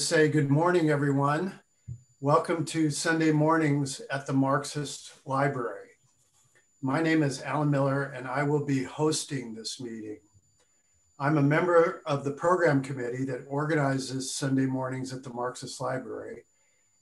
say good morning, everyone. Welcome to Sunday mornings at the Marxist Library. My name is Alan Miller, and I will be hosting this meeting. I'm a member of the program committee that organizes Sunday mornings at the Marxist Library.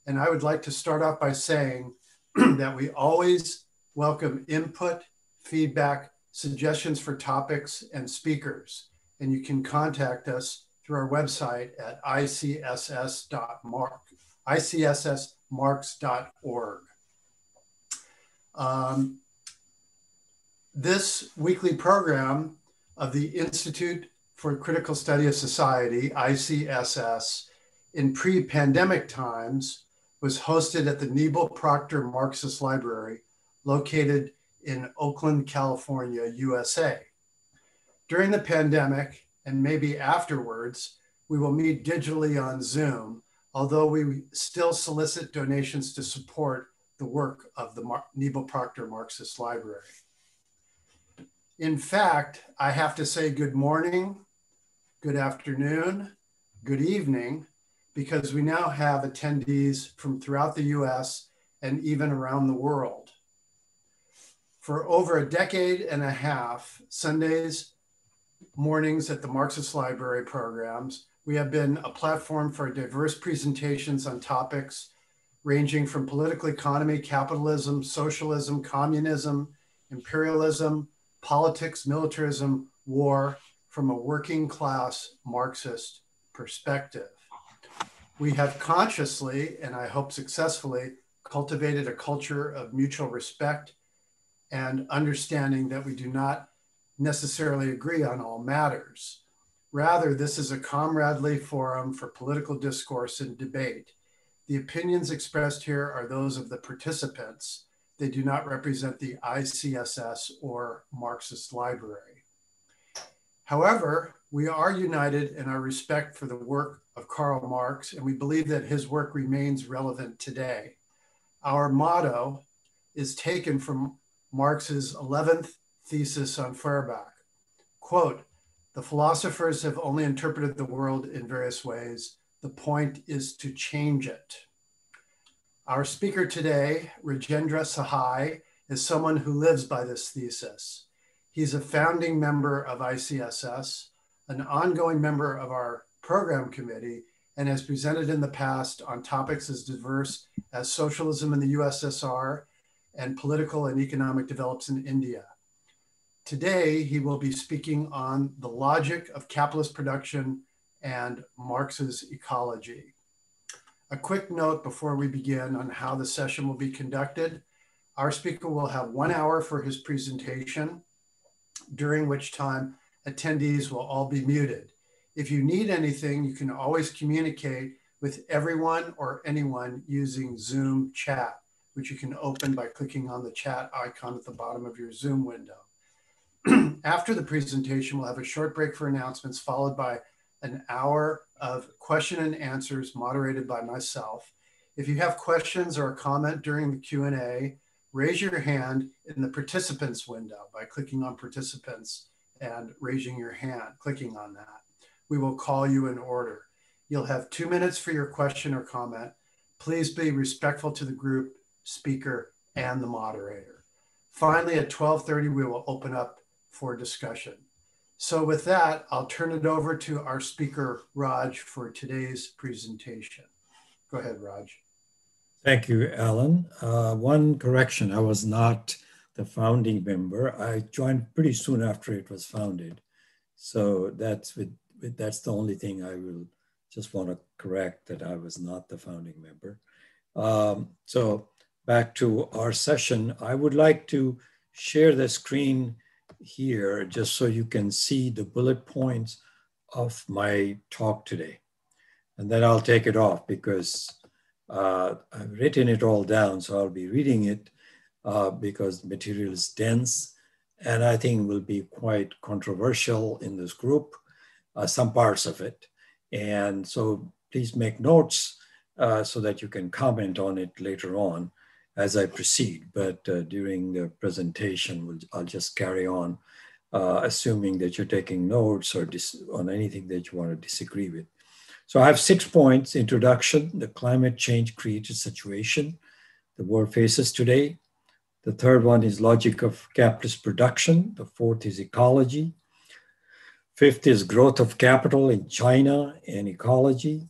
And I would like to start off by saying that we always welcome input, feedback, suggestions for topics, and speakers. And you can contact us through our website at icss.mark, icssmarks.org. Um, this weekly program of the Institute for Critical Study of Society, ICSS, in pre pandemic times was hosted at the Niebyl Proctor Marxist Library, located in Oakland, California, USA. During the pandemic, and maybe afterwards, we will meet digitally on Zoom, although we still solicit donations to support the work of the Mar- Niebyl Proctor Marxist Library. In fact, I have to say good morning, good afternoon, good evening, because we now have attendees from throughout the US and even around the world. For over a decade and a half, Sundays mornings at the Marxist Library programs, we have been a platform for diverse presentations on topics ranging from political economy, capitalism, socialism, communism, imperialism, politics, militarism, war, from a working class Marxist perspective. We have consciously, and I hope successfully, cultivated a culture of mutual respect and understanding that we do not necessarily agree on all matters. Rather, this is a comradely forum for political discourse and debate. The opinions expressed here are those of the participants. They do not represent the ICSS or Marxist Library. However, we are united in our respect for the work of Karl Marx, and we believe that his work remains relevant today. Our motto is taken from Marx's 11th thesis on Feuerbach. Quote, the philosophers have only interpreted the world in various ways. The point is to change it. Our speaker today, Rajendra Sahai, is someone who lives by this thesis. He's a founding member of ICSS, an ongoing member of our program committee, and has presented in the past on topics as diverse as socialism in the USSR and political and economic develops in India. Today, he will be speaking on the logic of capitalist production and Marx's ecology. A quick note before we begin on how the session will be conducted. Our speaker will have one hour for his presentation, during which time attendees will all be muted. If you need anything, you can always communicate with everyone or anyone using Zoom chat, which you can open by clicking on the chat icon at the bottom of your Zoom window. After the presentation, we'll have a short break for announcements, followed by an hour of question and answers moderated by myself. If you have questions or a comment during the Q&A, raise your hand in the participants window by clicking on participants and raising your hand, clicking on that. We will call you in order. You'll have two minutes for your question or comment. Please be respectful to the group, speaker, and the moderator. Finally, at 1230, we will open up for discussion. So with that, I'll turn it over to our speaker, Raj, for today's presentation. Go ahead, Raj. Thank you, Alan. Uh, one correction, I was not the founding member. I joined pretty soon after it was founded. So that's with, with that's the only thing I will just want to correct that I was not the founding member. Um, so back to our session, I would like to share the screen here just so you can see the bullet points of my talk today. And then I'll take it off because uh, I've written it all down, so I'll be reading it uh, because the material is dense and I think will be quite controversial in this group, uh, some parts of it. And so please make notes uh, so that you can comment on it later on as I proceed. But uh, during the presentation, we'll, I'll just carry on, uh, assuming that you're taking notes or on anything that you want to disagree with. So I have six points. Introduction, the climate change created situation the world faces today. The third one is logic of capitalist production. The fourth is ecology. Fifth is growth of capital in China and ecology.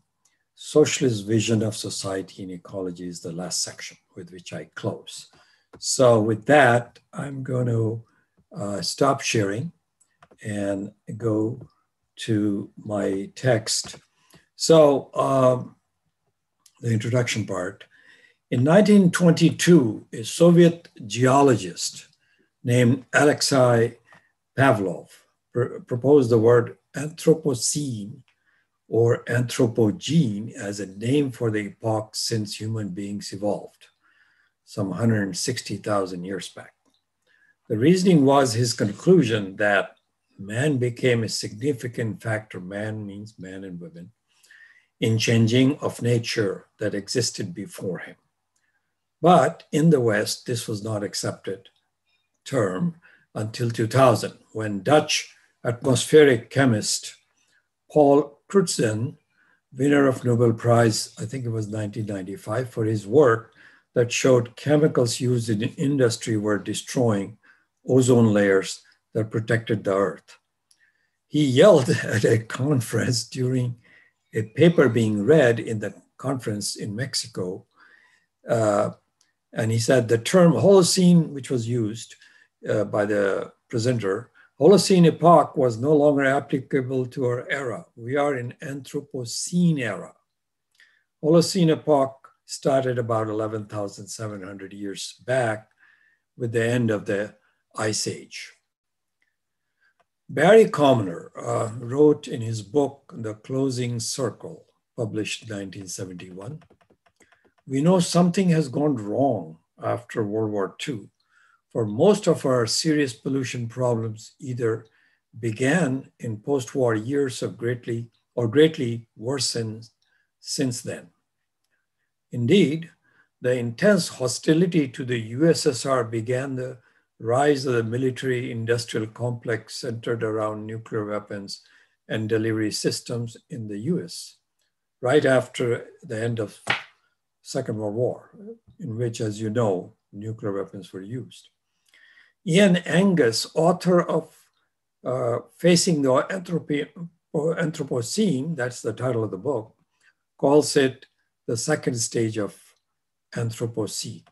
Socialist vision of society and ecology is the last section with which I close. So with that, I'm going to uh, stop sharing and go to my text. So um, the introduction part. In 1922, a Soviet geologist named Alexei Pavlov pr proposed the word Anthropocene or Anthropogene as a name for the epoch since human beings evolved, some 160,000 years back. The reasoning was his conclusion that man became a significant factor, man means man and women, in changing of nature that existed before him. But in the West, this was not accepted term until 2000, when Dutch atmospheric chemist Paul Crutzen, winner of Nobel Prize, I think it was 1995, for his work that showed chemicals used in industry were destroying ozone layers that protected the earth. He yelled at a conference during a paper being read in the conference in Mexico uh, and he said the term Holocene, which was used uh, by the presenter, Holocene epoch was no longer applicable to our era. We are in Anthropocene era. Holocene epoch started about 11,700 years back with the end of the Ice Age. Barry Commoner uh, wrote in his book, The Closing Circle, published 1971, we know something has gone wrong after World War II. For most of our serious pollution problems either began in post-war years of greatly or greatly worsened since then. Indeed, the intense hostility to the USSR began the rise of the military industrial complex centered around nuclear weapons and delivery systems in the US, right after the end of Second World War, in which, as you know, nuclear weapons were used. Ian Angus, author of uh, Facing the Anthropocene, that's the title of the book, calls it the second stage of Anthropocene.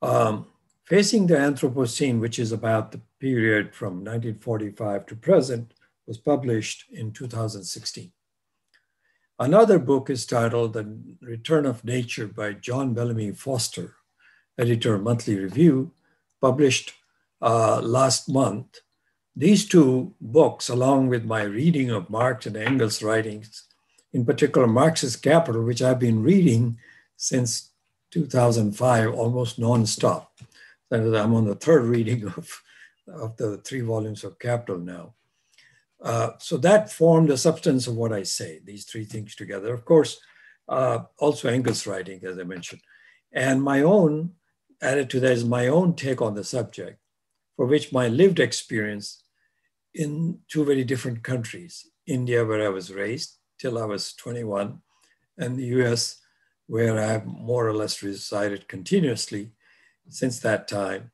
Um, Facing the Anthropocene, which is about the period from 1945 to present, was published in 2016. Another book is titled The Return of Nature by John Bellamy Foster, editor Monthly Review, published uh, last month. These two books, along with my reading of Marx and Engels' writings, in particular Marx's Capital, which I've been reading since 2005, almost nonstop. I'm on the third reading of, of the three volumes of Capital now. Uh, so that formed the substance of what I say, these three things together. Of course, uh, also Engels' writing, as I mentioned. And my own added to that is my own take on the subject, for which my lived experience in two very different countries India, where I was raised till I was 21, and the US, where I have more or less resided continuously since that time.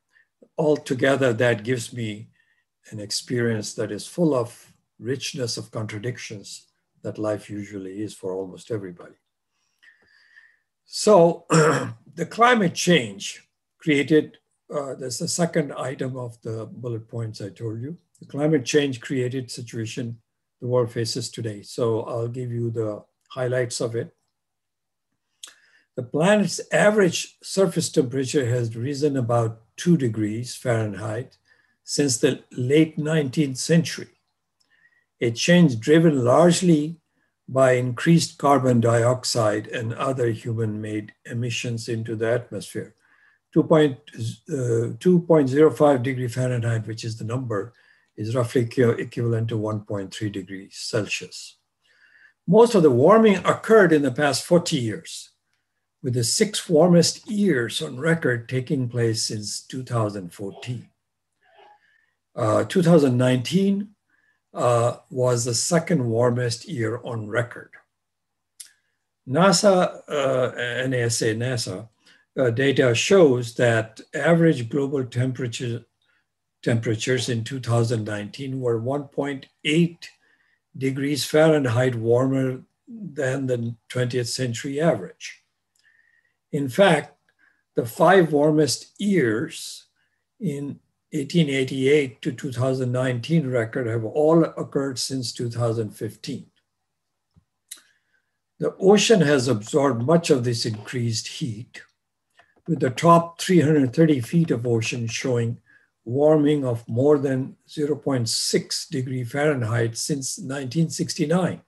Altogether, that gives me an experience that is full of richness of contradictions that life usually is for almost everybody. So the climate change created, uh, that's the second item of the bullet points I told you. The climate change created situation the world faces today. So I'll give you the highlights of it. The planet's average surface temperature has risen about two degrees Fahrenheit since the late 19th century a change driven largely by increased carbon dioxide and other human made emissions into the atmosphere. 2.05 uh, degree Fahrenheit, which is the number, is roughly equivalent to 1.3 degrees Celsius. Most of the warming occurred in the past 40 years, with the six warmest years on record taking place since 2014. Uh, 2019 uh, was the second warmest year on record. NASA, uh, NASA, NASA uh, data shows that average global temperature, temperatures in 2019 were 1.8 degrees Fahrenheit warmer than the 20th century average. In fact, the five warmest years in 1888 to 2019 record have all occurred since 2015. The ocean has absorbed much of this increased heat, with the top 330 feet of ocean showing warming of more than 0.6 degree Fahrenheit since 1969.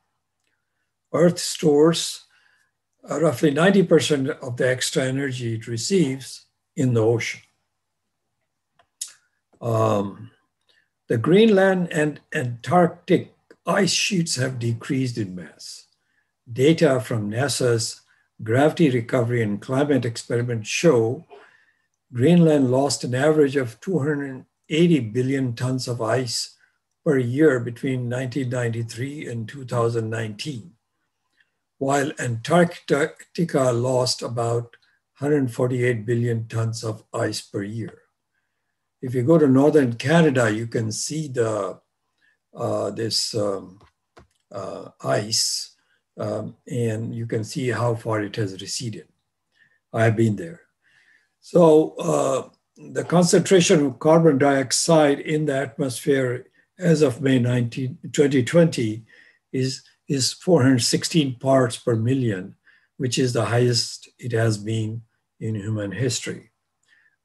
Earth stores uh, roughly 90% of the extra energy it receives in the ocean. Um, the Greenland and Antarctic ice sheets have decreased in mass. Data from NASA's Gravity Recovery and Climate Experiment show Greenland lost an average of 280 billion tons of ice per year between 1993 and 2019, while Antarctica lost about 148 billion tons of ice per year. If you go to northern Canada, you can see the uh, this um, uh, ice, um, and you can see how far it has receded. I've been there. So uh, the concentration of carbon dioxide in the atmosphere as of May 19, 2020 is, is 416 parts per million, which is the highest it has been in human history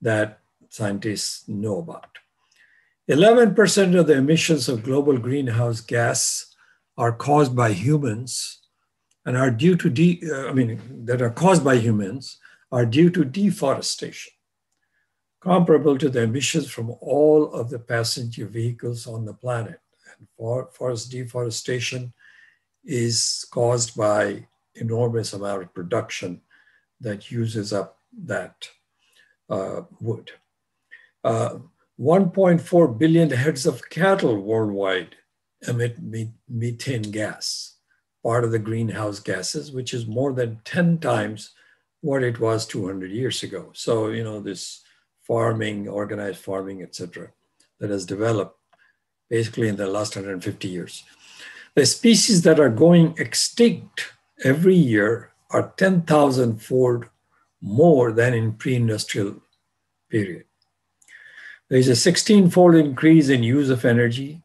that scientists know about. 11% of the emissions of global greenhouse gas are caused by humans and are due to, de- uh, I mean, that are caused by humans are due to deforestation, comparable to the emissions from all of the passenger vehicles on the planet. And forest deforestation is caused by enormous amount of production that uses up that uh, wood. Uh, 1.4 billion heads of cattle worldwide emit methane gas, part of the greenhouse gases, which is more than 10 times what it was 200 years ago. So, you know, this farming, organized farming, etc., that has developed basically in the last 150 years. The species that are going extinct every year are 10,000 fold more than in pre-industrial period. There's a 16 fold increase in use of energy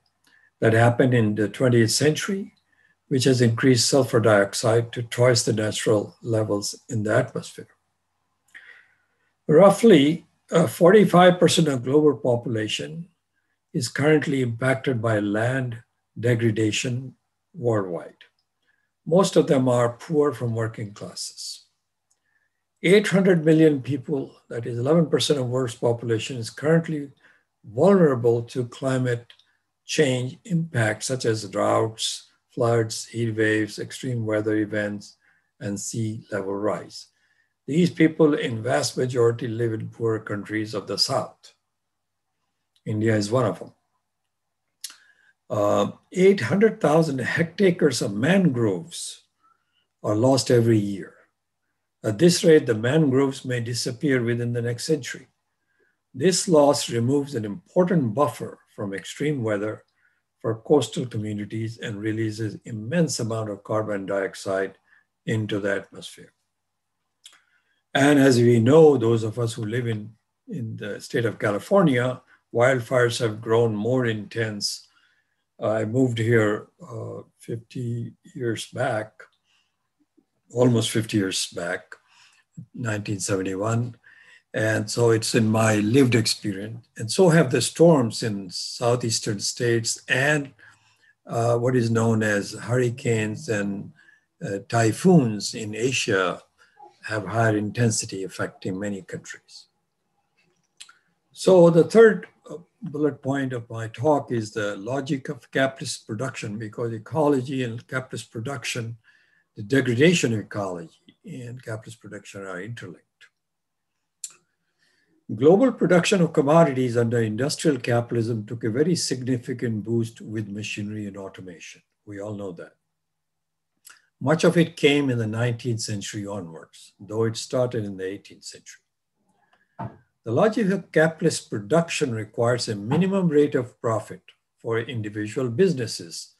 that happened in the 20th century which has increased sulfur dioxide to twice the natural levels in the atmosphere. Roughly uh, 45% of global population is currently impacted by land degradation worldwide. Most of them are poor from working classes. 800 million people, that is 11% of world's population, is currently vulnerable to climate change impacts such as droughts, floods, heat waves, extreme weather events, and sea level rise. These people in vast majority live in poor countries of the South. India is one of them. Uh, 800,000 hectares of mangroves are lost every year. At this rate, the mangroves may disappear within the next century. This loss removes an important buffer from extreme weather for coastal communities and releases immense amount of carbon dioxide into the atmosphere. And as we know, those of us who live in, in the state of California, wildfires have grown more intense. I moved here uh, 50 years back, almost 50 years back, 1971. And so it's in my lived experience. And so have the storms in southeastern states and uh, what is known as hurricanes and uh, typhoons in Asia have higher intensity affecting many countries. So the third uh, bullet point of my talk is the logic of capitalist production because ecology and capitalist production, the degradation of ecology and capitalist production are interlinked. Global production of commodities under industrial capitalism took a very significant boost with machinery and automation. We all know that. Much of it came in the 19th century onwards, though it started in the 18th century. The logic of capitalist production requires a minimum rate of profit for individual businesses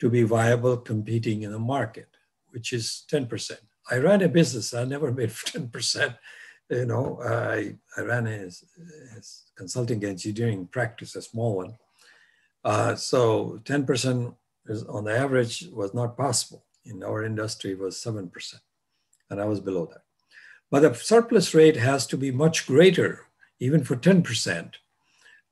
to be viable competing in the market, which is 10%. I ran a business, I never made 10% you know, I, I ran a, a consulting engineering practice, a small one. Uh, so 10% is, on the average was not possible. In our industry was 7%, and I was below that. But the surplus rate has to be much greater, even for 10%,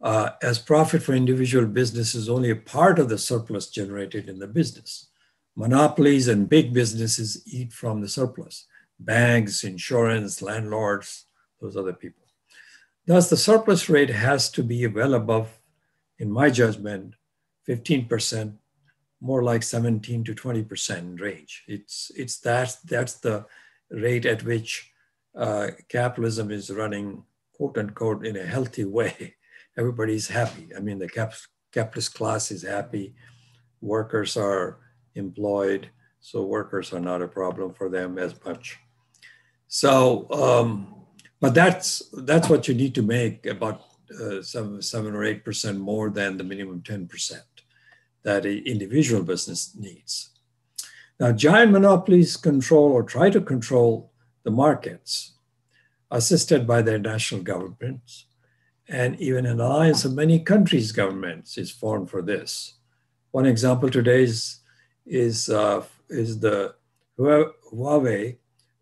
uh, as profit for individual business is only a part of the surplus generated in the business. Monopolies and big businesses eat from the surplus banks, insurance, landlords, those other people. Thus, the surplus rate has to be well above, in my judgment, 15%, more like 17 to 20% range. It's, it's that, that's the rate at which uh, capitalism is running, quote unquote, in a healthy way. Everybody's happy. I mean, the cap- capitalist class is happy, workers are employed, so workers are not a problem for them as much. So, um, but that's that's what you need to make about uh, seven, seven or eight percent more than the minimum ten percent that an individual business needs. Now, giant monopolies control or try to control the markets, assisted by their national governments, and even an alliance of many countries' governments is formed for this. One example today is is, uh, is the Huawei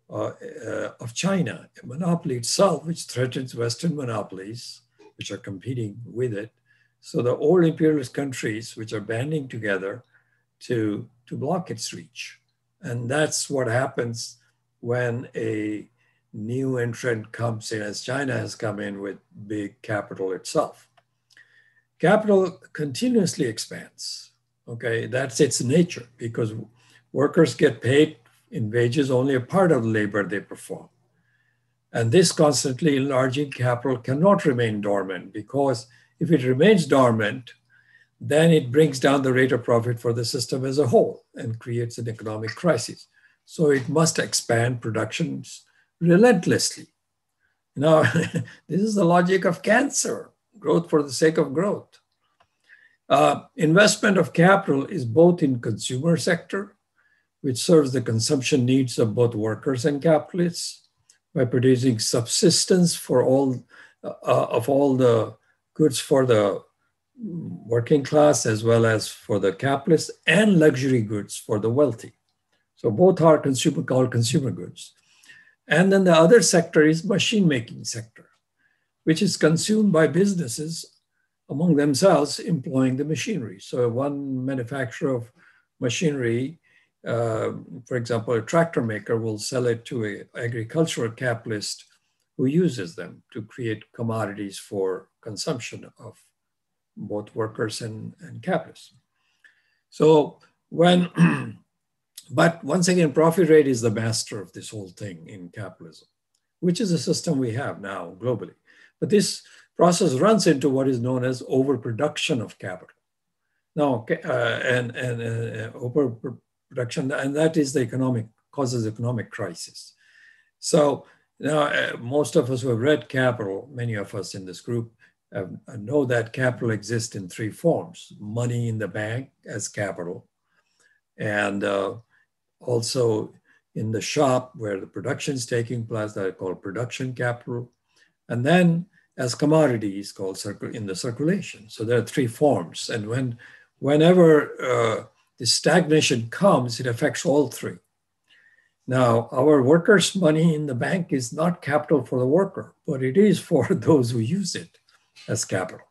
uh, uh, of China, a monopoly itself, which threatens Western monopolies, which are competing with it. So the old imperialist countries, which are banding together to, to block its reach. And that's what happens when a new entrant comes in, as China has come in with big capital itself. Capital continuously expands. Okay, that's its nature because workers get paid in wages only a part of the labor they perform. And this constantly enlarging capital cannot remain dormant because if it remains dormant, then it brings down the rate of profit for the system as a whole and creates an economic crisis. So it must expand productions relentlessly. Now, this is the logic of cancer growth for the sake of growth. Uh, investment of capital is both in consumer sector which serves the consumption needs of both workers and capitalists by producing subsistence for all uh, uh, of all the goods for the working class as well as for the capitalists and luxury goods for the wealthy. So both are consumer called consumer goods. And then the other sector is machine making sector, which is consumed by businesses among themselves employing the machinery. So one manufacturer of machinery uh, for example, a tractor maker will sell it to an agricultural capitalist who uses them to create commodities for consumption of both workers and, and capitalists. So when, but once again, profit rate is the master of this whole thing in capitalism, which is a system we have now globally. But this process runs into what is known as overproduction of capital. Now, uh, and, and uh, over production, and that is the economic causes economic crisis. So now, uh, most of us who have read Capital, many of us in this group, uh, know that capital exists in three forms: money in the bank as capital, and uh, also in the shop where the production is taking place, that are called production capital, and then as commodities called circle in the circulation. So there are three forms, and when whenever uh, the stagnation comes, it affects all three. Now, our workers' money in the bank is not capital for the worker, but it is for those who use it as capital.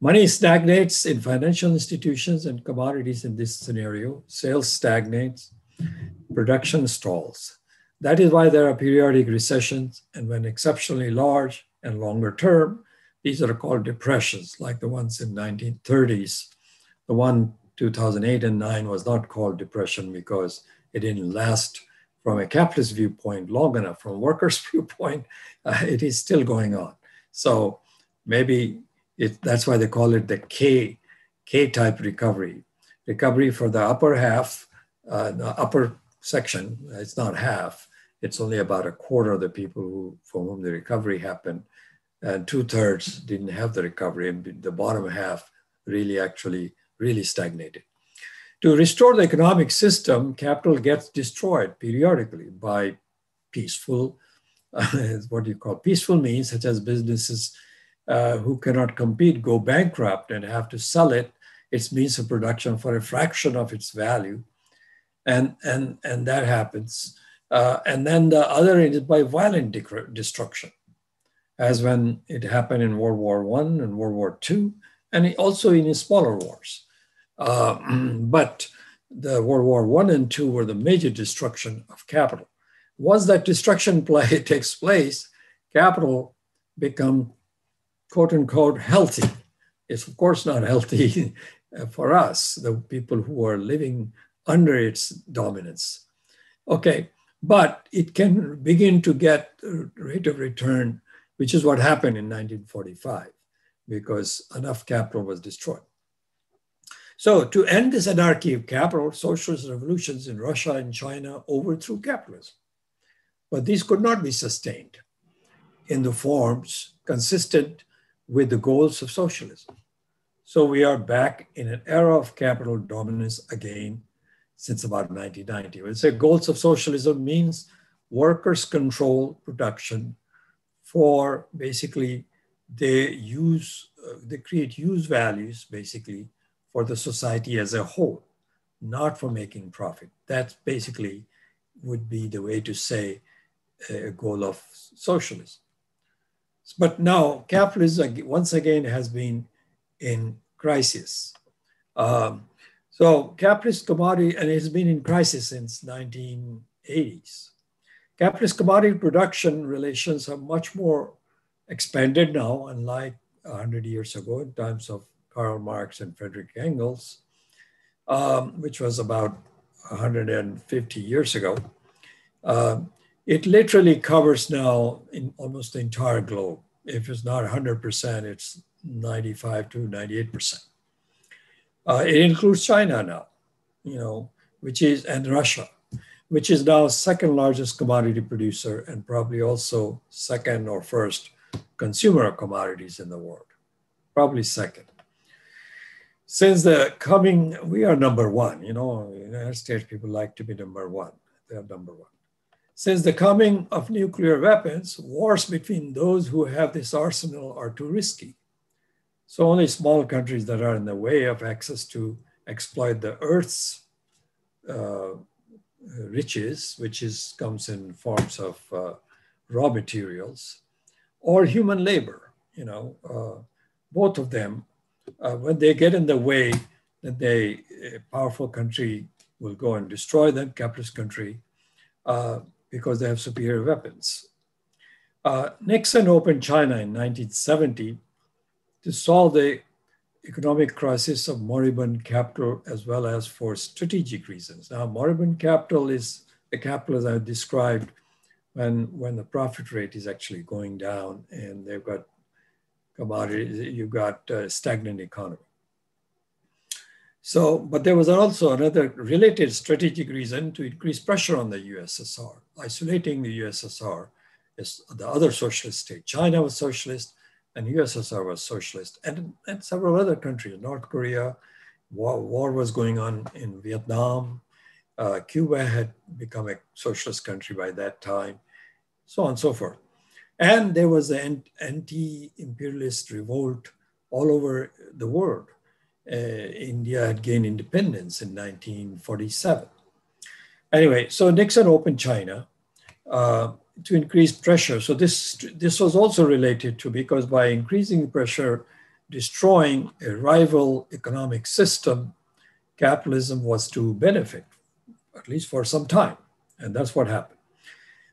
Money stagnates in financial institutions and commodities in this scenario. Sales stagnates, production stalls. That is why there are periodic recessions, and when exceptionally large and longer term, these are called depressions, like the ones in 1930s. The one 2008 and 9 was not called depression because it didn't last from a capitalist viewpoint long enough, from workers' viewpoint, uh, it is still going on. So maybe it, that's why they call it the K, K type recovery. Recovery for the upper half, uh, the upper section, it's not half, it's only about a quarter of the people who, for whom the recovery happened, and two thirds didn't have the recovery, and the bottom half really actually really stagnated. To restore the economic system, capital gets destroyed periodically by peaceful, uh, what you call peaceful means, such as businesses uh, who cannot compete go bankrupt and have to sell it, its means of production for a fraction of its value. And, and, and that happens. Uh, and then the other is by violent destruction, as when it happened in World War I and World War II, and also in smaller wars. Uh, but the World War I and II were the major destruction of capital. Once that destruction play takes place, capital become quote unquote healthy. It's of course not healthy for us, the people who are living under its dominance. Okay, but it can begin to get rate of return, which is what happened in 1945, because enough capital was destroyed. So to end this anarchy of capital, socialist revolutions in Russia and China overthrew capitalism. But these could not be sustained in the forms consistent with the goals of socialism. So we are back in an era of capital dominance again since about 1990. We say goals of socialism means workers control production for basically they use, uh, they create use values basically for the society as a whole, not for making profit. That basically would be the way to say a goal of socialism. But now capitalism once again has been in crisis. Um, so capitalist commodity, and it has been in crisis since 1980s. Capitalist commodity production relations are much more expanded now, unlike 100 years ago in times of Karl Marx and Frederick Engels, um, which was about 150 years ago. Uh, it literally covers now in almost the entire globe. If it's not 100%, it's 95 to 98%. Uh, it includes China now, you know, which is, and Russia, which is now second largest commodity producer and probably also second or first consumer of commodities in the world, probably second since the coming, we are number one. You know, United States people like to be number one. They're number one. Since the coming of nuclear weapons, wars between those who have this arsenal are too risky. So only small countries that are in the way of access to exploit the Earth's uh, riches, which is comes in forms of uh, raw materials, or human labor. You know, uh, both of them uh, when they get in the way, that they, a powerful country will go and destroy them, capitalist country, uh, because they have superior weapons. Uh, Nixon opened China in 1970 to solve the economic crisis of moribund capital as well as for strategic reasons. Now, moribund capital is the capital as I described when, when the profit rate is actually going down and they've got commodities, you've got a stagnant economy. So, but there was also another related strategic reason to increase pressure on the USSR, isolating the USSR as the other socialist state. China was socialist and USSR was socialist and, and several other countries, North Korea, war, war was going on in Vietnam. Uh, Cuba had become a socialist country by that time, so on and so forth. And there was an anti imperialist revolt all over the world. Uh, India had gained independence in 1947. Anyway, so Nixon opened China uh, to increase pressure. So this, this was also related to because by increasing pressure, destroying a rival economic system, capitalism was to benefit, at least for some time. And that's what happened.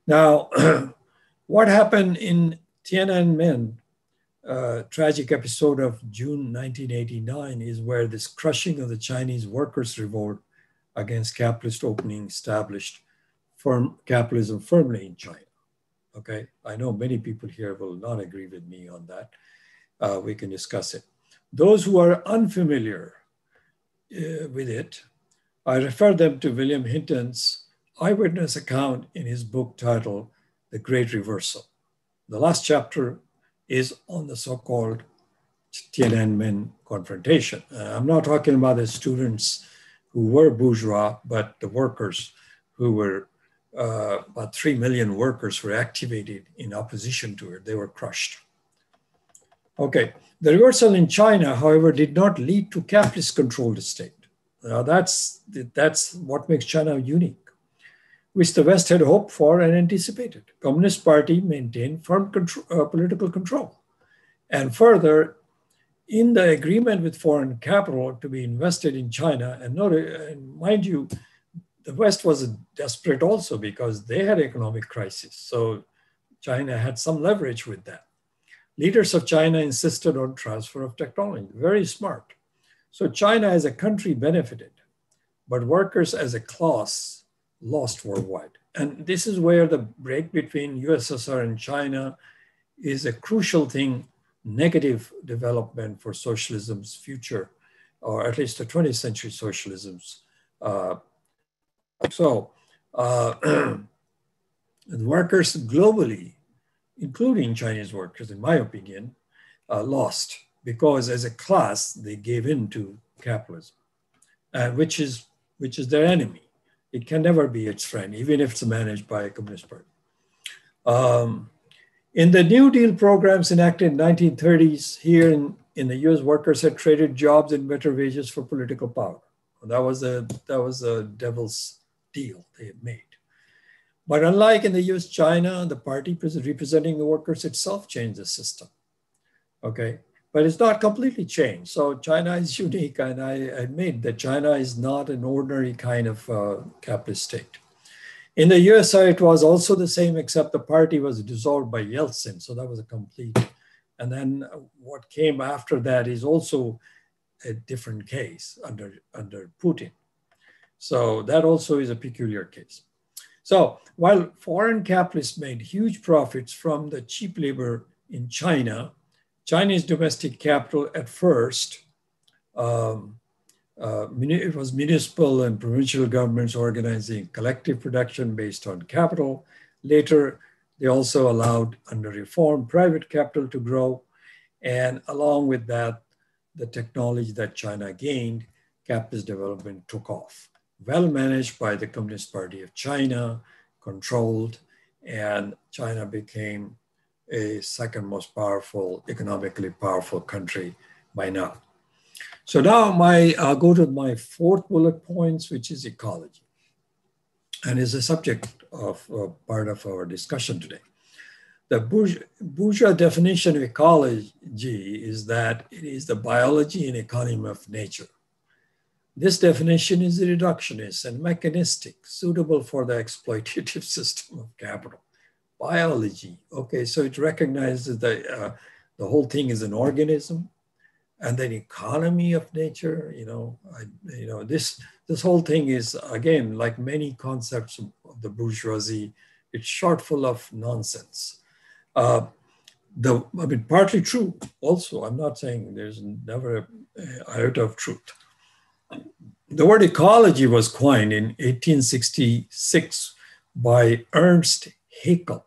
Now, What happened in Tiananmen, uh, tragic episode of June 1989, is where this crushing of the Chinese workers' revolt against capitalist opening established firm capitalism firmly in China. Okay, I know many people here will not agree with me on that. Uh, we can discuss it. Those who are unfamiliar uh, with it, I refer them to William Hinton's eyewitness account in his book titled The Great Reversal. The last chapter is on the so called Tiananmen confrontation. Uh, I'm not talking about the students who were bourgeois, but the workers who were uh, about 3 million workers were activated in opposition to it. They were crushed. Okay, the reversal in China, however, did not lead to capitalist controlled state. Now that's, that's what makes China unique, which the West had hoped for and anticipated. Communist Party maintained firm control, uh, political control. And further, in the agreement with foreign capital to be invested in China, and, not, and mind you, the West was desperate also because they had economic crisis. So China had some leverage with that. Leaders of China insisted on transfer of technology, very smart. So China as a country benefited, but workers as a class lost worldwide. And this is where the break between USSR and China is a crucial thing, negative development for socialism's future, or at least the 20th century socialism's uh, so uh, workers globally, including Chinese workers, in my opinion, uh, lost because as a class they gave in to capitalism, uh, which is which is their enemy. It can never be its friend, even if it's managed by a communist party. Um, in the New Deal programs enacted in 1930s, here in, in the US, workers had traded jobs and better wages for political power. That was a that was a devil's deal they had made. But unlike in the US, China, the party representing the workers itself changed the system. Okay, but it's not completely changed. So China is unique, and I admit that China is not an ordinary kind of uh, capitalist state. In the USA, it was also the same, except the party was dissolved by Yeltsin. So that was a complete. And then what came after that is also a different case under, under Putin. So that also is a peculiar case. So while foreign capitalists made huge profits from the cheap labor in China, Chinese domestic capital at first, um, uh, it was municipal and provincial governments organizing collective production based on capital. Later, they also allowed, under reform, private capital to grow. And along with that, the technology that China gained, capitalist development took off well managed by the Communist Party of China, controlled, and China became a second most powerful, economically powerful country by now. So now my, I'll go to my fourth bullet points, which is ecology, and is a subject of uh, part of our discussion today. The bourgeois definition of ecology is that it is the biology and economy of nature. This definition is reductionist and mechanistic, suitable for the exploitative system of capital. Biology, okay, so it recognizes that uh, the whole thing is an organism, and then economy of nature. You know, I, you know this this whole thing is again like many concepts of, the bourgeoisie. It's short full of nonsense. Uh, the I mean, partly true. Also, I'm not saying there's never a iota of truth the word ecology was coined in 1866 by Ernst Haeckel.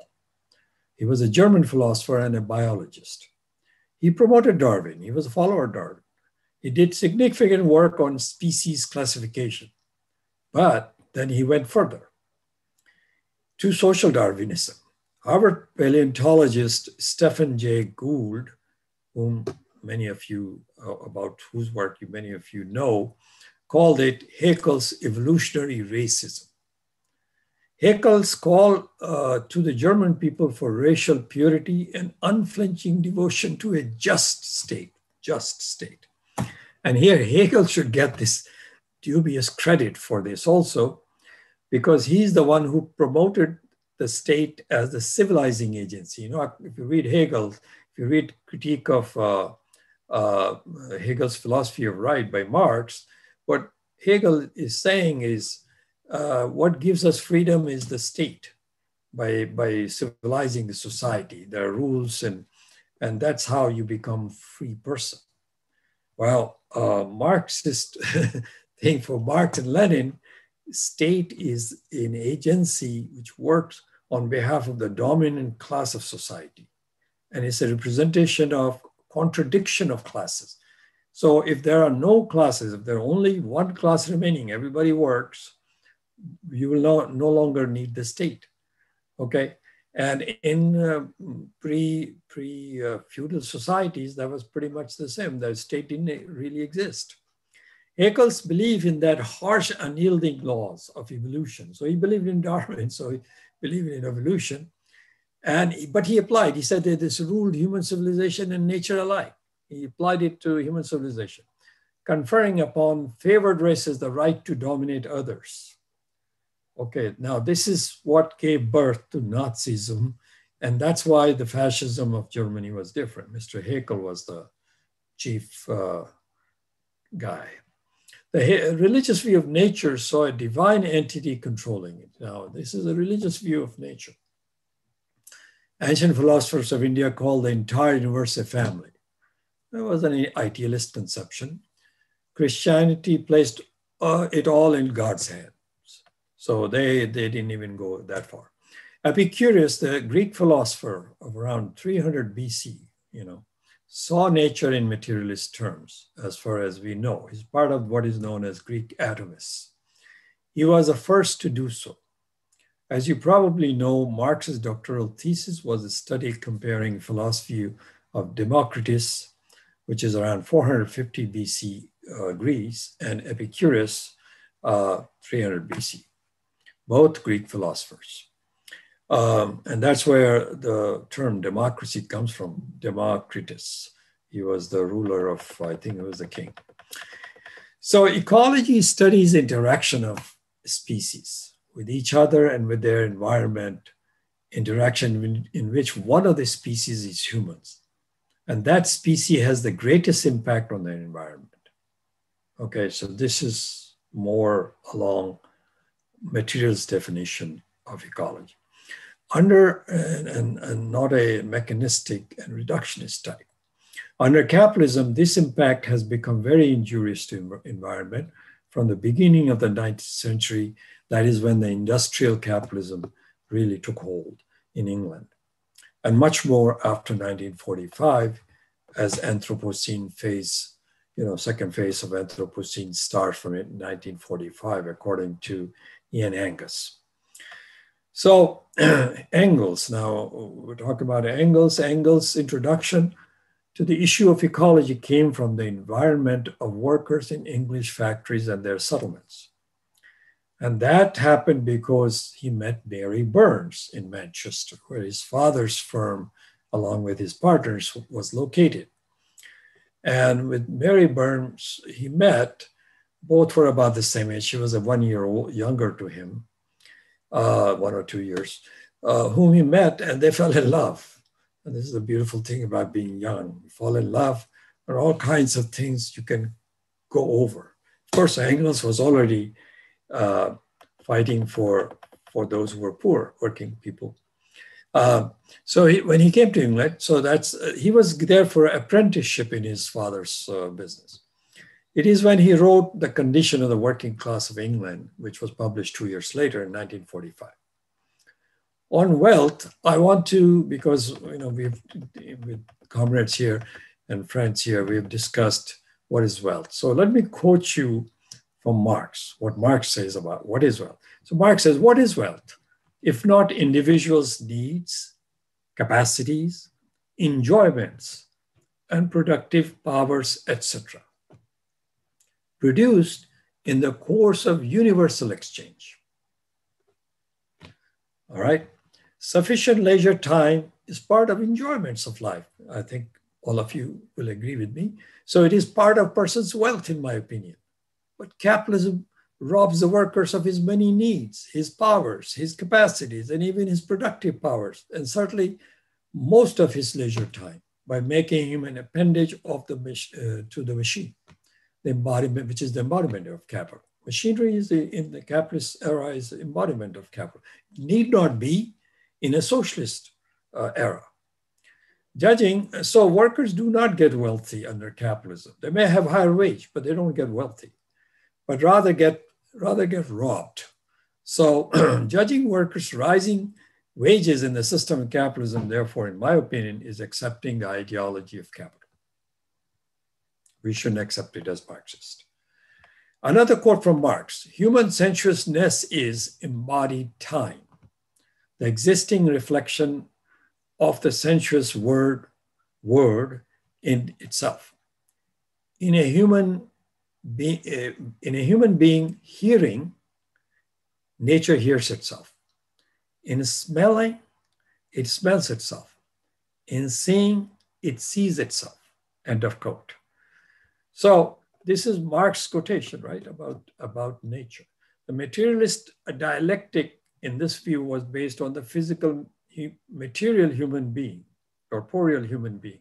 He was a German philosopher and a biologist. He promoted Darwin. He was a follower of Darwin. He did significant work on species classification, but then he went further to social Darwinism. Harvard paleontologist Stephen Jay Gould, whom many of you, uh, about whose work you, many of you know, called it Haeckel's evolutionary racism. Haeckel's call uh, to the German people for racial purity and unflinching devotion to a just state, just state. And here Haeckel should get this dubious credit for this also, because he's the one who promoted the state as the civilizing agency. You know, if you read Hegel, if you read Critique of uh, uh, Hegel's Philosophy of Right by Marx, what Hegel is saying is uh, what gives us freedom is the state by, by civilizing the society. There are rules and, and that's how you become free person. Well, uh, Marxist thing for Marx and Lenin, state is an agency which works on behalf of the dominant class of society. And it's a representation of contradiction of classes. So if there are no classes, if there are only one class remaining, everybody works, you will no, no longer need the state. Okay. And in uh, pre pre uh, feudal societies, that was pretty much the same. The state didn't really exist. Haeckel's belief in that harsh, unyielding laws of evolution. So he believed in Darwin. So he believed in evolution, and but he applied. He said that this ruled human civilization and nature alike. He applied it to human civilization, conferring upon favored races the right to dominate others. Okay, now this is what gave birth to Nazism. And that's why the fascism of Germany was different. Mr. Haeckel was the chief uh, guy. The religious view of nature saw a divine entity controlling it. Now, this is a religious view of nature. Ancient philosophers of India called the entire universe a family. That was an idealist conception. Christianity placed uh, it all in God's hand. So they, they didn't even go that far. Epicurus, the Greek philosopher of around 300 BC, you know, saw nature in materialist terms, as far as we know. He's part of what is known as Greek atomists. He was the first to do so. As you probably know, Marx's doctoral thesis was a study comparing philosophy of Democritus, which is around 450 BC uh, Greece, and Epicurus, uh, 300 BC both Greek philosophers. Um, and that's where the term democracy comes from, Democritus. He was the ruler of, I think it was the king. So ecology studies interaction of species with each other and with their environment, interaction in, which one of the species is humans. And that species has the greatest impact on the environment. Okay, so this is more along materials definition of ecology under and, and, and, not a mechanistic and reductionist type. Under capitalism, this impact has become very injurious to environment from the beginning of the 19th century. That is when the industrial capitalism really took hold in England. And much more after 1945 as Anthropocene phase, you know, second phase of Anthropocene starts from 1945, according to Ian Angus. So Engels, now we're talking about Engels. Engels' introduction to the issue of ecology came from the environment of workers in English factories and their settlements. And that happened because he met Mary Burns in Manchester, where his father's firm, along with his partners, was located. And with Mary Burns, he met both were about the same age. She was a one year old, younger to him, uh, one or two years, uh, whom he met and they fell in love. And this is a beautiful thing about being young. You fall in love. There are all kinds of things you can go over. Of course, Engels was already uh, fighting for, for those who were poor, working people. Uh, so he, when he came to England, so that's uh, he was there for apprenticeship in his father's uh, business. It is when he wrote The Condition of the Working Class of England, which was published two years later in 1945. On wealth, I want to, because you know we've with comrades here and friends here, we have discussed what is wealth. So let me quote you from Marx, what Marx says about what is wealth. So Marx says, what is wealth? If not individuals' needs, capacities, enjoyments, and productive powers, etc produced in the course of universal exchange. All right. Sufficient leisure time is part of enjoyments of life. I think all of you will agree with me. So it is part of person's wealth, in my opinion. But capitalism robs the workers of his many needs, his powers, his capacities, and even his productive powers, and certainly most of his leisure time by making him an appendage of the uh, to the machine the embodiment, which is the embodiment of capital, Machinery is the, in the capitalist era is the embodiment of capital. Need not be in a socialist uh, era. Judging, so workers do not get wealthy under capitalism. They may have higher wage, but they don't get wealthy, but rather get rather get robbed. So judging workers' rising wages in the system of capitalism, therefore, in my opinion, is accepting the ideology of capital. We shouldn't accept it as Marxist. Another quote from Marx human sensuousness is embodied time, the existing reflection of the sensuous word, word in itself. In a human be, uh, in a human being hearing, nature hears itself. In smelling, it smells itself. In seeing, it sees itself. End of quote. So this is Marx's quotation, right, about, about nature. The materialist dialectic in this view was based on the physical, material human being, corporeal human being,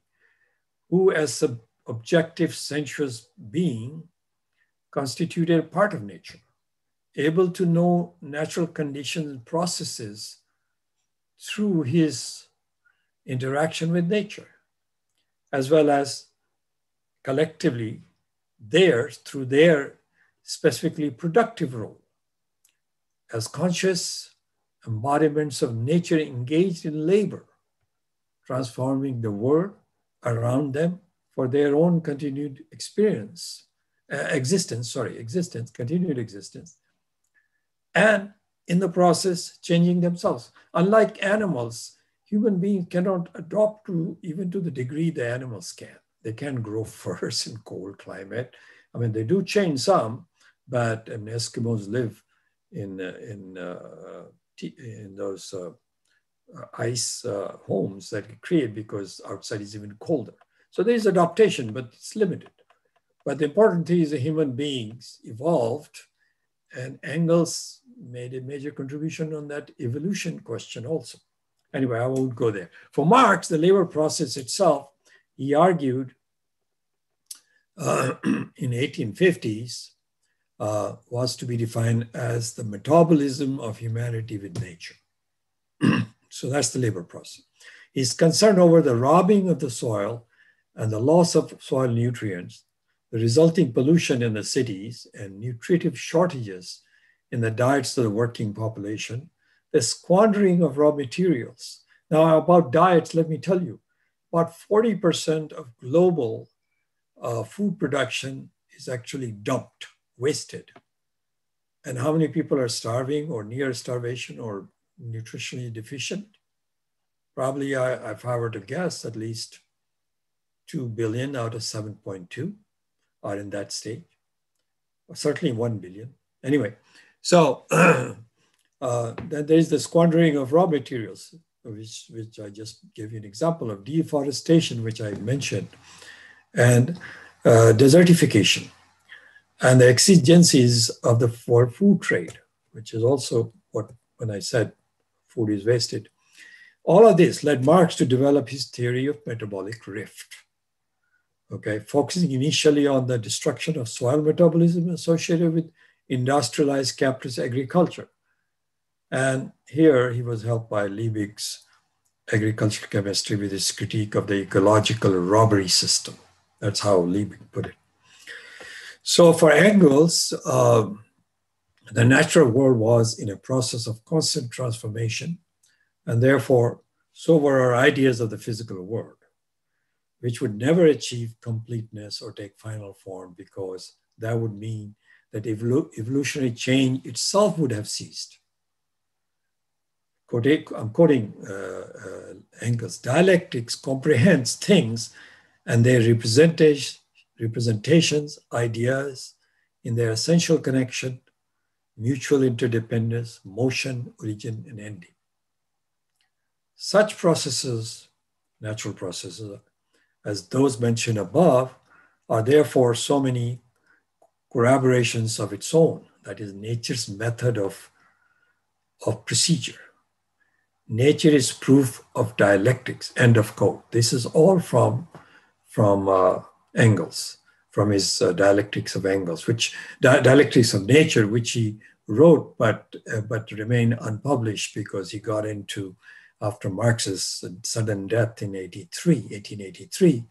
who as an objective sensuous being constituted a part of nature, able to know natural conditions and processes through his interaction with nature, as well as collectively theirs through their specifically productive role as conscious embodiments of nature engaged in labor, transforming the world around them for their own continued experience uh, existence, sorry, existence, continued existence, and in the process, changing themselves. Unlike animals, human beings cannot adopt to even to the degree the animals can. They can grow furs in cold climate. I mean, they do change some, but I mean, Eskimos live in uh, in uh, in those uh, ice uh, homes that we create because outside is even colder. So there is adaptation, but it's limited. But the important thing is the human beings evolved and Engels made a major contribution on that evolution question also. Anyway, I won't go there. For Marx, the labor process itself, he argued uh, in 1850s, uh, was to be defined as the metabolism of humanity with nature. so that's the labor process. He's concerned over the robbing of the soil and the loss of soil nutrients the resulting pollution in the cities and nutritive shortages in the diets of the working population, the squandering of raw materials. Now, about diets, let me tell you, about 40% of global uh, food production is actually dumped, wasted. And how many people are starving or near starvation or nutritionally deficient? Probably, I, if I were to guess, at least 2 billion out of 7.2 are in that stage, certainly 1 billion. Anyway, so uh, then there's the squandering of raw materials, which, which I just gave you an example of, deforestation, which I mentioned, and uh, desertification, and the exigencies of the for food trade, which is also what, when I said food is wasted. All of this led Marx to develop his theory of metabolic rift okay, focusing initially on the destruction of soil metabolism associated with industrialized capitalist agriculture. And here he was helped by Liebig's agricultural chemistry with his critique of the ecological robbery system. That's how Liebig put it. So for Engels, uh, the natural world was in a process of constant transformation, and therefore, so were our ideas of the physical world which would never achieve completeness or take final form because that would mean that evolu evolutionary change itself would have ceased. I'm quoting uh, uh, Engels. Dialectics comprehends things and their representations, ideas in their essential connection, mutual interdependence, motion, origin, and ending. Such processes, natural processes, as those mentioned above, are therefore so many corroborations of its own. That is nature's method of, of procedure. Nature is proof of dialectics, end of quote. This is all from, from uh, Engels. from his uh, Dialectics of Engels, which di- Dialectics of Nature, which he wrote but uh, but remained unpublished because he got into after Marx's sudden death in 83, 1883.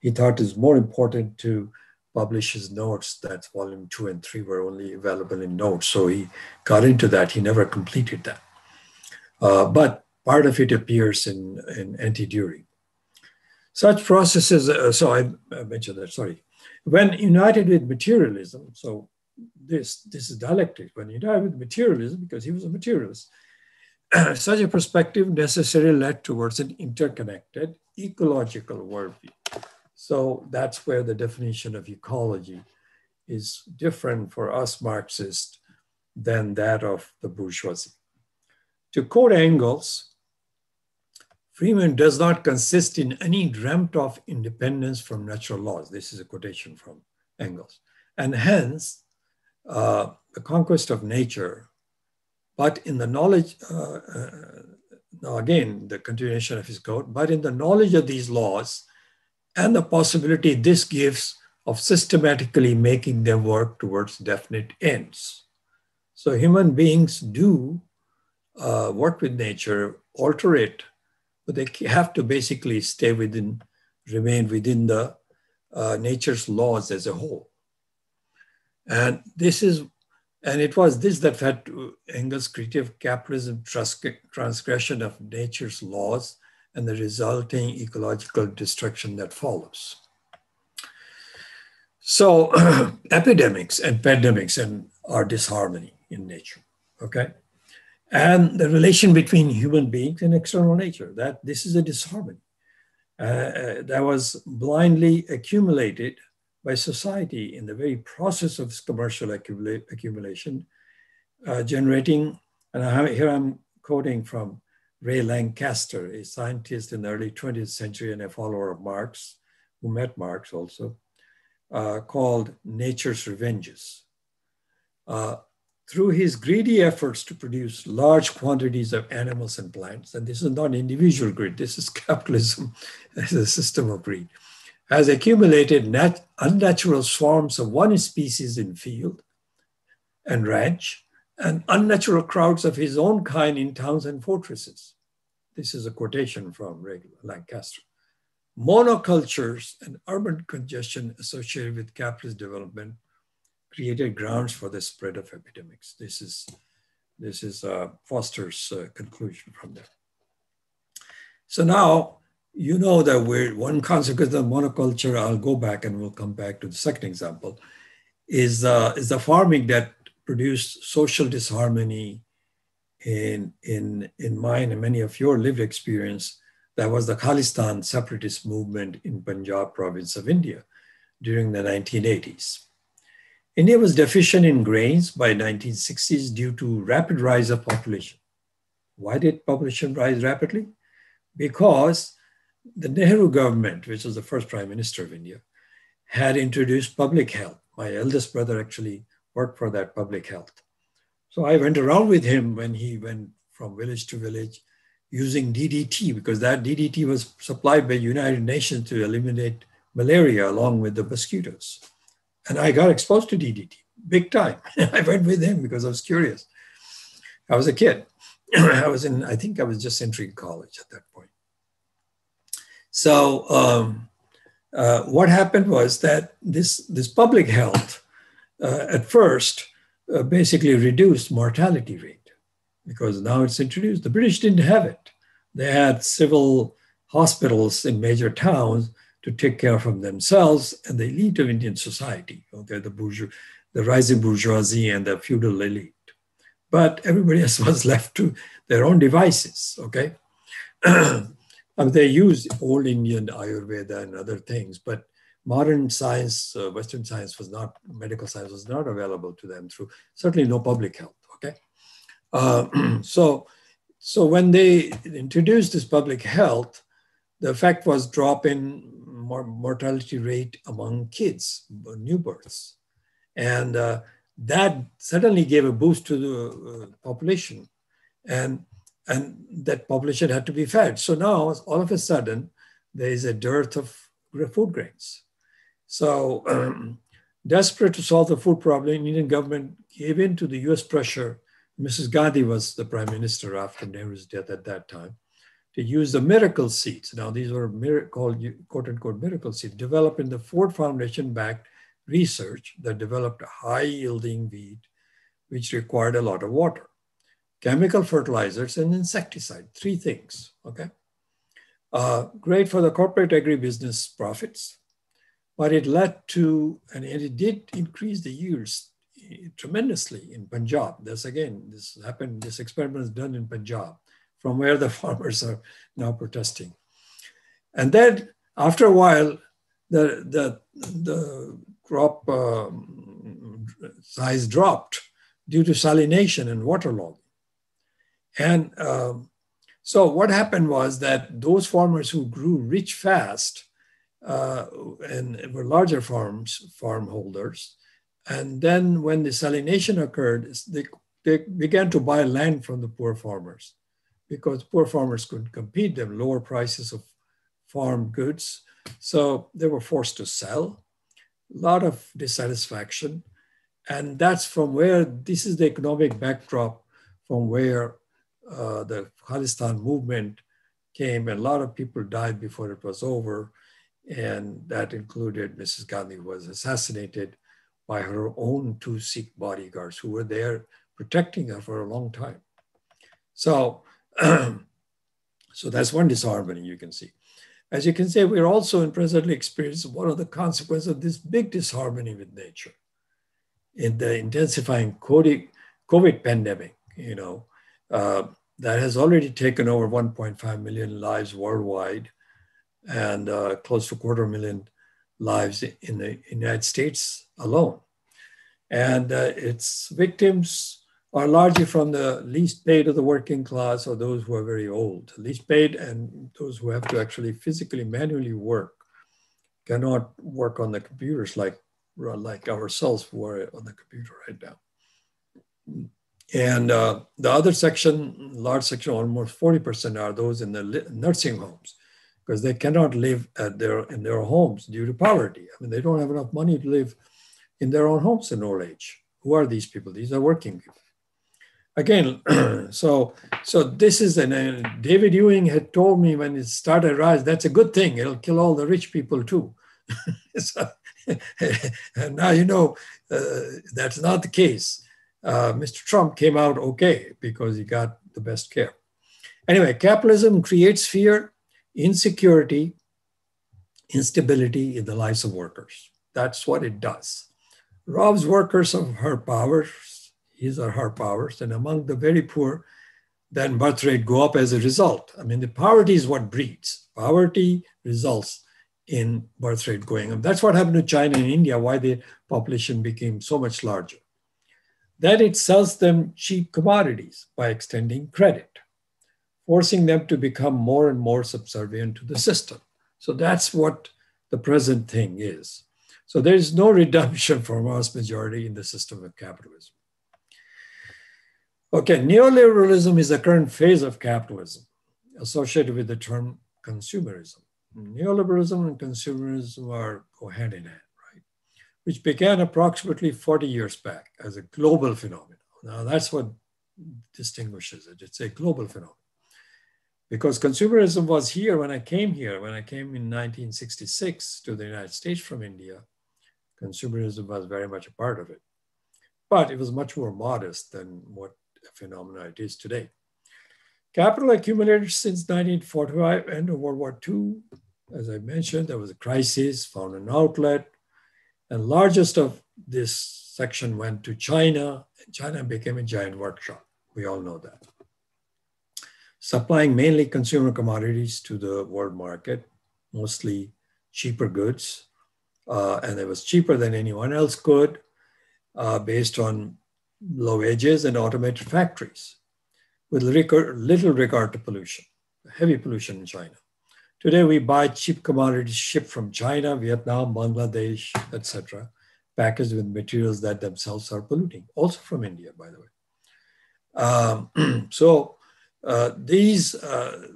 He thought it was more important to publish his notes. That's volume two and three were only available in notes. So he got into that. He never completed that. Uh, but part of it appears in, in Anti-Dühring. Such processes, uh, so I, I mentioned that, sorry. When united with materialism, so this, this is dialectic, when united with materialism, because he was a materialist, such a perspective necessarily led towards an interconnected ecological worldview. So that's where the definition of ecology is different for us Marxists than that of the bourgeoisie. To quote Engels, Freeman does not consist in any dreamt of independence from natural laws. This is a quotation from Engels. And hence, uh, the conquest of nature, but in the knowledge, uh, uh, now again, the continuation of his quote, but in the knowledge of these laws and the possibility this gives of systematically making them work towards definite ends. So human beings do uh, work with nature, alter it, but they have to basically stay within, remain within the uh, nature's laws as a whole. And this is, and it was this that led to Engels' creative capitalism transgression of nature's laws and the resulting ecological destruction that follows. So epidemics and pandemics and are disharmony in nature, okay? And the relation between human beings and external nature. That this is a disharmony uh, uh, that was blindly accumulated by society in the very process of commercial accumula- accumulation, uh, generating. And I, here I'm quoting from Ray Lankester, a scientist in the early 20th century and a follower of Marx, who met Marx also, uh, called Nature's Revenges. Uh, through his greedy efforts to produce large quantities of animals and plants, and this is not individual greed, this is capitalism as a system of greed, has accumulated nat- unnatural swarms of one species in field and ranch, and unnatural crowds of his own kind in towns and fortresses. This is a quotation from Lankester. Monocultures and urban congestion associated with capitalist development created grounds for the spread of epidemics. This is, this is uh, Foster's uh, conclusion from there. So now you know that we're, one consequence of monoculture, I'll go back and we'll come back to the second example, is, uh, is the farming that produced social disharmony in, in, in mine and many of your lived experience. That was the Khalistan separatist movement in Punjab province of India during the 1980s. India was deficient in grains by 1960s due to rapid rise of population. Why did population rise rapidly? Because the Nehru government, which was the first prime minister of India, had introduced public health. My eldest brother actually worked for that public health. So I went around with him when he went from village to village using DDT because that DDT was supplied by United Nations to eliminate malaria along with the mosquitoes. And I got exposed to DDT big time. I went with him because I was curious. I was a kid. I was in, I think I was just entering college at that point. So um, uh, what happened was that this, this public health uh, at first uh, basically reduced mortality rate because now it's introduced. The British didn't have it. They had civil hospitals in major towns to take care of themselves and the elite of Indian society. Okay, the bourgeois, the rising bourgeoisie and the feudal elite. But everybody else was left to their own devices. Okay, I mean, they used old Indian Ayurveda and other things, but modern science, uh, Western science was not, medical science was not available to them through certainly no public health. Okay, uh, so so when they introduced this public health, the effect was drop in mortality rate among kids, new births. And uh, that suddenly gave a boost to the uh, population. And, and that population had to be fed. So now, all of a sudden, there is a dearth of food grains. So, um, desperate to solve the food problem, Indian government gave in to the US pressure. Mrs. Gandhi was the prime minister after Nehru's death at that time to use the miracle seeds. Now, these were called quote unquote miracle seeds, developed in the Ford Foundation backed research that developed a high yielding wheat, which required a lot of water, chemical fertilizers, and insecticide, three things. Okay. Uh, great for the corporate agribusiness profits, but it led to, and it did increase the yields tremendously in Punjab. This again, this happened, this experiment is done in Punjab, from where the farmers are now protesting. And then after a while, the, the, the crop um, size dropped due to salination and waterlogging. And um, so what happened was that those farmers who grew rich fast uh, and were larger farms, farm holders, and then when the salination occurred, they, they began to buy land from the poor farmers because poor farmers couldn't compete them, lower prices of farm goods. So they were forced to sell. A lot of dissatisfaction. And that's from where this is the economic backdrop from where uh, the Khalistan movement came, and a lot of people died before it was over. And that included Mrs. Gandhi, was assassinated by her own two Sikh bodyguards who were there protecting her for a long time. So, so that's one disharmony you can see. As you can see, we're also in presently experiencing one of the consequences of this big disharmony with nature in the intensifying COVID, pandemic, you know, uh, that has already taken over 1.5 million lives worldwide and uh, close to a quarter million lives in the United States alone. And uh, its victims are largely from the least paid of the working class or those who are very old. Least paid and those who have to actually physically, manually work, cannot work on the computers like, like ourselves who are on the computer right now. And uh, the other section, large section, almost 40% are those in the nursing homes because they cannot live at their, in their homes due to poverty. I mean, they don't have enough money to live in their own homes in old age. Who are these people? These are working people. Again, so so this is an uh, David Ewing had told me when it started rise. That's a good thing. It'll kill all the rich people too. so, and now you know uh, that's not the case uh, Mr. Trump came out okay because he got the best care. Anyway, capitalism creates fear, insecurity, instability in the lives of workers. That's what it does. Robs workers of her powers, these are her powers, and among the very poor, then birth rate go up as a result. I mean, the poverty is what breeds. Poverty results in birth rate going up. That's what happened to China and India, why the population became so much larger. Then it sells them cheap commodities by extending credit, forcing them to become more and more subservient to the system. So that's what the present thing is. So there is no redemption for vast majority in the system of capitalism. Okay, neoliberalism is the current phase of capitalism associated with the term consumerism. Neoliberalism and consumerism are go hand in hand right? which began approximately 40 years back as a global phenomenon. Now, that's what distinguishes it. It's a global phenomenon. Because consumerism was here when I came here, when I came in 1966 to the United States from India, consumerism was very much a part of it. But it was much more modest than what phenomenon it is today. Capital accumulated since 1945 and World War II. As I mentioned, there was a crisis, found an outlet, and largest of this section went to China, and China became a giant workshop. We all know that. Supplying mainly consumer commodities to the world market, mostly cheaper goods. Uh, and it was cheaper than anyone else could uh, based on low wages and automated factories with little regard to pollution, heavy pollution in China. Today, we buy cheap commodities shipped from China, Vietnam, Bangladesh, etc., packaged with materials that themselves are polluting, also from India, by the way. Um, so uh, these uh,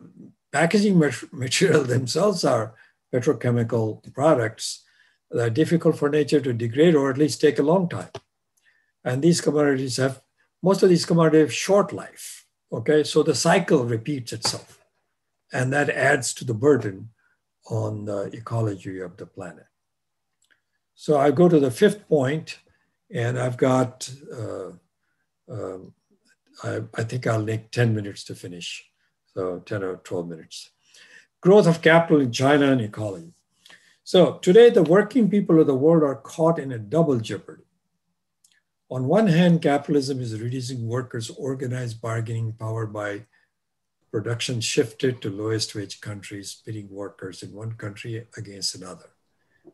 packaging material themselves are petrochemical products that are difficult for nature to degrade or at least take a long time. And these commodities have, most of these commodities have short life. Okay, so the cycle repeats itself. And that adds to the burden on the ecology of the planet. So I go to the fifth point, and I've got, uh, um, I, I think I'll make 10 minutes to finish. So 10 or 12 minutes. Growth of capital in China and ecology. So today, the working people of the world are caught in a double jeopardy. On one hand, capitalism is reducing workers' organized bargaining power by production shifted to lowest wage countries, pitting workers in one country against another.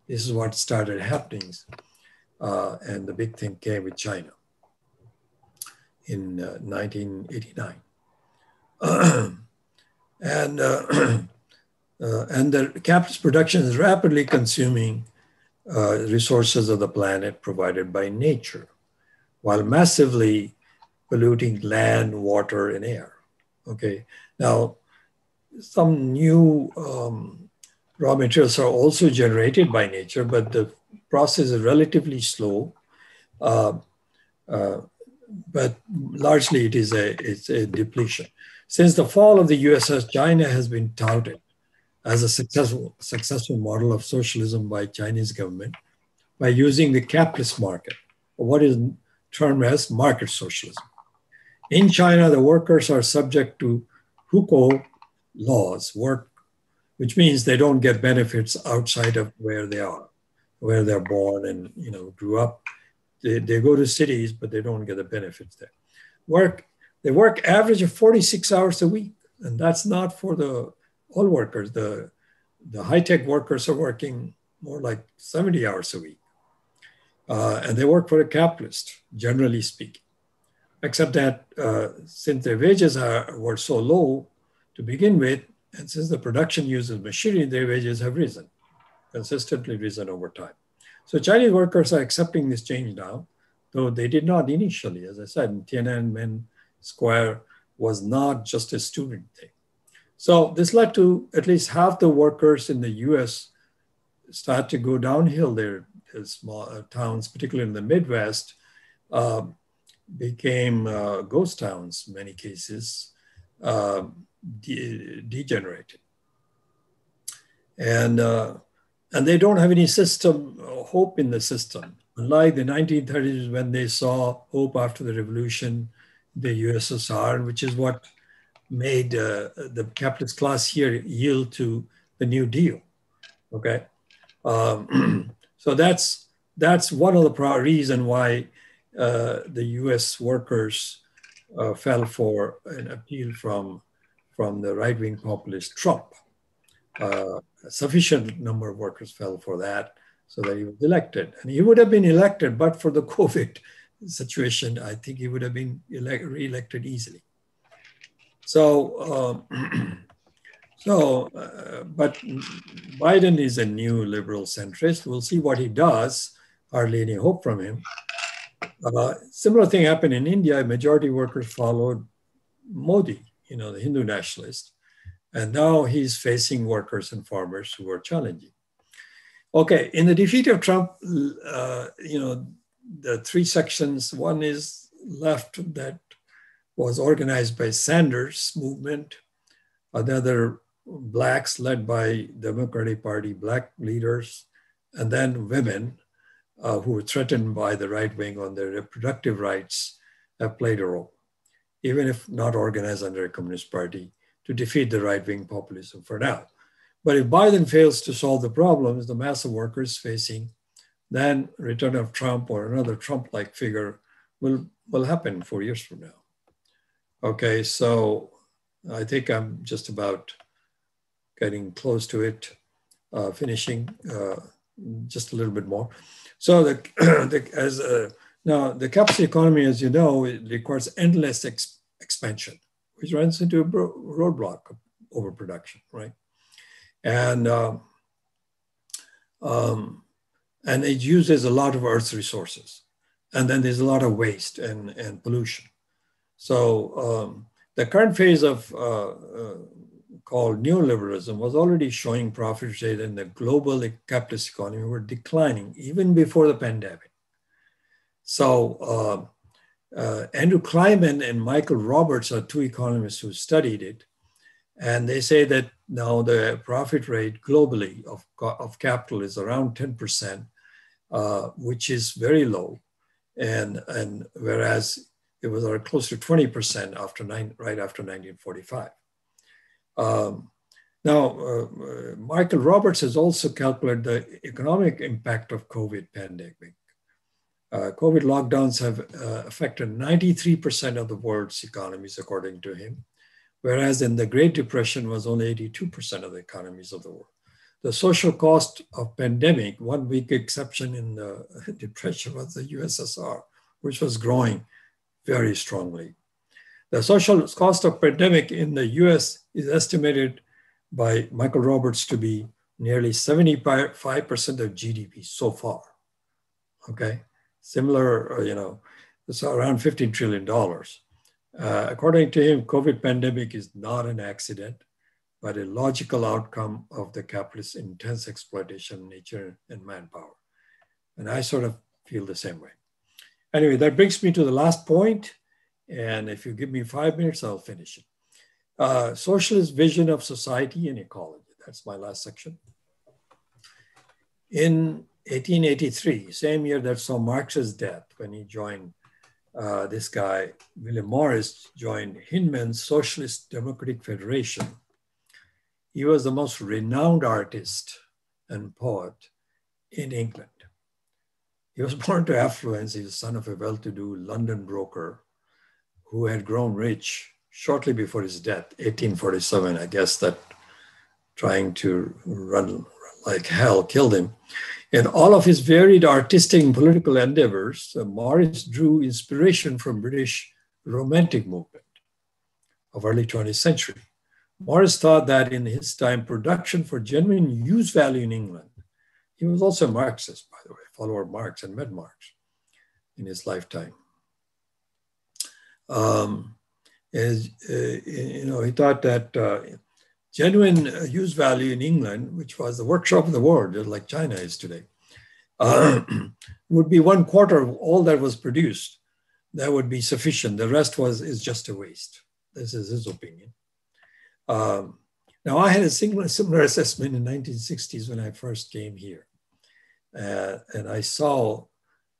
This is what started happening. Uh, and the big thing came with China in uh, 1989. and, uh, uh, and the capitalist production is rapidly consuming uh, resources of the planet provided by nature, while massively polluting land, water, and air. Okay, now some new um, raw materials are also generated by nature, but the process is relatively slow. Uh, uh, but largely it is a, it's a depletion. Since the fall of the USS, China has been touted as a successful, successful model of socialism by Chinese government by using the capitalist market, what is termed as market socialism. In China, the workers are subject to hukou laws, work which means they don't get benefits outside of where they are, where they're born and you know grew up. They, they go to cities, but they don't get the benefits there. Work they work average of 46 hours a week, and that's not for the all workers. The the high tech workers are working more like 70 hours a week, uh, and they work for a capitalist, generally speaking. Except that uh, since their wages are were so low to begin with, and since the production uses machinery, their wages have risen, consistently risen over time. So Chinese workers are accepting this change now, though they did not initially. As I said, Tiananmen Square was not just a student thing. So this led to at least half the workers in the US start to go downhill. Their, small uh, towns, particularly in the Midwest, uh, became uh, ghost towns in many cases. Uh, de degenerated. And, uh, and they don't have any system, uh, hope in the system. Unlike the 1930s when they saw hope after the revolution, the USSR, which is what made the capitalist class here yield to the New Deal. Okay, um, so that's that's one of the reason why uh, the U.S. workers uh, fell for an appeal from from the right wing populist Trump. Uh, a sufficient number of workers fell for that so that he was elected. And he would have been elected, but for the COVID situation, I think he would have been elect, re-elected easily. So, um, so, uh, but Biden is a new liberal centrist. We'll see what he does. Hardly any hope from him. Uh, similar thing happened in India. Majority workers followed Modi you know, the Hindu nationalist. And now he's facing workers and farmers who are challenging. Okay, in the defeat of Trump, uh, you know, the three sections, one is left that was organized by Sanders movement, another blacks led by Democratic Party black leaders, and then women uh, who were threatened by the right wing on their reproductive rights have played a role even if not organized under a communist party, to defeat the right wing populism for now. But if Biden fails to solve the problems the mass of workers facing, then return of Trump or another Trump like figure will, will happen four years from now. Okay, so I think I'm just about getting close to it, uh, finishing uh, just a little bit more. So the, the as uh, now, the capitalist economy, as you know, it requires endless ex expansion, which runs into a roadblock of overproduction, right? And um, um, and it uses a lot of Earth's resources, and then there's a lot of waste and, and pollution. So um, the current phase of uh, uh, called neoliberalism was already showing profit rate and the global capitalist economy were declining even before the pandemic. So uh, uh, Andrew Kliman and Michael Roberts are two economists who studied it. And they say that now the profit rate globally of, of capital is around 10%, uh, which is very low. And, and whereas it was close to 20% after nine, right after 1945. Um, now, uh, uh, Michael Roberts has also calculated the economic impact of COVID pandemic. Uh, COVID lockdowns have uh, affected 93% of the world's economies, according to him, whereas in the Great Depression was only 82% of the economies of the world. The social cost of pandemic, one big exception in the depression was the USSR, which was growing very strongly. The social cost of pandemic in the US is estimated by Michael Roberts to be nearly 75% of GDP so far. Okay, similar, uh, you know, it's around $15 trillion. Uh, according to him, COVID pandemic is not an accident, but a logical outcome of the capitalist intense exploitation of nature and manpower. And I sort of feel the same way. Anyway, that brings me to the last point, And if you give me five minutes, I'll finish it. Uh, socialist vision of society and ecology. That's my last section. In 1883, same year that saw Marx's death, when he joined uh, this guy, William Morris, joined Hyndman's Socialist Democratic Federation. He was the most renowned artist and poet in England. He was born to affluence. He's the son of a well to do London broker who had grown rich shortly before his death, 1847. I guess that trying to run like hell killed him. In all of his varied artistic and political endeavors, uh, Morris drew inspiration from British Romantic movement of early 20th century. Morris thought that in his time, production for genuine use value in England, he was also a Marxist, by the way follower of Marx and met Marx in his lifetime. Um, as, uh, you know, he thought that uh, genuine uh, use value in England, which was the workshop of the world, just like China is today, uh, would be one quarter of all that was produced. That would be sufficient. The rest was is just a waste. This is his opinion. Um, now, I had a similar, similar assessment in 1960s when I first came here. Uh, and I saw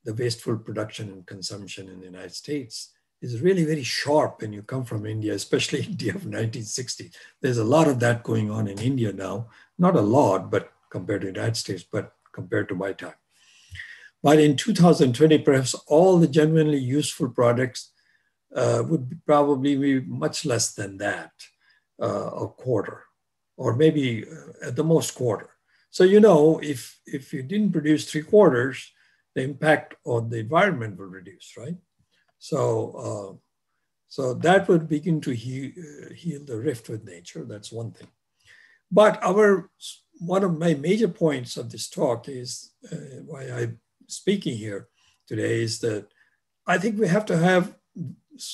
the wasteful production and consumption in the United States is really very sharp when you come from India, especially India of 1960. There's a lot of that going on in India now. Not a lot, but compared to the United States, but compared to my time. But in 2020, perhaps all the genuinely useful products uh, would probably be much less than that, uh, a quarter, or maybe uh, at the most quarter. So you know, if if you didn't produce three quarters, the impact on the environment will reduce, right? So uh, so that would begin to heal, uh, heal the rift with nature. That's one thing. But our one of my major points of this talk is uh, why I'm speaking here today is that I think we have to have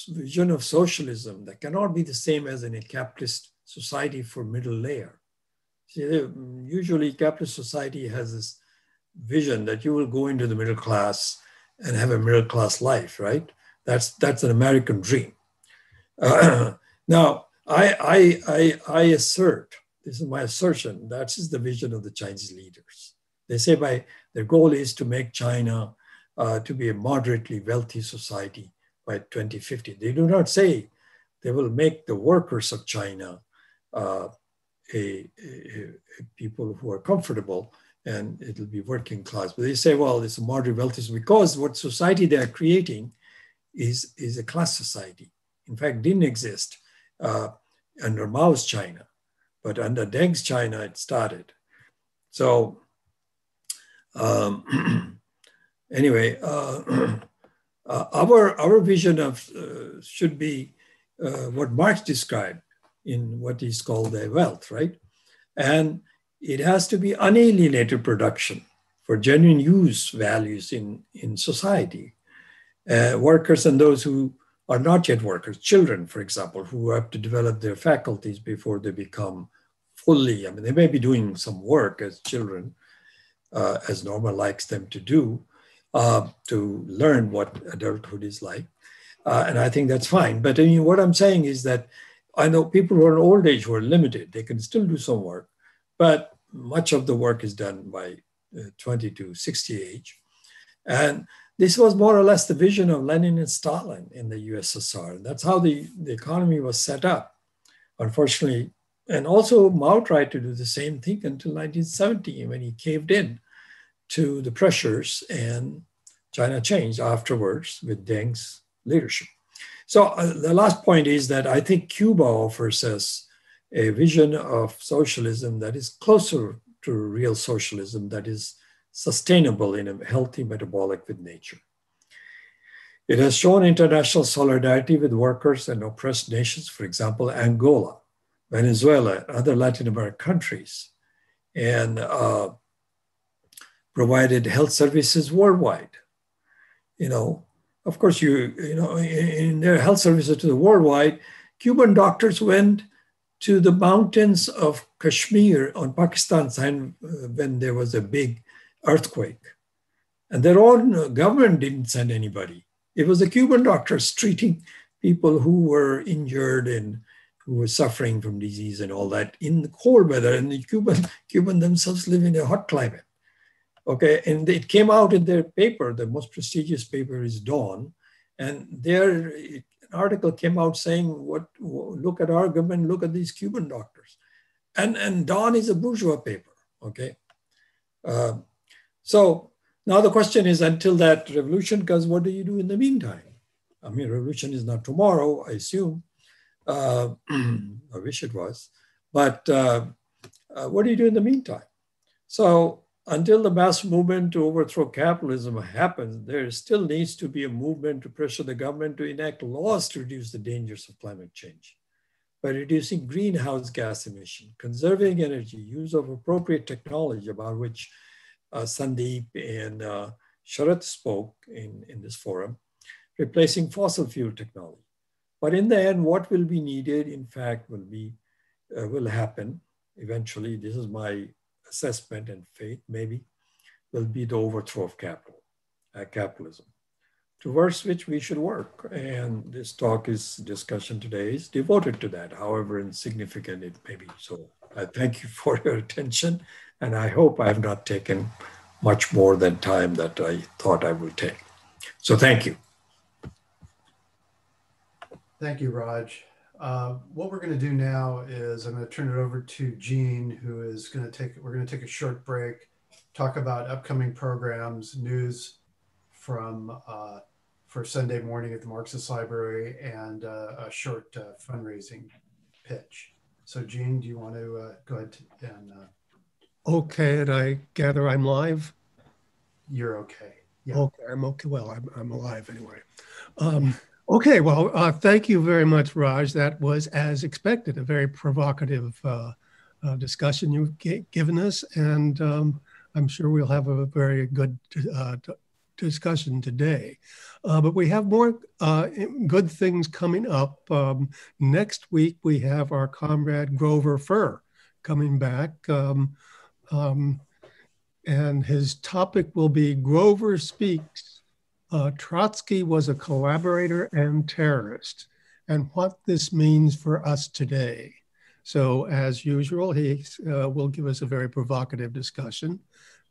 vision of socialism that cannot be the same as in a capitalist society for middle layer. See, usually capitalist society has this vision that you will go into the middle class and have a middle class life, right? That's that's an American dream. Uh, now, I, I I I assert this is my assertion. That is the vision of the Chinese leaders. They say by their goal is to make China uh, to be a moderately wealthy society by 2050. They do not say they will make the workers of China uh, a, a, a people who are comfortable and it'll be working class. But they say, well, it's a moderate wealthy because what society they are creating is, is a class society. In fact, didn't exist uh, under Mao's China, but under Deng's China, it started. So um, anyway, uh, uh, our, our vision of uh, should be uh, what Marx described, in what is called their wealth, right? And it has to be unalienated production for genuine use values in, in society. Uh, workers and those who are not yet workers, children, for example, who have to develop their faculties before they become fully, I mean, they may be doing some work as children, uh, as Norma likes them to do, uh, to learn what adulthood is like. Uh, and I think that's fine. But I mean, what I'm saying is that I know people who are in old age who are limited, they can still do some work, but much of the work is done by uh, 20 to 60 age. And this was more or less the vision of Lenin and Stalin in the USSR. That's how the, the economy was set up. Unfortunately, and also Mao tried to do the same thing until 1970 when he caved in to the pressures and China changed afterwards with Deng's leadership. So uh, the last point is that I think Cuba offers us a vision of socialism that is closer to real socialism, that is sustainable in a healthy metabolic with nature. It has shown international solidarity with workers and oppressed nations, for example, Angola, Venezuela, other Latin American countries, and uh, provided health services worldwide. You know, of course, you you know, in their health services to the worldwide, Cuban doctors went to the mountains of Kashmir on Pakistan side when there was a big earthquake. And their own government didn't send anybody. It was the Cuban doctors treating people who were injured and who were suffering from disease and all that in the cold weather. And the Cuban, Cuban themselves live in a hot climate. Okay, and it came out in their paper, the most prestigious paper is Dawn. And their an article came out saying, what look at our government, look at these Cuban doctors. And, and Dawn is a bourgeois paper, okay? Uh, so now the question is until that revolution comes, what do you do in the meantime? I mean, revolution is not tomorrow, I assume. Uh, I wish it was. But uh, uh, what do you do in the meantime? So until the mass movement to overthrow capitalism happens, there still needs to be a movement to pressure the government to enact laws to reduce the dangers of climate change. By reducing greenhouse gas emission, conserving energy, use of appropriate technology about which Sandeep and uh, Sharath spoke in, in this forum, replacing fossil fuel technology. But in the end, what will be needed, in fact, will be uh, will happen eventually. This is my assessment and faith, maybe, will be the overthrow of capital, uh, capitalism, towards which we should work. And this talk is discussion today is devoted to that, however insignificant it may be. So I thank you for your attention and I hope I have not taken much more than time that I thought I would take. So thank you. Thank you, Raj. Uh, what we're going to do now is I'm going to turn it over to Jean, who is going to take, we're going to take a short break, talk about upcoming programs, news from uh, for Sunday morning at the Marxist Library, and uh, a short uh, fundraising pitch. So, Jean, do you want to uh, go ahead and uh, Okay, and I gather I'm live. You're okay. Yeah. Okay, I'm okay. Well, I'm, I'm alive anyway. Um, okay, well, uh, thank you very much, Raj. That was, as expected, a very provocative uh, uh, discussion you've given us, and um, I'm sure we'll have a very good uh, discussion today. Uh, but we have more uh, good things coming up. Um, next week, we have our comrade Grover Furr coming back. Um, um, and his topic will be Grover Speaks. Uh, Trotsky was a collaborator and terrorist, and what this means for us today. So, as usual, he uh, will give us a very provocative discussion,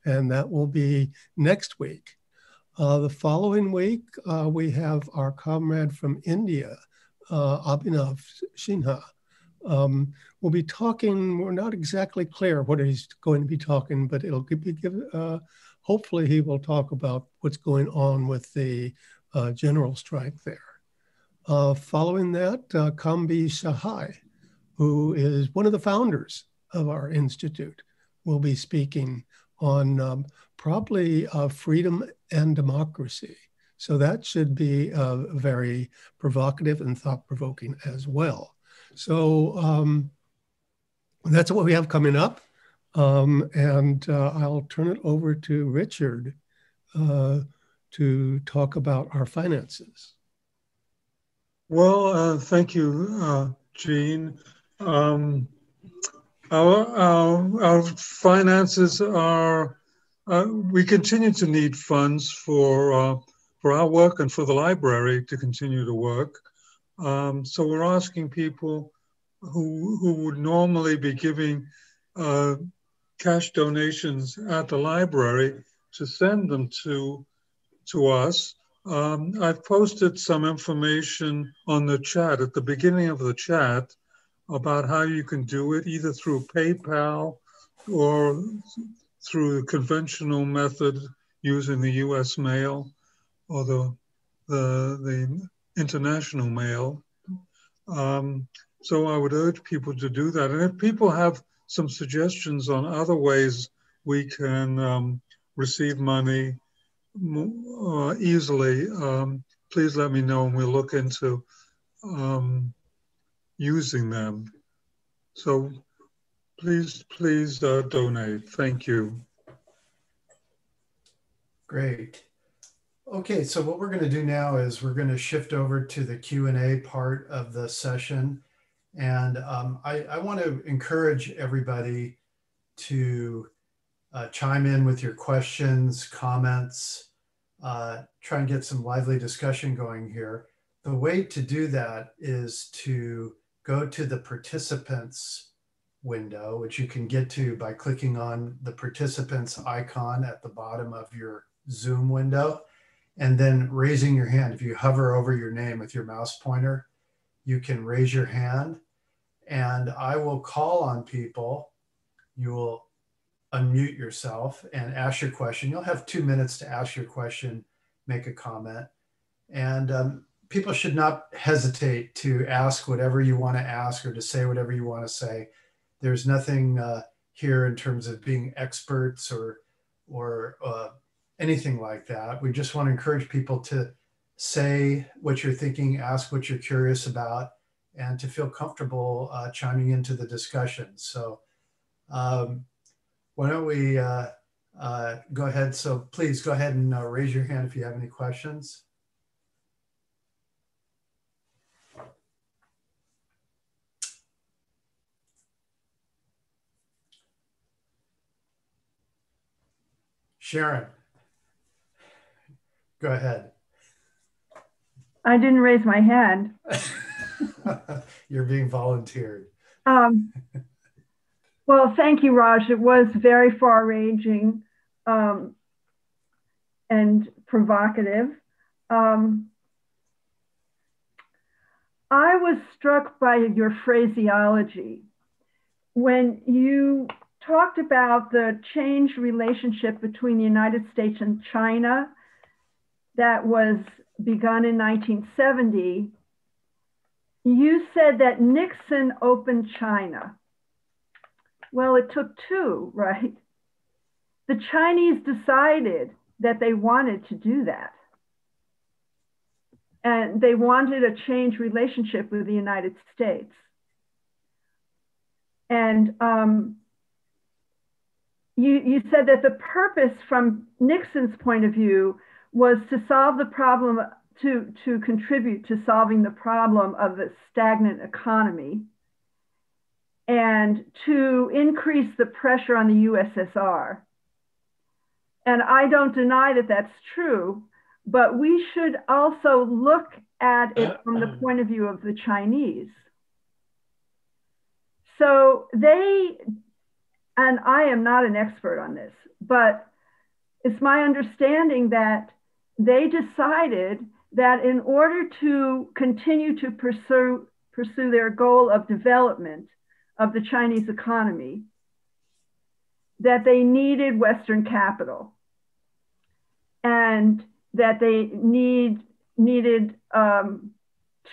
and that will be next week. Uh, the following week, uh, we have our comrade from India, uh, Abhinav Sinha, um, we'll be talking, we're not exactly clear what he's going to be talking, but it'll be given, uh, hopefully he will talk about what's going on with the uh, general strike there. Uh, following that, uh, Kambi Sahai, who is one of the founders of our institute, will be speaking on um, probably uh, freedom and democracy. So that should be uh, very provocative and thought provoking as well. So um, that's what we have coming up. Um, and uh, I'll turn it over to Richard uh, to talk about our finances. Well, uh, thank you, uh, Jean. Um, our, our, our, finances are, uh, we continue to need funds for, uh, for our work and for the library to continue to work. Um, so we're asking people who, who would normally be giving uh, cash donations at the library to send them to, to us. Um, I've posted some information on the chat at the beginning of the chat about how you can do it either through PayPal or through the conventional method using the US mail or the, the, the international mail. Um, so I would urge people to do that. And if people have some suggestions on other ways we can um, receive money uh, easily, um, please let me know and we'll look into um, using them. So please, please uh, donate. Thank you. Great. Okay, so what we're going to do now is we're going to shift over to the Q&A part of the session. And um, I, I, want to encourage everybody to uh, chime in with your questions, comments, uh, try and get some lively discussion going here. The way to do that is to go to the participants window, which you can get to by clicking on the participants icon at the bottom of your Zoom window and then raising your hand. If you hover over your name with your mouse pointer, you can raise your hand and I will call on people. You will unmute yourself and ask your question. You'll have two minutes to ask your question, make a comment. And um, people should not hesitate to ask whatever you want to ask or to say whatever you want to say. There's nothing uh, here in terms of being experts or, or uh, anything like that. We just want to encourage people to say what you're thinking, ask what you're curious about, and to feel comfortable uh, chiming into the discussion. So, um, why don't we uh, uh, go ahead? So, please go ahead and uh, raise your hand if you have any questions. Sharon, go ahead. I didn't raise my hand. You're being volunteered. Um, well, thank you, Raj. It was very far ranging um, and provocative. Um, I was struck by your phraseology when you talked about the changed relationship between the United States and China that was begun in 1970 you said that Nixon opened China. Well, it took two, right? The Chinese decided that they wanted to do that. And they wanted a change relationship with the United States. And um, you, you said that the purpose from Nixon's point of view was to solve the problem to, to contribute to solving the problem of the stagnant economy and to increase the pressure on the USSR. And I don't deny that that's true, but we should also look at it from the point of view of the Chinese. So they, and I am not an expert on this, but it's my understanding that they decided that in order to continue to pursue, pursue their goal of development of the Chinese economy, that they needed Western capital and that they need, needed um,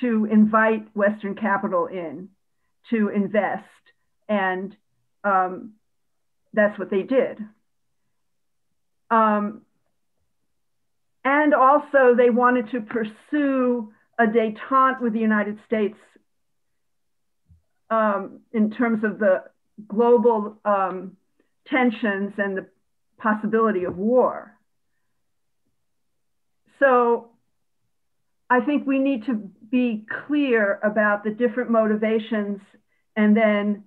to invite Western capital in to invest. And um, that's what they did. Um, and also, they wanted to pursue a detente with the United States um, in terms of the global um, tensions and the possibility of war. So I think we need to be clear about the different motivations and then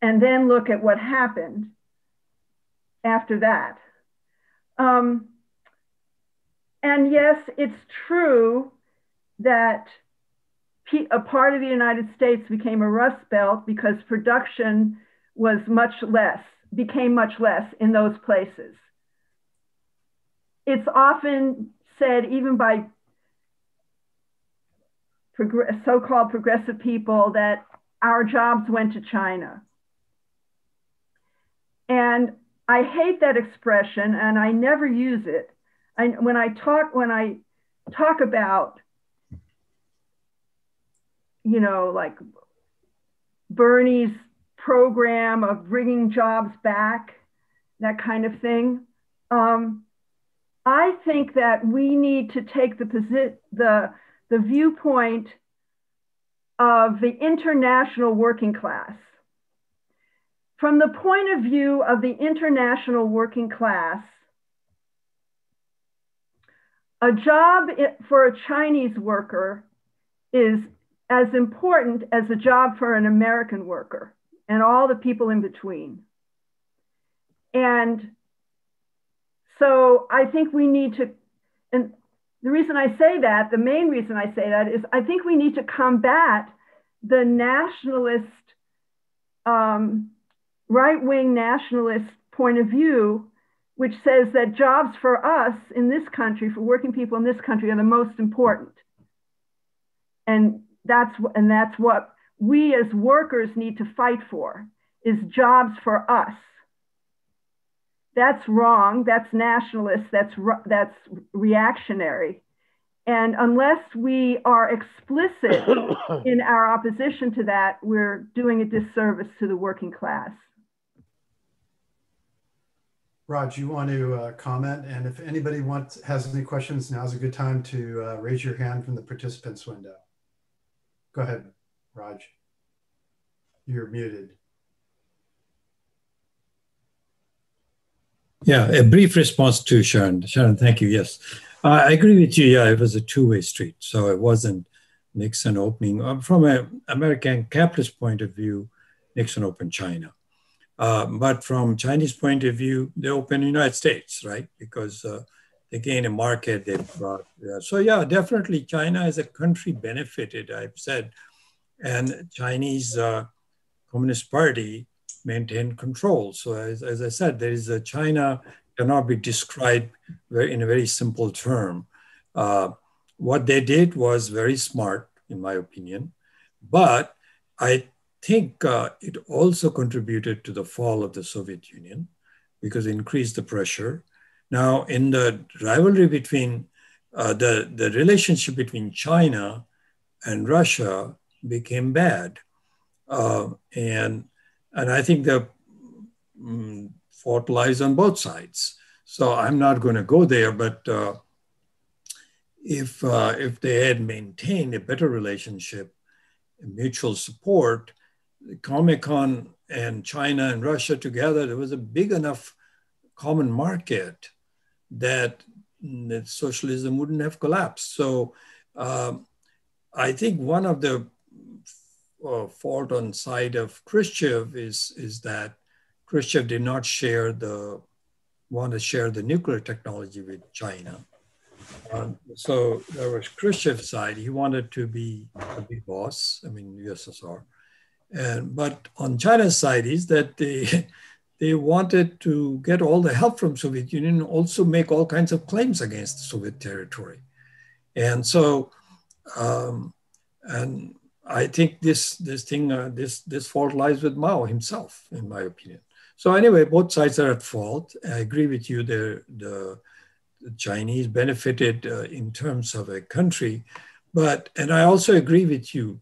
and then look at what happened after that. Um, and yes, it's true that a part of the United States became a rust belt because production was much less, became much less in those places. It's often said, even by so called progressive people, that our jobs went to China. And I hate that expression and I never use it. I, when I talk when I talk about you know like Bernie's program of bringing jobs back, that kind of thing. Um, I think that we need to take the the the viewpoint of the international working class. From the point of view of the international working class, a job for a Chinese worker is as important as a job for an American worker and all the people in between. And so I think we need to, and the reason I say that, the main reason I say that is I think we need to combat the nationalist, um, right wing nationalist point of view, which says that jobs for us in this country, for working people in this country, are the most important. And that's, and that's what we as workers need to fight for is jobs for us that's wrong. That's nationalist. That's, that's reactionary. And unless we are explicit in our opposition to that, we're doing a disservice to the working class. Raj, you want to uh, comment? And if anybody wants has any questions, now's a good time to uh, raise your hand from the participants window. Go ahead, Raj. You're muted. Yeah, a brief response to Sharon. Sharon, thank you. Yes, I agree with you. Yeah, it was a two-way street. So it wasn't Nixon opening. Um, from an American capitalist point of view, Nixon opened China. Uh, but from Chinese point of view, they opened the United States, right? Because uh, they gained a market. They brought, so yeah, definitely China as a country benefited, I've said. And Chinese uh, Communist Party maintained control. So as, as I said, there is a China cannot be described very, in a very simple term. Uh, what they did was very smart, in my opinion, but I think uh, it also contributed to the fall of the Soviet Union because it increased the pressure. Now, in the rivalry between uh, the, the relationship between China and Russia became bad. Uh, and and I think the mm, fault lies on both sides. So I'm not going to go there, but uh, if, uh, if they had maintained a better relationship, mutual support, Comecon and China and Russia together, there was a big enough common market that, that socialism wouldn't have collapsed. So um, I think one of the uh, fault on side of Khrushchev is, is that Khrushchev did not share the, want to share the nuclear technology with China. Um, so there was Khrushchev's side, he wanted to be a big boss, I mean, USSR. And, but on China's side is that they, they wanted to get all the help from Soviet Union also make all kinds of claims against Soviet territory. And so, um, and I think this this thing uh, this this fault lies with Mao himself, in my opinion. So anyway, both sides are at fault. I agree with you. The the, the Chinese benefited uh, in terms of a country, but and I also agree with you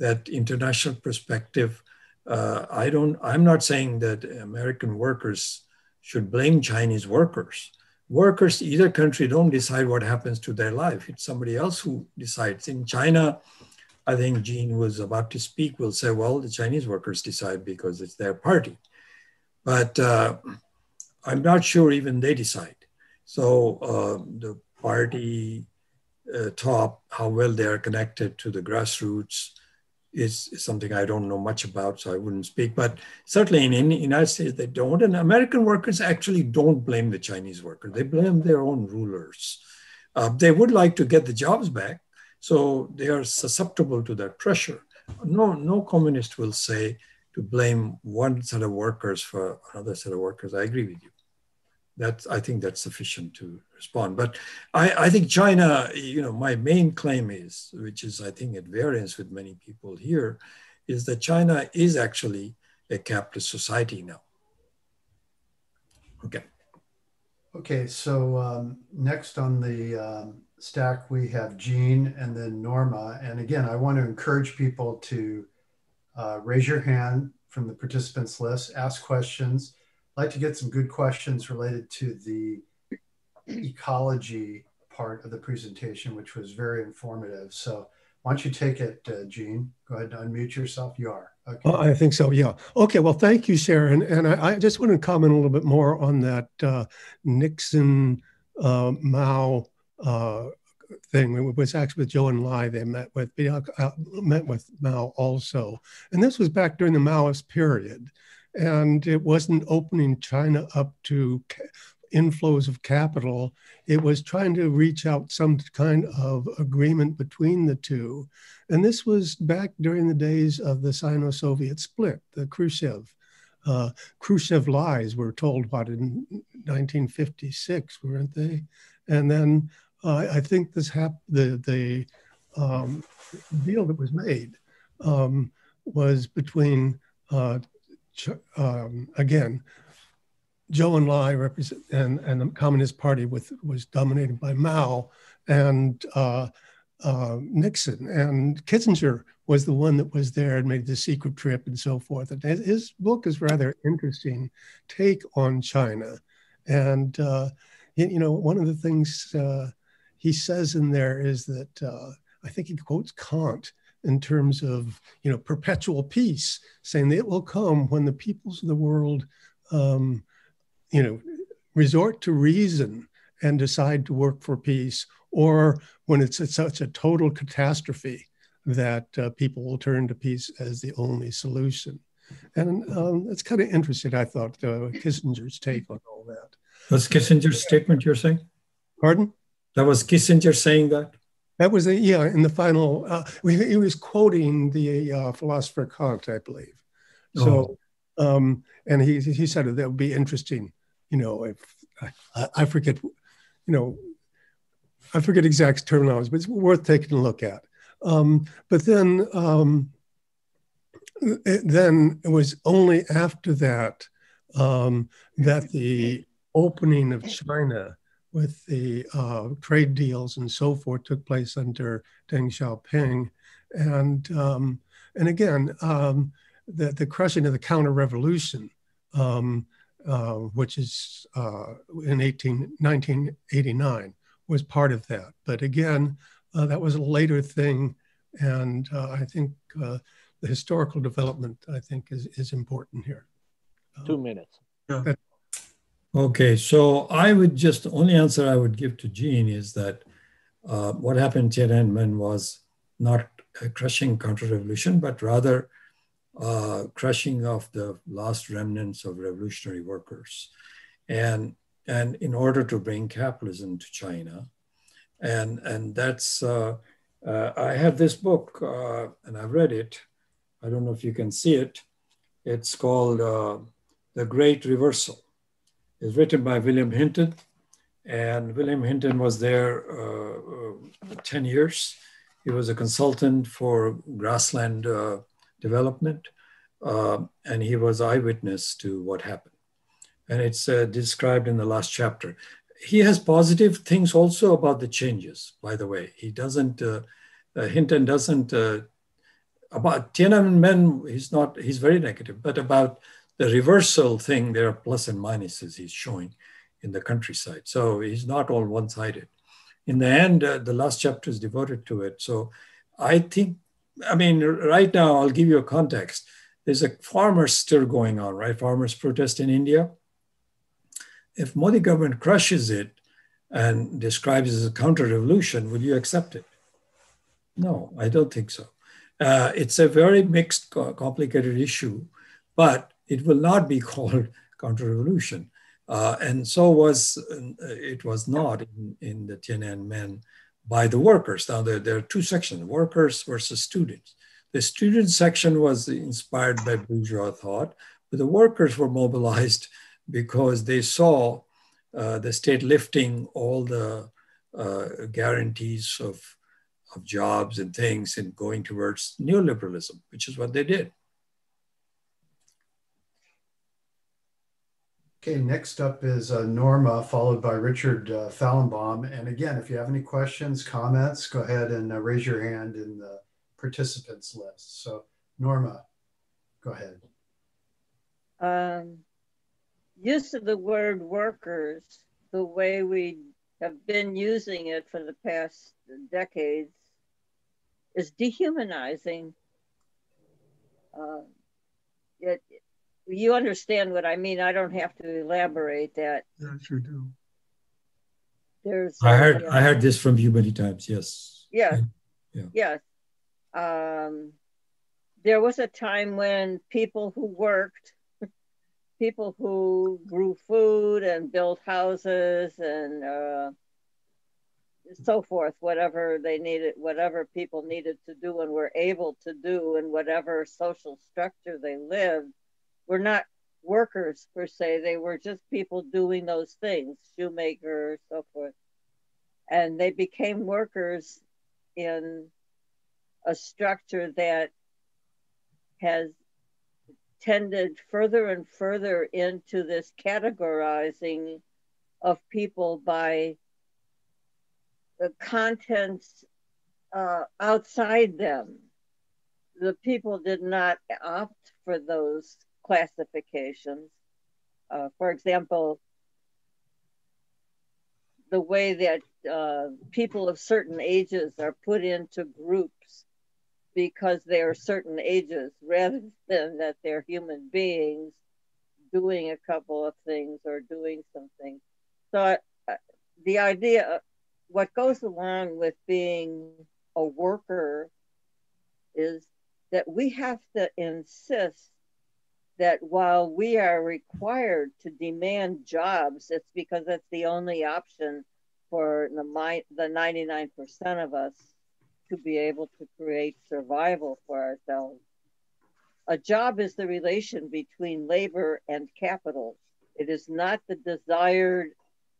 that international perspective. Uh, I don't. I'm not saying that American workers should blame Chinese workers. Workers, either country, don't decide what happens to their life. It's somebody else who decides. In China, I think Jean was about to speak will say, well, the Chinese workers decide because it's their party. But uh, I'm not sure even they decide. So uh, the party uh, top, how well they are connected to the grassroots is, something I don't know much about, so I wouldn't speak. But certainly in, in the United States, they don't. And American workers actually don't blame the Chinese workers, they blame their own rulers. Uh, they would like to get the jobs back, so they are susceptible to that pressure. No, no communist will say to blame one set of workers for another set of workers. I agree with you. That's, I think that's sufficient to respond. But I, I think China, you know, my main claim is, which is I think at variance with many people here, is that China is actually a capitalist society now. Okay. Okay, so um, next on the um, stack we have Jean and then Norma. And again, I want to encourage people to uh, raise your hand from the participants list, ask questions. I'd like to get some good questions related to the ecology part of the presentation, which was very informative. So why don't you take it, uh, Jean? Go ahead and unmute yourself. You are. Okay. Uh, I think so, yeah. Okay, well, thank you, Sharon. And I, I just want to comment a little bit more on that uh, Nixon uh, Mao uh, thing. It was actually with Joe and Enlai they met with, uh, met with Mao also. And this was back during the Maoist period. And it wasn't opening China up to inflows of capital. It was trying to reach out some kind of agreement between the two. And this was back during the days of the Sino Soviet split, the Khrushchev. Uh, Khrushchev lies were told what in 1956, weren't they? And then uh, I think this hap- the the um, deal that was made um, was between uh, um, again Zhou Enlai represent and, and the Communist Party with was dominated by Mao and uh, uh, Nixon and Kissinger was the one that was there and made the secret trip and so forth. And his book is rather interesting take on China, and uh, you know one of the things uh, he says in there is that uh, I think he quotes Kant in terms of you know perpetual peace, saying that it will come when the peoples of the world, um, you know, resort to reason and decide to work for peace, or when it's, it's such a total catastrophe that uh, people will turn to peace as the only solution. And um, it's kind of interesting, I thought, uh, Kissinger's take on all that. That's Kissinger's statement you're saying? Pardon? That was Kissinger saying that? That was, a, yeah, in the final, uh, he was quoting the uh, philosopher Kant, I believe. So, oh. um, and he, he said that would be interesting, you know, if I, I, forget, you know, I forget exact terminology, but it's worth taking a look at. Um, but then, um, it, then it was only after that um, that the opening of China with the uh, trade deals and so forth took place under Deng Xiaoping. And, um, and again, um, the, the crushing of the counter revolution, um, uh, which is uh, in 18, 1989, was part of that. But again, uh, that was a later thing. And uh, I think uh, the historical development, I think, is, is important here. Two minutes. Yeah. Okay, so I would just the only answer I would give to Jean is that uh, what happened in Tiananmen was not a crushing counter-revolution, but rather uh, crushing of the last remnants of revolutionary workers, and and in order to bring capitalism to China, and and that's uh, uh I have this book uh, and I've read it. I don't know if you can see it. It's called uh, The Great Reversal It's written by William Hinton. And William Hinton was there uh, uh, 10 years. He was a consultant for grassland development, uh, and he was eyewitness to what happened. And it's uh, described in the last chapter. He has positive things also about the changes, by the way. He doesn't, uh, Hinton doesn't, about Tiananmen, he's not, he's very negative, but about the reversal thing, there are plus and minuses he's showing in the countryside. So he's not all one sided. In the end, uh, the last chapter is devoted to it. So I think, I mean, right now, I'll give you a context. There's a farmer stir going on, right? Farmers protest in India. If Modi government crushes it, and describes it as a counter revolution, will you accept it? No, I don't think so. Uh, it's a very mixed, complicated issue, but it will not be called counter revolution. Uh, and so was uh, it was not in, in the Tiananmen by the workers. Now there, there are two sections: workers versus students. The student section was inspired by bourgeois thought, but the workers were mobilized because they saw uh, the state lifting all the uh, guarantees of, of jobs and things and going towards neoliberalism, which is what they did. Okay, next up is uh, Norma, followed by Richard uh, Fallenbaum. And again, if you have any questions, comments, go ahead and uh, raise your hand in the participants list. So Norma, go ahead. Um, use of the word workers, the way we have been using it for the past decades, is dehumanizing. Uh, it, you understand what I mean. I don't have to elaborate that. Yes, you do. There's. I heard. Uh, I heard this from you many times. Yes. Yeah. Yeah. Yes. Um, there was a time when people who worked people who grew food and built houses and uh, so forth, whatever they needed, whatever people needed to do and were able to do, and whatever social structure they lived, were not workers per se. They were just people doing those things, shoemakers, so forth. And they became workers in a structure that has tended further and further into this categorizing of people by the contents uh, outside them. The people did not opt for those classifications. Uh, for example, the way that uh, people of certain ages are put into groups because they are certain ages rather than that they're human beings doing a couple of things or doing something. So uh, the idea, what goes along with being a worker is that we have to insist that while we are required to demand jobs, it's because that's the only option for the, the 99% of us to be able to create survival for ourselves. A job is the relation between labor and capital. It is not the desired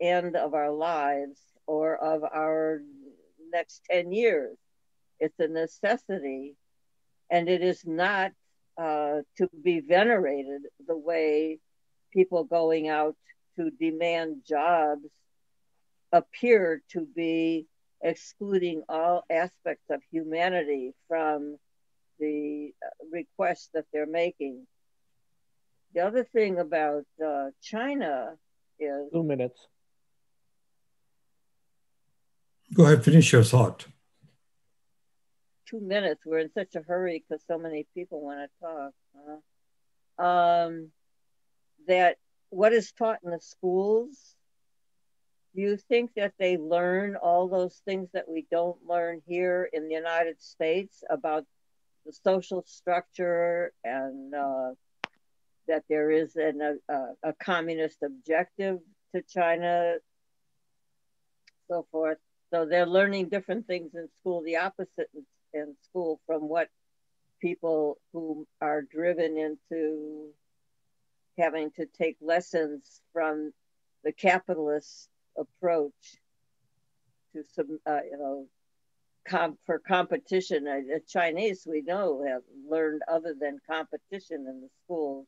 end of our lives or of our next 10 years. It's a necessity, and it is not uh, to be venerated the way people going out to demand jobs appear to be excluding all aspects of humanity from the request that they're making. The other thing about uh, China is two minutes. Go ahead, finish your thought. Two minutes. We're in such a hurry because so many people want to talk. Uh, um, that what is taught in the schools do you think that they learn all those things that we don't learn here in the United States about the social structure and uh, that there is an, a, a communist objective to China, so forth? So they're learning different things in school, the opposite in, in school from what people who are driven into having to take lessons from the capitalist approach to some, uh, you know, for competition. Uh, the Chinese, we know, have learned other than competition in the school,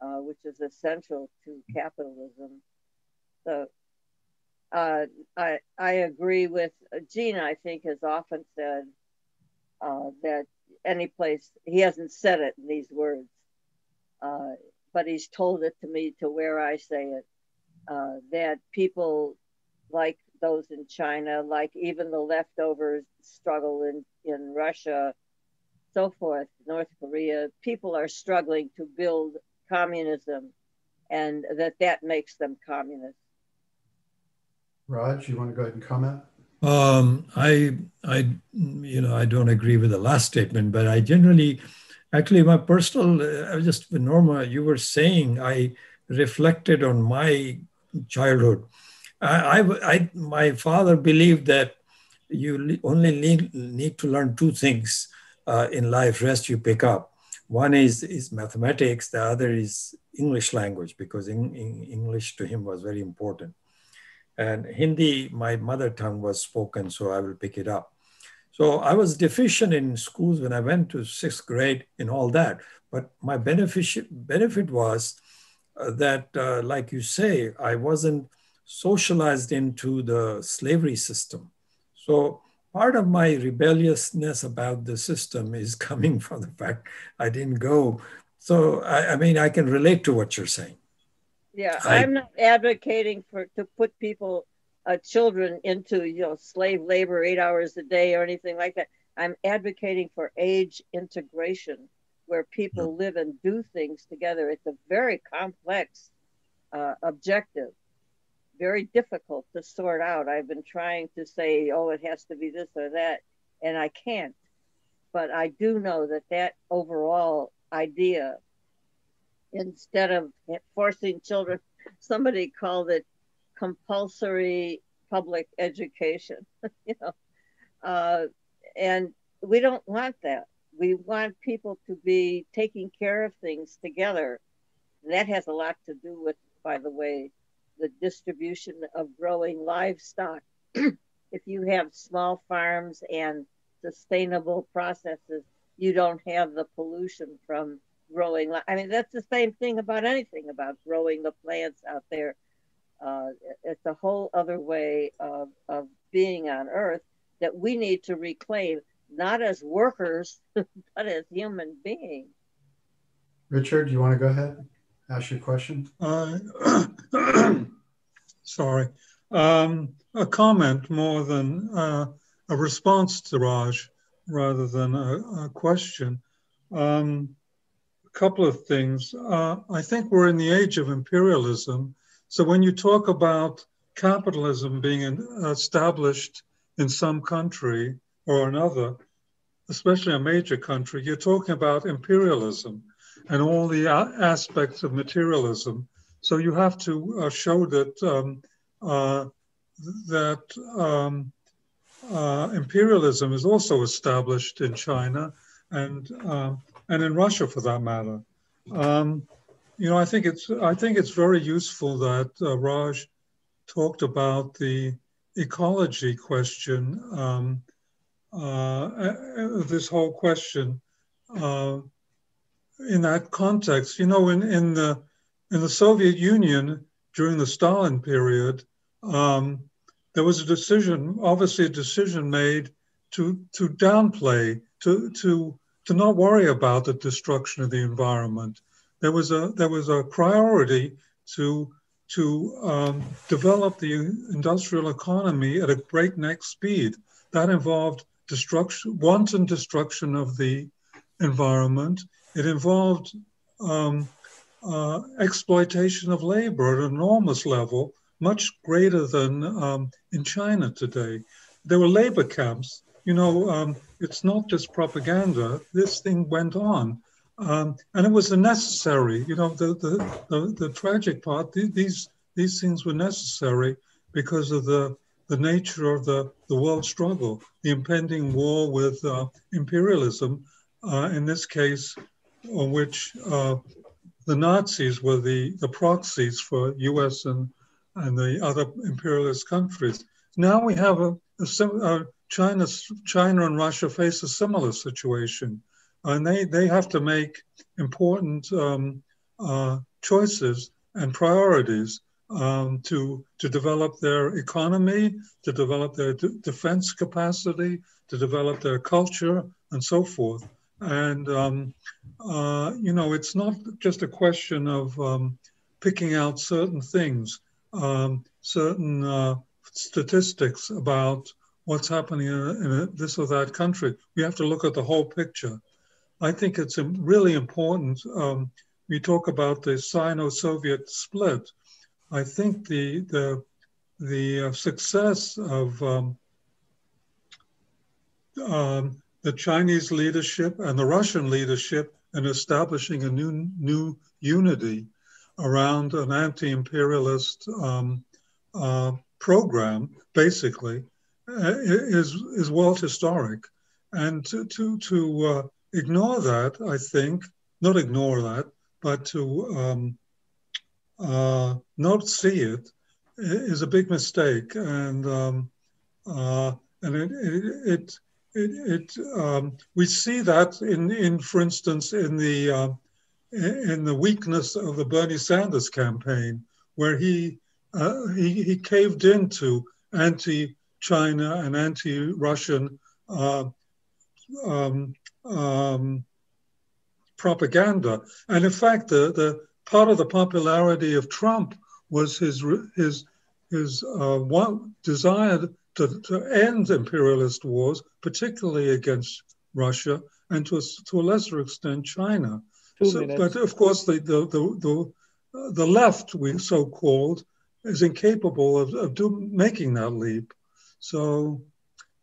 uh, which is essential to capitalism. So uh, I, I agree with Gina, I think, has often said uh, that any place, he hasn't said it in these words, uh, but he's told it to me to where I say it uh, that people like those in China, like even the leftovers struggle in, in Russia, so forth, North Korea, people are struggling to build communism and that that makes them communists. Raj, you want to go ahead and comment? Um, I, I, you know, I don't agree with the last statement, but I generally, actually, my personal, uh, just Norma, you were saying, I reflected on my childhood. I, I, I my father believed that you only need, need to learn two things uh, in life, rest you pick up. One is, is mathematics, the other is English language, because in, in English to him was very important. And Hindi, my mother tongue was spoken, so I will pick it up. So I was deficient in schools when I went to sixth grade in all that. But my benefit, benefit was uh, that, uh, like you say, I wasn't socialized into the slavery system. So part of my rebelliousness about the system is coming from the fact I didn't go. So I, I mean, I can relate to what you're saying. Yeah, I, am not advocating for to put people, uh, children into you know slave labor eight hours a day or anything like that. I'm advocating for age integration, where people live and do things together. It's a very complex uh, objective, very difficult to sort out. I've been trying to say, oh, it has to be this or that, and I can't. But I do know that that overall idea instead of forcing children, somebody called it compulsory public education, you know. Uh, and we don't want that. We want people to be taking care of things together. And that has a lot to do with, by the way, the distribution of growing livestock. if you have small farms and sustainable processes, you don't have the pollution from growing. I mean, that's the same thing about anything about growing the plants out there. Uh, it's a whole other way of, of being on Earth that we need to reclaim, not as workers, but as human beings. Richard, do you want to go ahead? Ask your question. Uh, sorry. Um, a comment more than uh, a response to Raj rather than a, a question. Um, couple of things. Uh, I think we're in the age of imperialism. So when you talk about capitalism being established in some country or another, especially a major country, you're talking about imperialism and all the aspects of materialism. So you have to uh, show that um, uh, that um, uh, imperialism is also established in China and um, and in Russia for that matter. Um, you know, I think it's I think it's very useful that uh, Raj talked about the ecology question. Um, uh, uh, this whole question uh, in that context, you know, in in the in the Soviet Union during the Stalin period, um, there was a decision, obviously a decision made to to downplay, to to to not worry about the destruction of the environment. There was a there was a priority to to um, develop the industrial economy at a breakneck speed. That involved destruction, wanton destruction of the environment. It involved um, uh, exploitation of labor at an enormous level, much greater than um, in China today. There were labor camps. You know, um, it's not just propaganda. This thing went on. Um, and it was a necessary, you know, the, the, the, the tragic part, these, these things were necessary because of the, the nature of the, the world struggle, the impending war with uh, imperialism, uh, in this case, on which uh, the Nazis were the, the proxies for US and, and the other imperialist countries. Now we have a, a, a China, China and Russia face a similar situation, and they, they have to make important um, uh, choices and priorities um, to, to develop their economy, to develop their d- defense capacity, to develop their culture, and so forth. And, um, uh, you know, it's not just a question of um, picking out certain things, um, certain uh, statistics about what's happening in, in this or that country. We have to look at the whole picture. I think it's really important. Um, we talk about the Sino-Soviet split. I think the, the the uh, success of um, um, the Chinese leadership and the Russian leadership in establishing a new new unity around an anti-imperialist um, uh, program, basically, is is world historic, and to to to uh, ignore that, I think, not ignore that, but to um, uh, not see it is a big mistake, and um, uh, and it it it, it um, we see that in in for instance in the uh, in the weakness of the Bernie Sanders campaign, where he uh, he, he caved into anti-China and anti-Russian uh, um, um, propaganda, and in fact, the the part of the popularity of Trump was his his his uh, one desire to, to end imperialist wars, particularly against Russia and to a, to a lesser extent China. So, but of course, the the the the, the left, we so called, is incapable of, of do, making that leap. So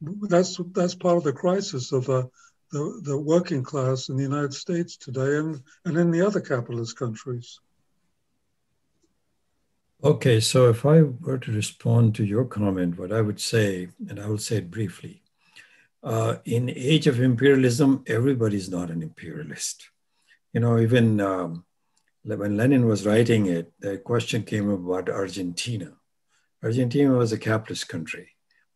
that's that's part of the crisis of uh, the the working class in the United States today and and in the other capitalist countries. Okay, so if I were to respond to your comment, what I would say, and I will say it briefly, uh, in age of imperialism, everybody's not an imperialist. You know, even um, when Lenin was writing it, the question came about Argentina. Argentina was a capitalist country,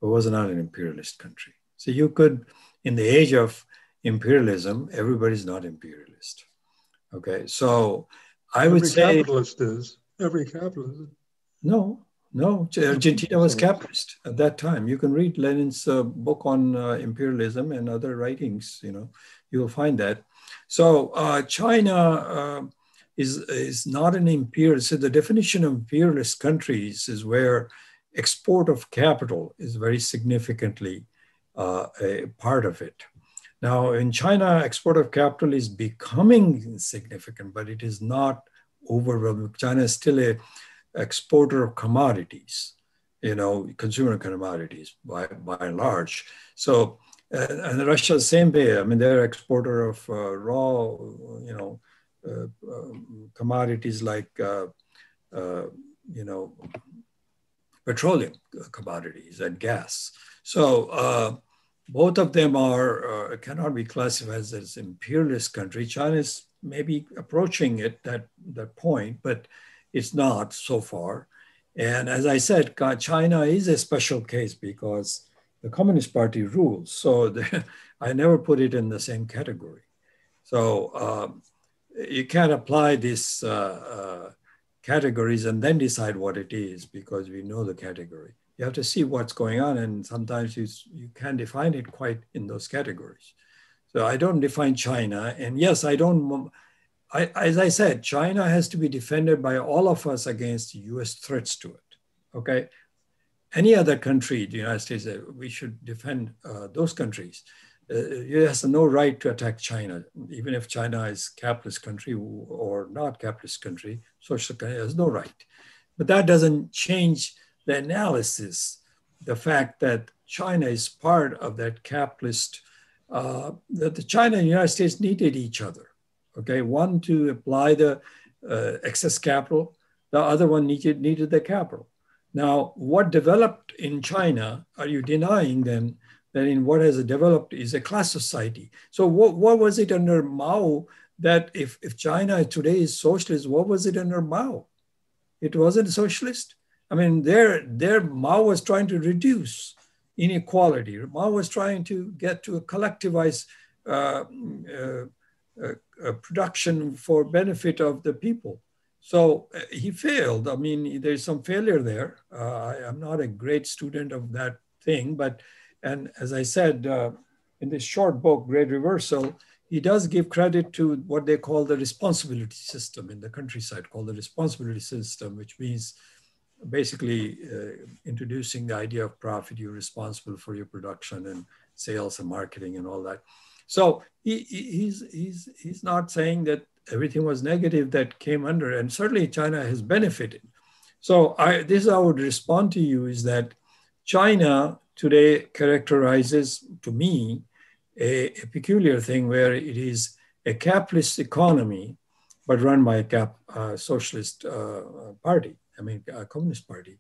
but was not an imperialist country. So you could, in the age of imperialism, everybody's not imperialist. Okay, so I Every would say capitalist is every capitalist. No, no. Argentina was capitalist at that time. You can read Lenin's uh, book on uh, imperialism and other writings. You know, you will find that. So uh, China uh, is is not an imperialist. So the definition of imperialist countries is where export of capital is very significantly uh, a part of it. Now, in China, export of capital is becoming significant, but it is not overwhelming. China is still a exporter of commodities, you know, consumer commodities by, by and large. So, uh, and Russia, same way. I mean, they're exporter of uh, raw, you know, uh, um, commodities like, uh, uh, you know, petroleum commodities and gas. So uh, both of them are cannot be classified as imperialist country. China is maybe approaching it that that point, but it's not so far. And as I said, China is a special case because the Communist Party rules. So the, I never put it in the same category. So um, you can't apply this uh, uh, categories and then decide what it is because we know the category. You have to see what's going on, and sometimes you, you can't define it quite in those categories. So I don't define China, and yes, I don't. I, as I said, China has to be defended by all of us against US threats to it. Okay. Any other country, the United States, uh, we should defend uh, those countries. Uh, it has no right to attack China, even if China is capitalist country or not capitalist country, social country has no right. But that doesn't change the analysis, the fact that China is part of that capitalist, uh, that the China and the United States needed each other okay? One to apply the uh, excess capital, the other one needed, needed the capital. Now, what developed in China, are you denying then that in what has developed is a class society? So what, what was it under Mao that if, if China today is socialist, what was it under Mao? It wasn't socialist. I mean, there, there Mao was trying to reduce inequality. Mao was trying to get to a collectivized uh, uh, uh, production for benefit of the people. So uh, he failed. I mean, there's some failure there. Uh, I, am not a great student of that thing, but and as I said uh, in this short book, Great Reversal, he does give credit to what they call the responsibility system in the countryside, called the responsibility system, which means basically uh, introducing the idea of profit. You're responsible for your production and sales and marketing and all that. So he, he's, he's, he's not saying that everything was negative that came under, and certainly China has benefited. So I, this I would respond to you is that China today characterizes to me a, a peculiar thing where it is a capitalist economy, but run by a cap, uh, socialist uh, party, I mean, a communist party.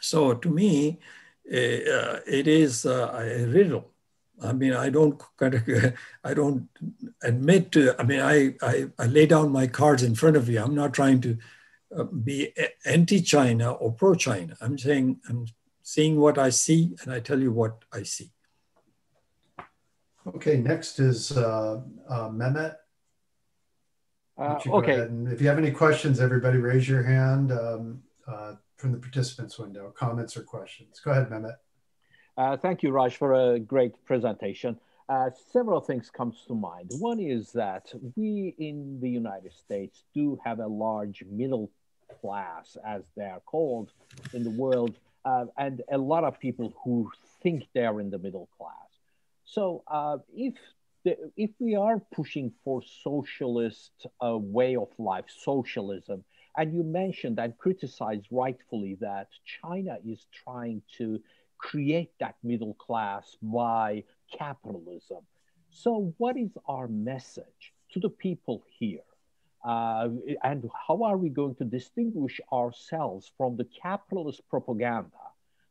So to me, uh, it is uh, a riddle. I mean, I don't kind of, I don't admit to. I mean, I, I, I lay down my cards in front of you. I'm not trying to uh, be anti-China or pro-China. I'm saying I'm seeing what I see, and I tell you what I see. Okay, next is uh, uh, Mehmet. Uh, okay. And if you have any questions, everybody raise your hand um, uh, from the participants window, comments or questions. Go ahead, Mehmet. Uh, thank you, Raj, for a great presentation. Uh, several things comes to mind. One is that we in the United States do have a large middle class, as they are called in the world, uh, and a lot of people who think they are in the middle class. So uh, if the, if we are pushing for socialist uh, way of life, socialism, and you mentioned and criticized rightfully that China is trying to create that middle class by capitalism. So, what is our message to the people here? Uh, and how are we going to distinguish ourselves from the capitalist propaganda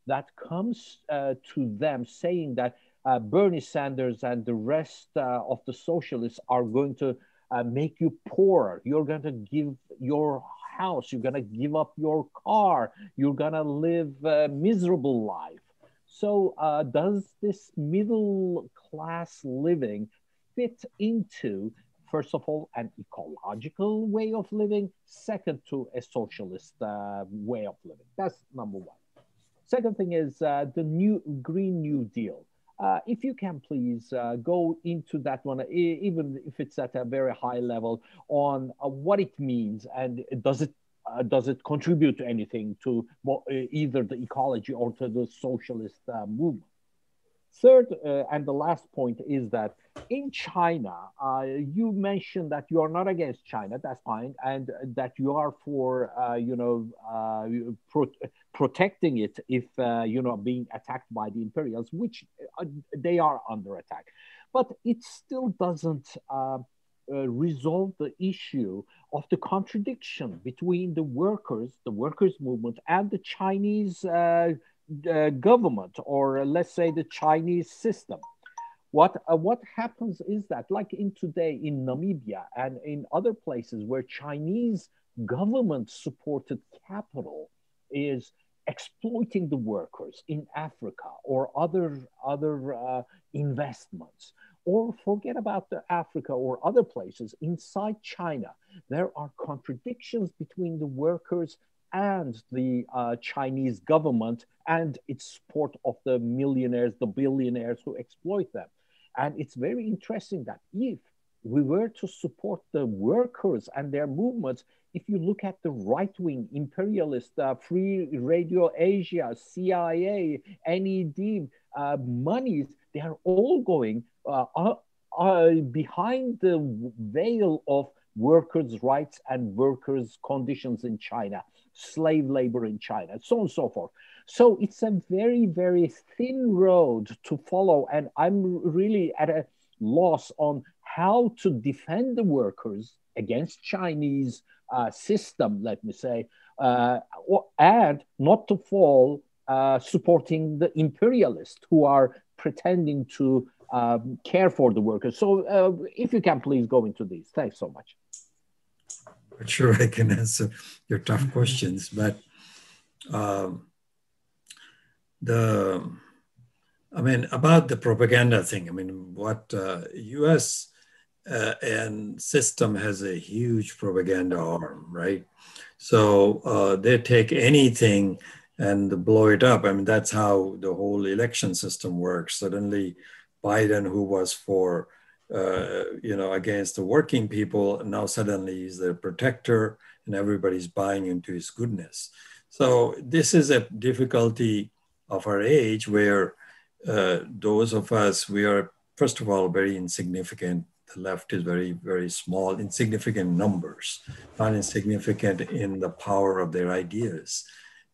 that comes uh, to them saying that uh, Bernie Sanders and the rest uh, of the socialists are going to uh, make you poorer. You're going to give your house, you're going to give up your car, you're going to live a miserable life. So, uh, does this middle class living fit into, first of all, an ecological way of living, second, to a socialist uh, way of living? That's number one. Second thing is uh, the new Green New Deal. Uh, if you can please uh, go into that one, even if it's at a very high level, on uh, what it means and does it uh, does it contribute to anything to uh, either the ecology or to the socialist movement? Third, and the last point is that in China, you mentioned that you are not against China. That's fine, and that you are for you know pro protecting it if uh, you know being attacked by the imperials, which uh, they are under attack. But it still doesn't uh, uh, resolve the issue of the contradiction between the workers, the workers' movement, and the Chinese uh, uh, government, or let's say the Chinese system. What what happens is that, like in today in Namibia and in other places where Chinese government supported capital is exploiting the workers in Africa or other other uh, investments or forget about the Africa or other places inside China there are contradictions between the workers and the uh, Chinese government and its support of the millionaires the billionaires who exploit them. And it's very interesting that if we were to support the workers and their movements, if you look at the right wing imperialist, uh, Free Radio Asia, CIA, NED uh, monies, they are all going uh, uh, uh, behind the veil of workers' rights and workers' conditions in China, slave labor in China, so on and so forth. So it's a very, very thin road to follow. And I'm really at a loss on how to defend the workers against Chinese uh, system, let me say, uh, and not to fall uh, supporting the imperialists who are pretending to um, care for the workers. So, uh, if you can please go into these. Thanks so much. Sure, I can answer your tough questions, but um, the I mean about the propaganda thing. I mean, what uh, U.S uh, and system has a huge propaganda arm, right? So uh, they take anything and blow it up. I mean, that's how the whole election system works. Suddenly, Biden, who was for, uh, you know, against the working people, now suddenly he's the protector and everybody's buying into his goodness. So this is a difficulty of our age where uh, those of us, we are, first of all, very insignificant the left is very, very small, insignificant numbers, not insignificant in the power of their ideas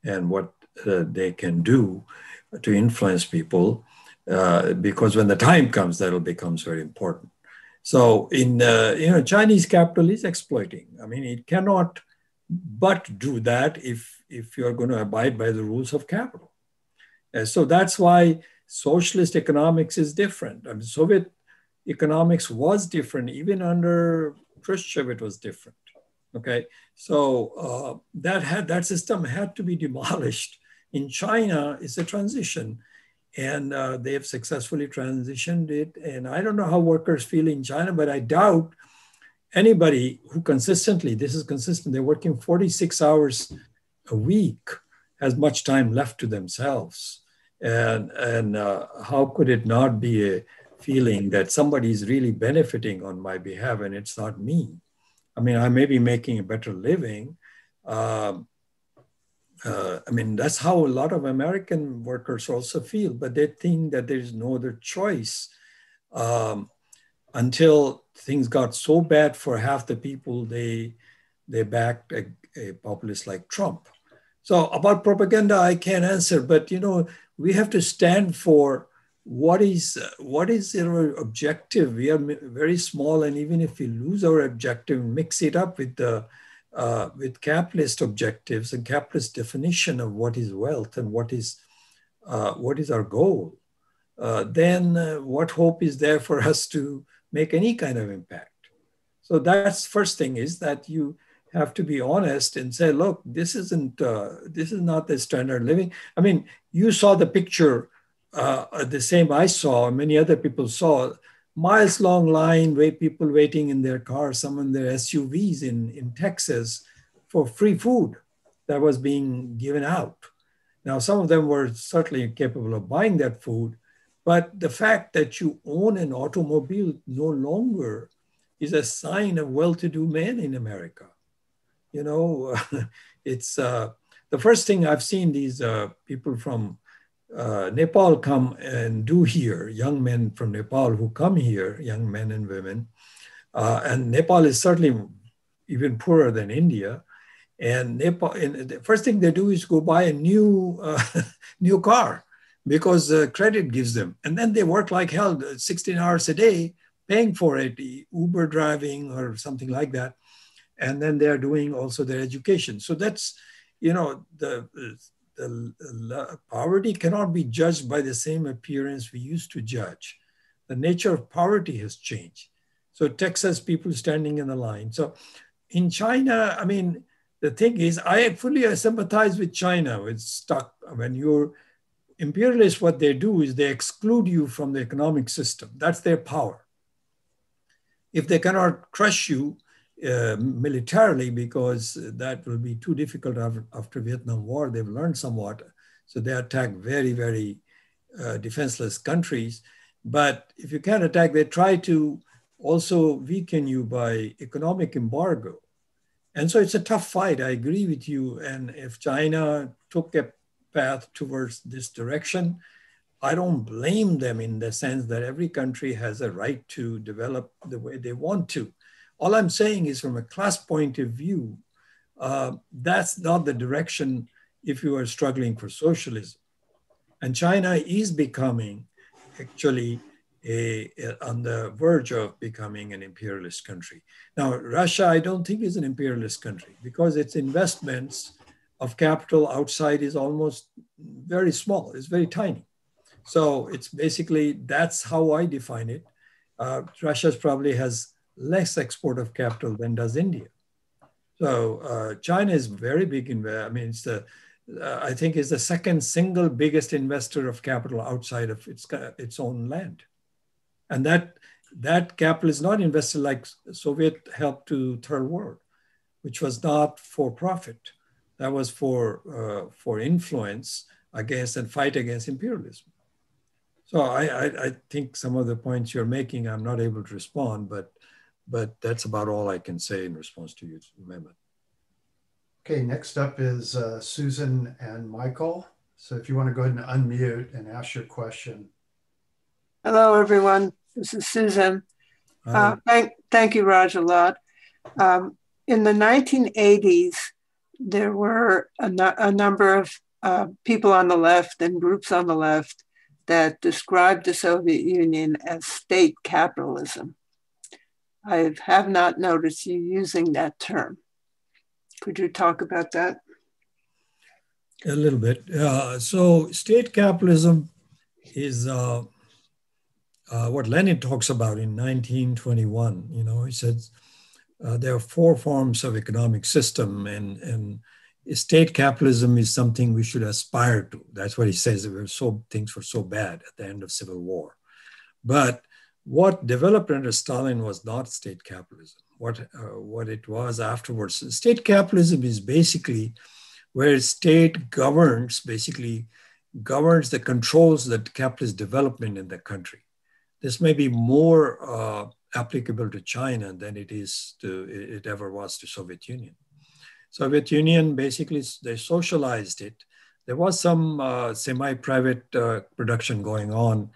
and what uh, they can do to influence people. Uh, because when the time comes, that'll becomes very important. So in uh, you know Chinese capital is exploiting. I mean, it cannot but do that if if you're going to abide by the rules of capital. And so that's why socialist economics is different. I mean, Soviet economics was different. Even under Khrushchev, it was different. Okay, so uh, that had that system had to be demolished. In China, it's a transition, and uh, they have successfully transitioned it. And I don't know how workers feel in China, but I doubt anybody who consistently this is consistent. They're working 46 hours a week has much time left to themselves. And, and uh, how could it not be a feeling that somebody is really benefiting on my behalf and it's not me. I mean, I may be making a better living. Um, uh, I mean, that's how a lot of American workers also feel, but they think that there's no other choice um, until things got so bad for half the people they they backed a, a populist like Trump. So about propaganda, I can't answer, but you know, we have to stand for what is what is our objective we are very small and even if we lose our objective mix it up with the uh, with capitalist objectives and capitalist definition of what is wealth and what is uh, what is our goal uh, then uh, what hope is there for us to make any kind of impact? So that's first thing is that you have to be honest and say look this isn't uh, this is not the standard living. I mean you saw the picture uh, the same I saw, many other people saw, miles long line, wait, people waiting in their cars, some in their SUVs in, in Texas for free food that was being given out. Now, some of them were certainly capable of buying that food, but the fact that you own an automobile no longer is a sign of well-to-do men in America. You know, it's uh, the first thing I've seen these uh, people from uh, Nepal come and do here, young men from Nepal who come here, young men and women. Uh, and Nepal is certainly even poorer than India. And Nepal, and the first thing they do is go buy a new, uh, new car because uh, credit gives them. And then they work like hell, 16 hours a day, paying for it, Uber driving or something like that. And then they're doing also their education. So that's, you know, the poverty cannot be judged by the same appearance we used to judge. The nature of poverty has changed. So Texas people standing in the line. So in China, I mean, the thing is, I fully sympathize with China. It's stuck when you're imperialists. What they do is they exclude you from the economic system. That's their power. If they cannot crush you, uh, militarily because that will be too difficult after, after, Vietnam War. They've learned somewhat. So they attack very, very uh, defenseless countries. But if you can't attack, they try to also weaken you by economic embargo. And so it's a tough fight. I agree with you. And if China took a path towards this direction, I don't blame them in the sense that every country has a right to develop the way they want to. All I'm saying is from a class point of view, uh, that's not the direction if you are struggling for socialism. And China is becoming actually a, a, on the verge of becoming an imperialist country. Now, Russia, I don't think is an imperialist country because its investments of capital outside is almost very small, it's very tiny. So it's basically, that's how I define it. Uh, Russia probably has less export of capital than does India. So uh, China is very big in, I mean, it's the, uh, I think is the second single biggest investor of capital outside of its, its own land. And that, that capital is not invested like Soviet help to third world, which was not for profit. That was for, uh, for influence against and fight against imperialism. So I, I, I, think some of the points you're making, I'm not able to respond, but but that's about all I can say in response to your amendment. Okay, next up is uh, Susan and Michael. So if you want to go ahead and unmute and ask your question. Hello, everyone. This is Susan. Uh, thank, thank you, Raj, a lot. Um, in the 1980s, there were a, no, a number of uh, people on the left and groups on the left that described the Soviet Union as state capitalism. I have not noticed you using that term. Could you talk about that? A little bit. Uh, so, state capitalism is uh, uh, what Lenin talks about in 1921. You know, he says uh, there are four forms of economic system, and and state capitalism is something we should aspire to. That's what he says. Were so things were so bad at the end of civil war, but what developed under Stalin was not state capitalism. What uh, what it was afterwards, state capitalism is basically where state governs basically governs the controls that capitalist development in the country. This may be more uh, applicable to China than it is to it ever was to Soviet Union. Soviet Union basically they socialized it. There was some uh, semi-private uh, production going on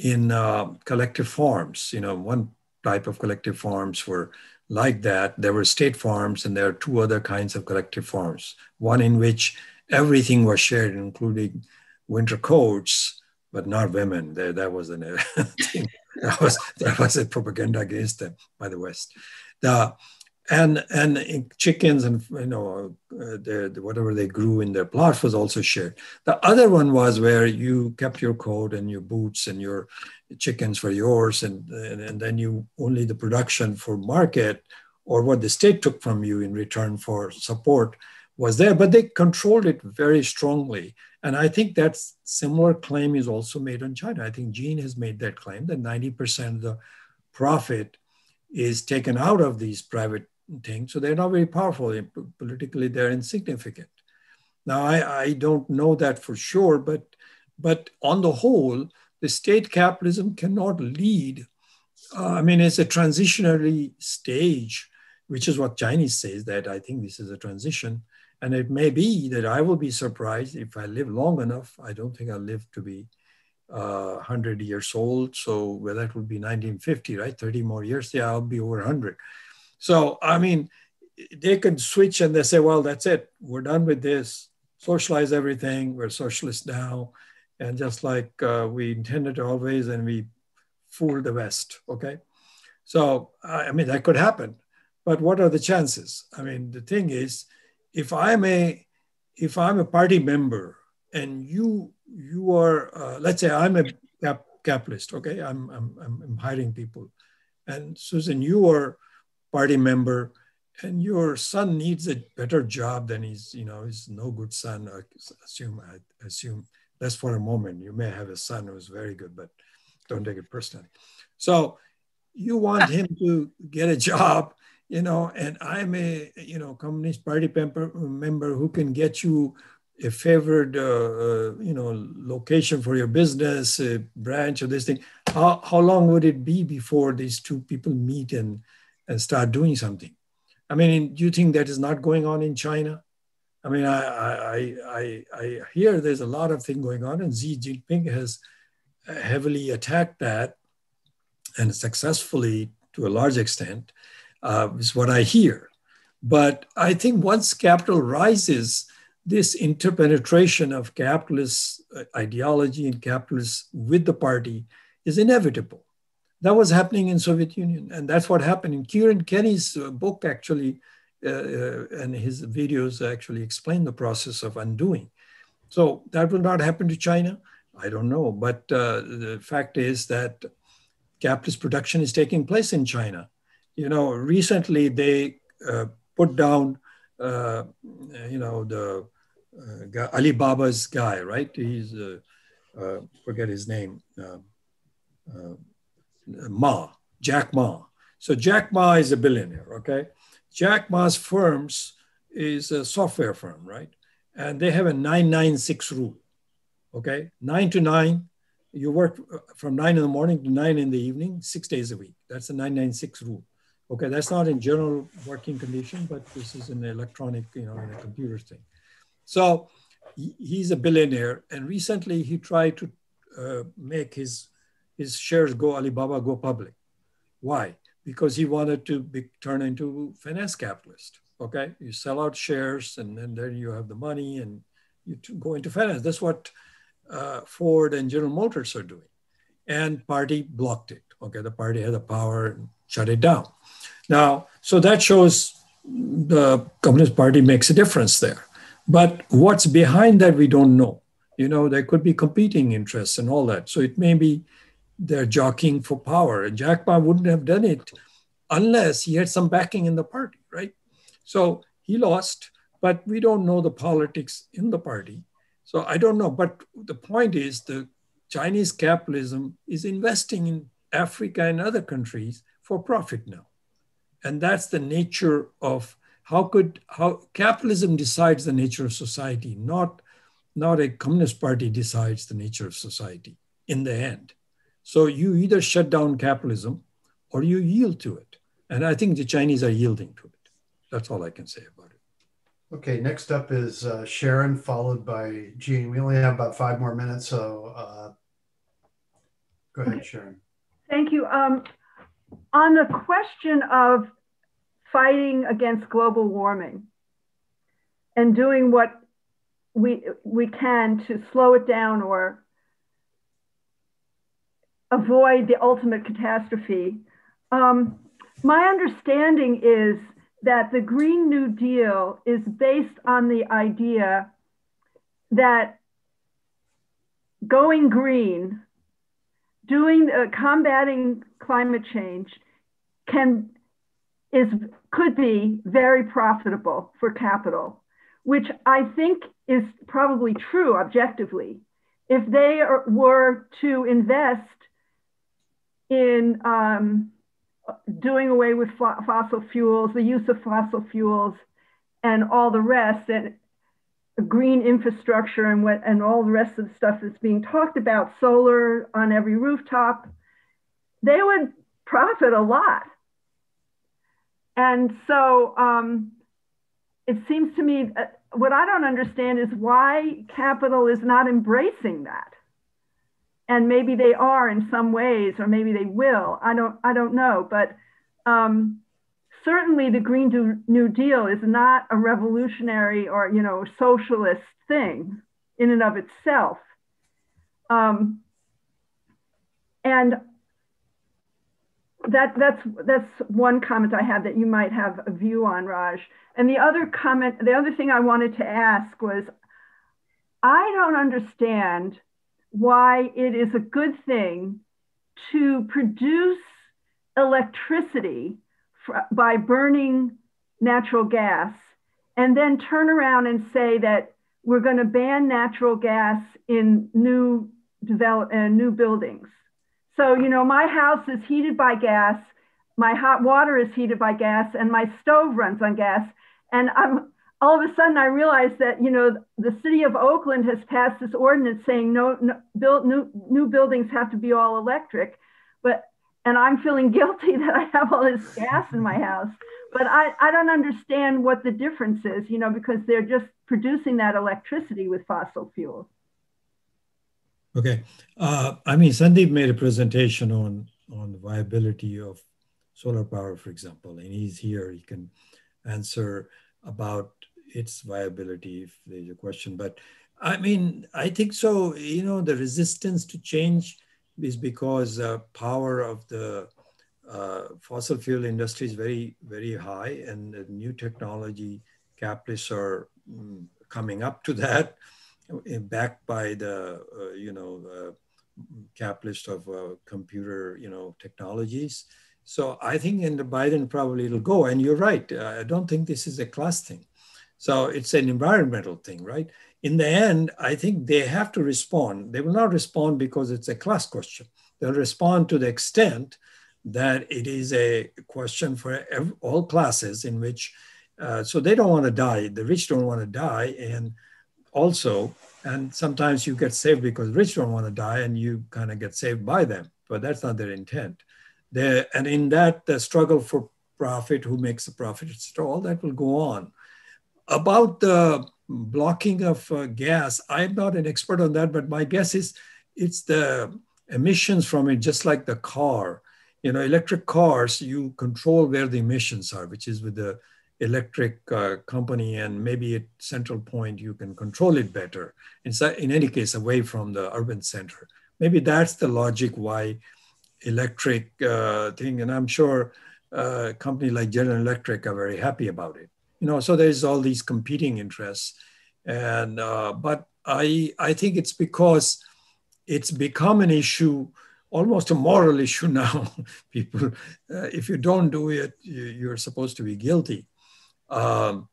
in uh, collective farms. You know, one type of collective farms were like that. There were state farms, and there are two other kinds of collective farms. One in which everything was shared, including winter coats, but not women. There, that was an thing. That was that was a propaganda against them by the West. The and and chickens and you know uh, whatever they grew in their plot was also shared. The other one was where you kept your coat and your boots and your chickens were yours, and, and and then you only the production for market or what the state took from you in return for support was there, but they controlled it very strongly. And I think that similar claim is also made on China. I think Jean has made that claim that 90% of the profit is taken out of these private things. So they're not very powerful. Politically, they're insignificant. Now, I, I don't know that for sure, but, but on the whole, the state capitalism cannot lead. Uh, I mean, it's a transitionary stage, which is what Chinese says that I think this is a transition and it may be that I will be surprised if I live long enough. I don't think I'll live to be uh, 100 years old. So well, that would be 1950, right? 30 more years. Yeah, I'll be over 100. So, I mean, they can switch and they say, well, that's it. We're done with this. Socialize everything. We're socialists now. And just like uh, we intended always, and we fooled the West. Okay. So, I mean, that could happen. But what are the chances? I mean, the thing is, if I'm a if I'm a party member and you you are uh, let's say I'm a cap, capitalist, okay, I'm, I'm I'm hiring people, and Susan, you are party member, and your son needs a better job than he's you know he's no good son. I assume I assume that's for a moment. You may have a son who's very good, but don't take it personally. So you want him to get a job you know, and I'm a, you know, Communist Party member who can get you a favored, uh, uh, you know, location for your business, branch of this thing. How, how long would it be before these two people meet and, and start doing something? I mean, do you think that is not going on in China? I mean, I, I, I, I hear there's a lot of thing going on, and Xi Jinping has heavily attacked that and successfully to a large extent uh, is what I hear. But I think once capital rises, this interpenetration of capitalist uh, ideology and capitalists with the party is inevitable. That was happening in Soviet Union, and that's what happened in Keeran Kenny's uh, book. Actually, uh, uh, and his videos actually explain the process of undoing. So that will not happen to China. I don't know, but uh, the fact is that capitalist production is taking place in China you know, recently they uh, put down, uh, you know, the guy, Alibaba's guy, right? He's, forget his name, Ma, Jack Ma. So Jack Ma is a billionaire, okay? Jack Ma's firms is a software firm, right? And they have a 996 rule, okay? Nine to nine, you work from nine in the morning to nine in the evening, six days a week. That's the 996 rule. Okay, that's not in general working condition, but this is an electronic, you know, in a computer thing. So he's a billionaire, and recently he tried to uh, make his his shares go Alibaba go public, Why? Because he wanted to be, turn into finance capitalist. Okay, you sell out shares, and, then you have the money, and you go into finance. That's what uh, Ford and General Motors are doing. And party blocked it. Okay, the party had the power and shut it down. Now, so that shows the Communist Party makes a difference there. But what's behind that, we don't know. You know, there could be competing interests and all that. So it may be they're jockeying for power. And Jack Ma wouldn't have done it unless he had some backing in the party, right? So he lost, but we don't know the politics in the party. So I don't know. But the point is the Chinese capitalism is investing in Africa and other countries for profit now. And that's the nature of how could how capitalism decides the nature of society, not, not a communist party decides the nature of society in the end. So you either shut down capitalism or you yield to it. And I think the Chinese are yielding to it. That's all I can say about it. Okay, next up is uh, Sharon, followed by Jean. We only have about five more minutes, so uh, go ahead, Sharon. Thank you. Um, on the question of fighting against global warming and doing what we we can to slow it down or avoid the ultimate catastrophe. Um, my understanding is that the Green New Deal is based on the idea that going green, doing uh, combating climate change, can is could be very profitable for capital, which I think is probably true objectively. If they are, were to invest in um, doing away with fossil fuels, the use of fossil fuels, and all the rest, and green infrastructure and what and all the rest of the stuff that's being talked about, solar on every rooftop, they would profit a lot. And so um, it seems to me what I don't understand is why capital is not embracing that and maybe they are in some ways, or maybe they will. I don't, I don't know. But um, certainly, the Green New Deal is not a revolutionary or you know socialist thing in and of itself. Um, and that that's that's one comment I had that you might have a view on, Raj. And the other comment, the other thing I wanted to ask was, I don't understand why it is a good thing to produce electricity by burning natural gas and then turn around and say that we're going to ban natural gas in new develop uh, new buildings. So, you know, my house is heated by gas, my hot water is heated by gas, and my stove runs on gas. And I'm all of a sudden I realized that you know the city of Oakland has passed this ordinance saying no, no build new new buildings have to be all electric, but and I'm feeling guilty that I have all this gas in my house. But I, I don't understand what the difference is, you know, because they're just producing that electricity with fossil fuels. Okay. Uh, I mean, Sandeep made a presentation on, on the viability of solar power, for example, and he's here. He can answer about its viability if there's a question. But I mean, I think so. You know, the resistance to change is because uh, power of the uh, fossil fuel industry is very, very high, and the new technology capitalists are mm, coming up to that, uh, backed by the, uh, you know, uh, capitalist of uh, computer, you know, technologies. So I think in the Biden probably it'll go. And you're right. I don't think this is a class thing. So it's an environmental thing, right? In the end, I think they have to respond. They will not respond because it's a class question. They'll respond to the extent that it is a question for all classes in which, uh, so they don't want to die. The rich don't want to die. And also, and sometimes you get saved because rich don't want to die and you kind of get saved by them, but that's not their intent. They're, and in that, the struggle for profit, who makes the profit, all that will go on. About the blocking of uh, gas, I'm not an expert on that, but my guess is it's the emissions from it, just like the car. you know, electric cars, you control where the emissions are, which is with the electric uh, company and maybe at central point you can control it better. In, in any case, away from the urban center. Maybe that's the logic why electric uh, thing, and I'm sure uh, company like General Electric are very happy about it. You know, so there's all these competing interests, and uh, but I I think it's because it's become an issue, almost a moral issue now. People, uh, if you don't do it, you, are supposed to be guilty. Um,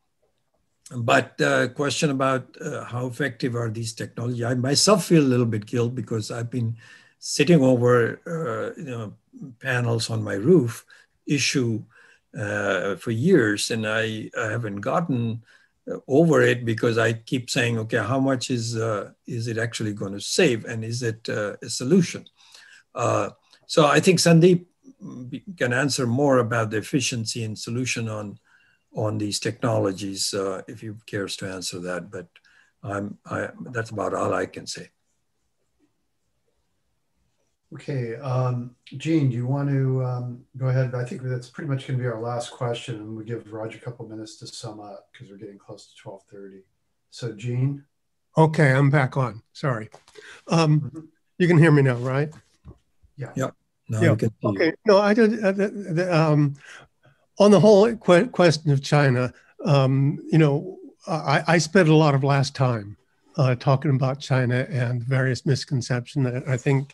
but uh, question about uh, how effective are these technologies? I myself feel a little bit guilt because I've been sitting over uh, you know panels on my roof issue uh, for years, and I, I, haven't gotten over it because I keep saying, okay, how much is uh, is it actually going to save, and is it uh, a solution? Uh, so I think Sandeep can answer more about the efficiency and solution on on these technologies uh, if he cares to answer that. But I'm I, that's about all I can say. Okay, um, Jean, do you want to um, go ahead? I think that's pretty much going to be our last question, and we give Raj a couple minutes to sum up because we're getting close to twelve thirty. So, Jean. Okay, I'm back on. Sorry. Um, mm-hmm. You can hear me now, right? Yeah. Yeah. No, yeah. okay. No, I did. Uh, the, the, um, on the whole que- question of China, um, you know, I, I spent a lot of last time uh, talking about China and various misconceptions. That I think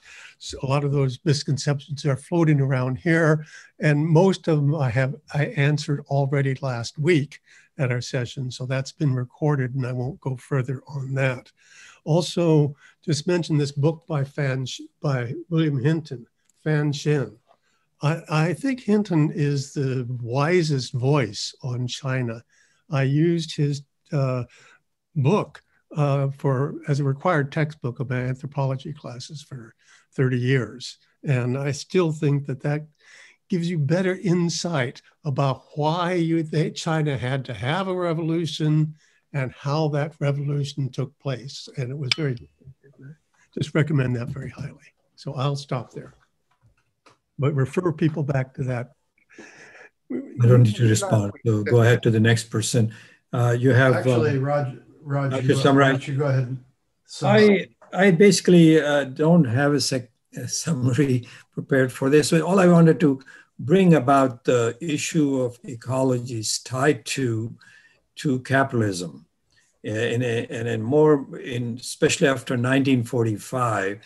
a lot of those misconceptions are floating around here, and most of them I have I answered already last week at our session, so that's been recorded, and I won't go further on that. Also, just mention this book by Fan by William Hinton, Fanshen. I, I think Hinton is the wisest voice on China. I used his uh, book uh, for as a required textbook of my anthropology classes for 30 years. And I still think that that gives you better insight about why you, they, China had to have a revolution and how that revolution took place. And it was very, just recommend that very highly. So I'll stop there. But refer people back to that. I don't need to respond. So go ahead to the next person. Uh, you have actually, um, Raj. Raj, you, summarize. you go ahead. I I basically uh, don't have a, sec- a, summary prepared for this. So all I wanted to bring about the issue of ecology is tied to to capitalism, in a, and more in especially after 1945,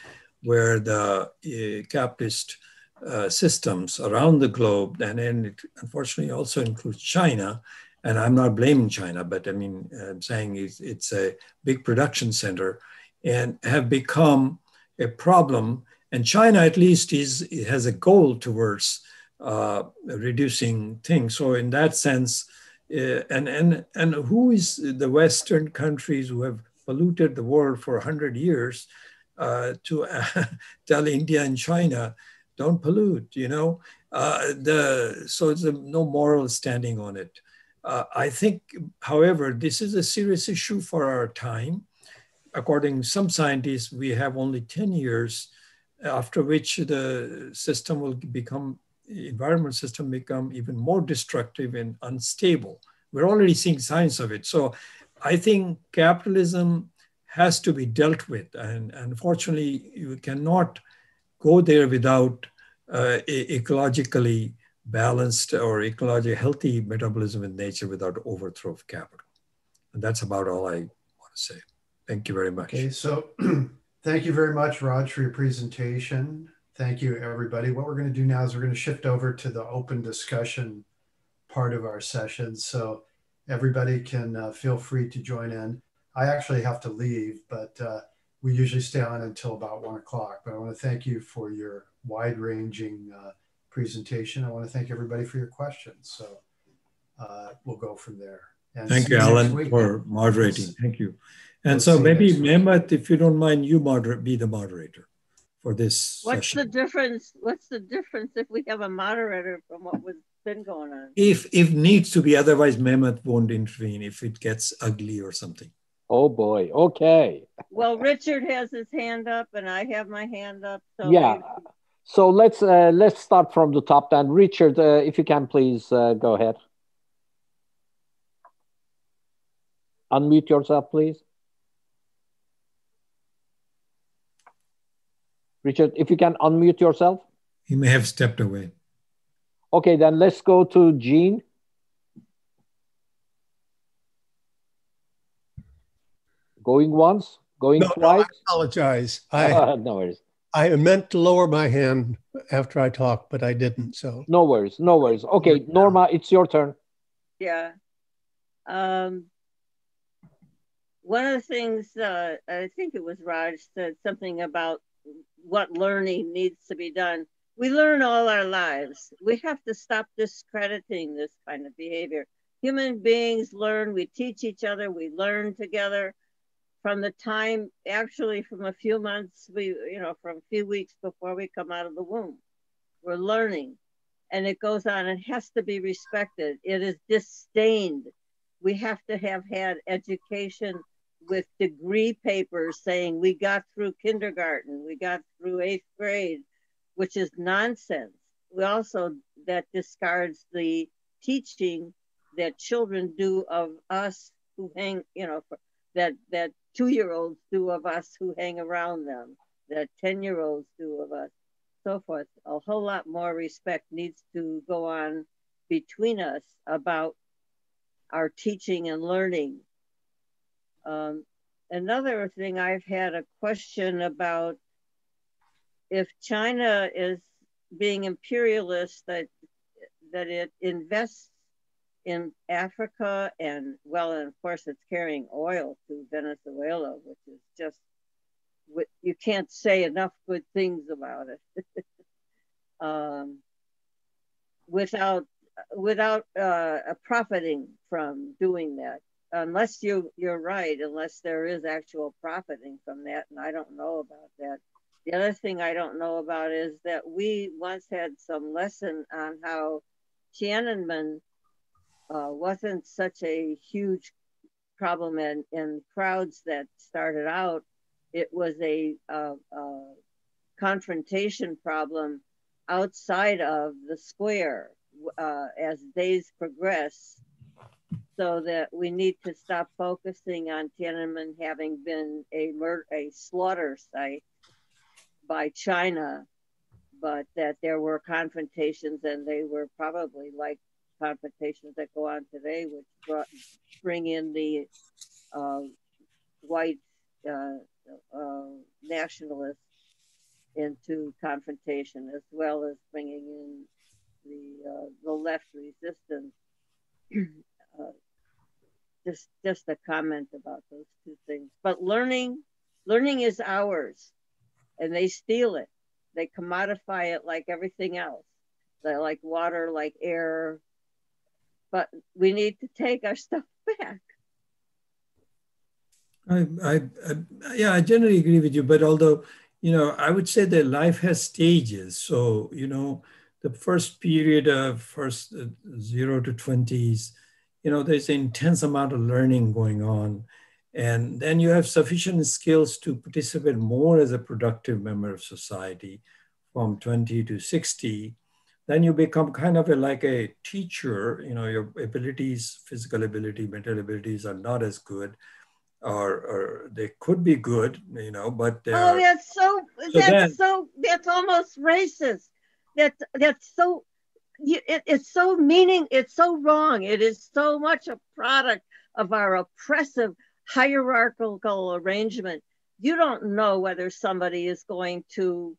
where the uh, capitalist uh, systems around the globe, and then it unfortunately also includes China, and I'm not blaming China, but I mean, I'm saying it's, it's a big production center and have become a problem. And China, at least, is has a goal towards uh, reducing things. So, in that sense, uh, and and and who is the Western countries who have polluted the world for hundred years uh, to tell India and China, don't pollute? You know, uh, the so a, no moral standing on it. Uh, I think, however, this is a serious issue for our time. According to some scientists, we have only 10 years after which the system will become, environment system become even more destructive and unstable. We're already seeing signs of it. So I think capitalism has to be dealt with. And unfortunately, you cannot go there without uh, ecologically balanced or ecologically healthy metabolism in nature without overthrow of capital. And that's about all I want to say. Thank you very much. Okay, so thank you very much, Raj, for your presentation. Thank you, everybody. What we're going to do now is we're going to shift over to the open discussion part of our session. So everybody can uh, feel free to join in. I actually have to leave, but uh, we usually stay on until about one o'clock. But I want to thank you for your wide ranging uh, presentation. I want to thank everybody for your questions. So uh, we'll go from there. And thank you, Alan, for moderating. Thank you. And so maybe Mehmet, if you don't mind, you moderate, be the moderator for this. What's session. the difference? What's the difference if we have a moderator from what was been going on? If if needs to be, otherwise Mehmet won't intervene if it gets ugly or something. Oh boy. Okay. Well, Richard has his hand up, and I have my hand up. So yeah. So let's uh, let's start from the top then. Richard, uh, if you can please uh, go ahead. Unmute yourself, please. Richard, if you can unmute yourself. He may have stepped away. Okay, then let's go to Jean. Going once, going No, no. I apologize. I, no worries. I meant to lower my hand after I talked, but I didn't. So No worries. No worries. Okay, Norma, it's your turn. Yeah. Um, one of the things uh, I think it was Raj said something about what learning needs to be done. We learn all our lives. We have to stop discrediting this kind of behavior. Human beings learn, we teach each other, we learn together from the time, actually from a few months, we, you know, from a few weeks before we come out of the womb. We're learning and it goes on. It has to be respected. It is disdained. We have to have had education with degree papers saying we got through kindergarten, we got through eighth grade, which is nonsense. We also, that discards the teaching that children do of us who hang, you know, that, that two year olds do of us who hang around them, that 10 year olds do of us, so forth. A whole lot more respect needs to go on between us about our teaching and learning um, another thing, I've had a question about if China is being imperialist, that that it invests in Africa and well, and of course it's carrying oil to Venezuela, which is just you can't say enough good things about it. Um, without without uh, profiting from doing that unless you you're right, unless there is actual profiting from that, and I don't know about that. The other thing I don't know about is that we once had some lesson on how Tiananmen uh, wasn't such a huge problem in, in crowds that started out. It was a, confrontation problem outside of the square. Uh, as days progress, so that we need to stop focusing on Tiananmen having been a murder, a slaughter site by China, but that there were confrontations and they were probably like confrontations that go on today, which brought, bring in the uh, white uh, uh, nationalists into confrontation, as well as bringing in the uh, the left resistance. Just just a comment about those two things but learning learning is ours and they steal it they commodify it like everything else they like water like air but we need to take our stuff back I, I, I, yeah, I generally agree with you. But although, you know, I would say that life has stages. So, you know, the first period of first uh, zero to 20s, you know, there's an intense amount of learning going on. And then you have sufficient skills to participate more as a productive member of society from 20 to 60. Then you become kind of a, like a teacher, you know, your abilities, physical ability, mental abilities are not as good. Or, or they could be good, you know, but oh, that's so, so that's then, so that's almost racist. That's that's so it, it's so meaning it's so wrong it is so much a product of our oppressive hierarchical arrangement you don't know whether somebody is going to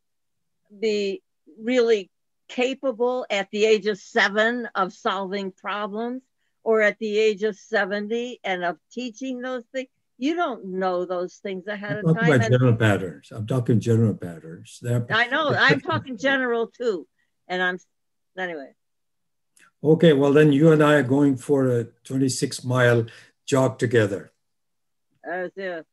be really capable at the age of seven of solving problems or at the age of 70 and of teaching those things you don't know those things ahead I'm of time. About general patterns. I'm talking general patterns. They're, I know. I'm talking general too, and I'm anyway. Okay, well then you and I are going for a 26 mile jog together. As if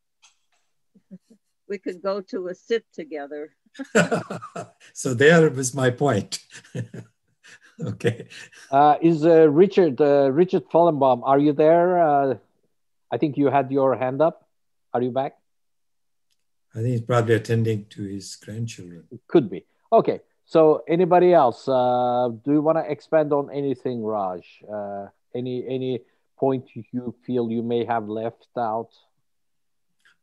we could go to a sit together. so there was my point. okay. Uh, is uh, Richard uh, Richard Fallenbaum? Are you there? Uh, I think you had your hand up. Are you back? I think he's probably attending to his grandchildren. Could be. Okay. So anybody else? Uh, do you want to expand on anything, Raj? Uh, any any point you feel you may have left out?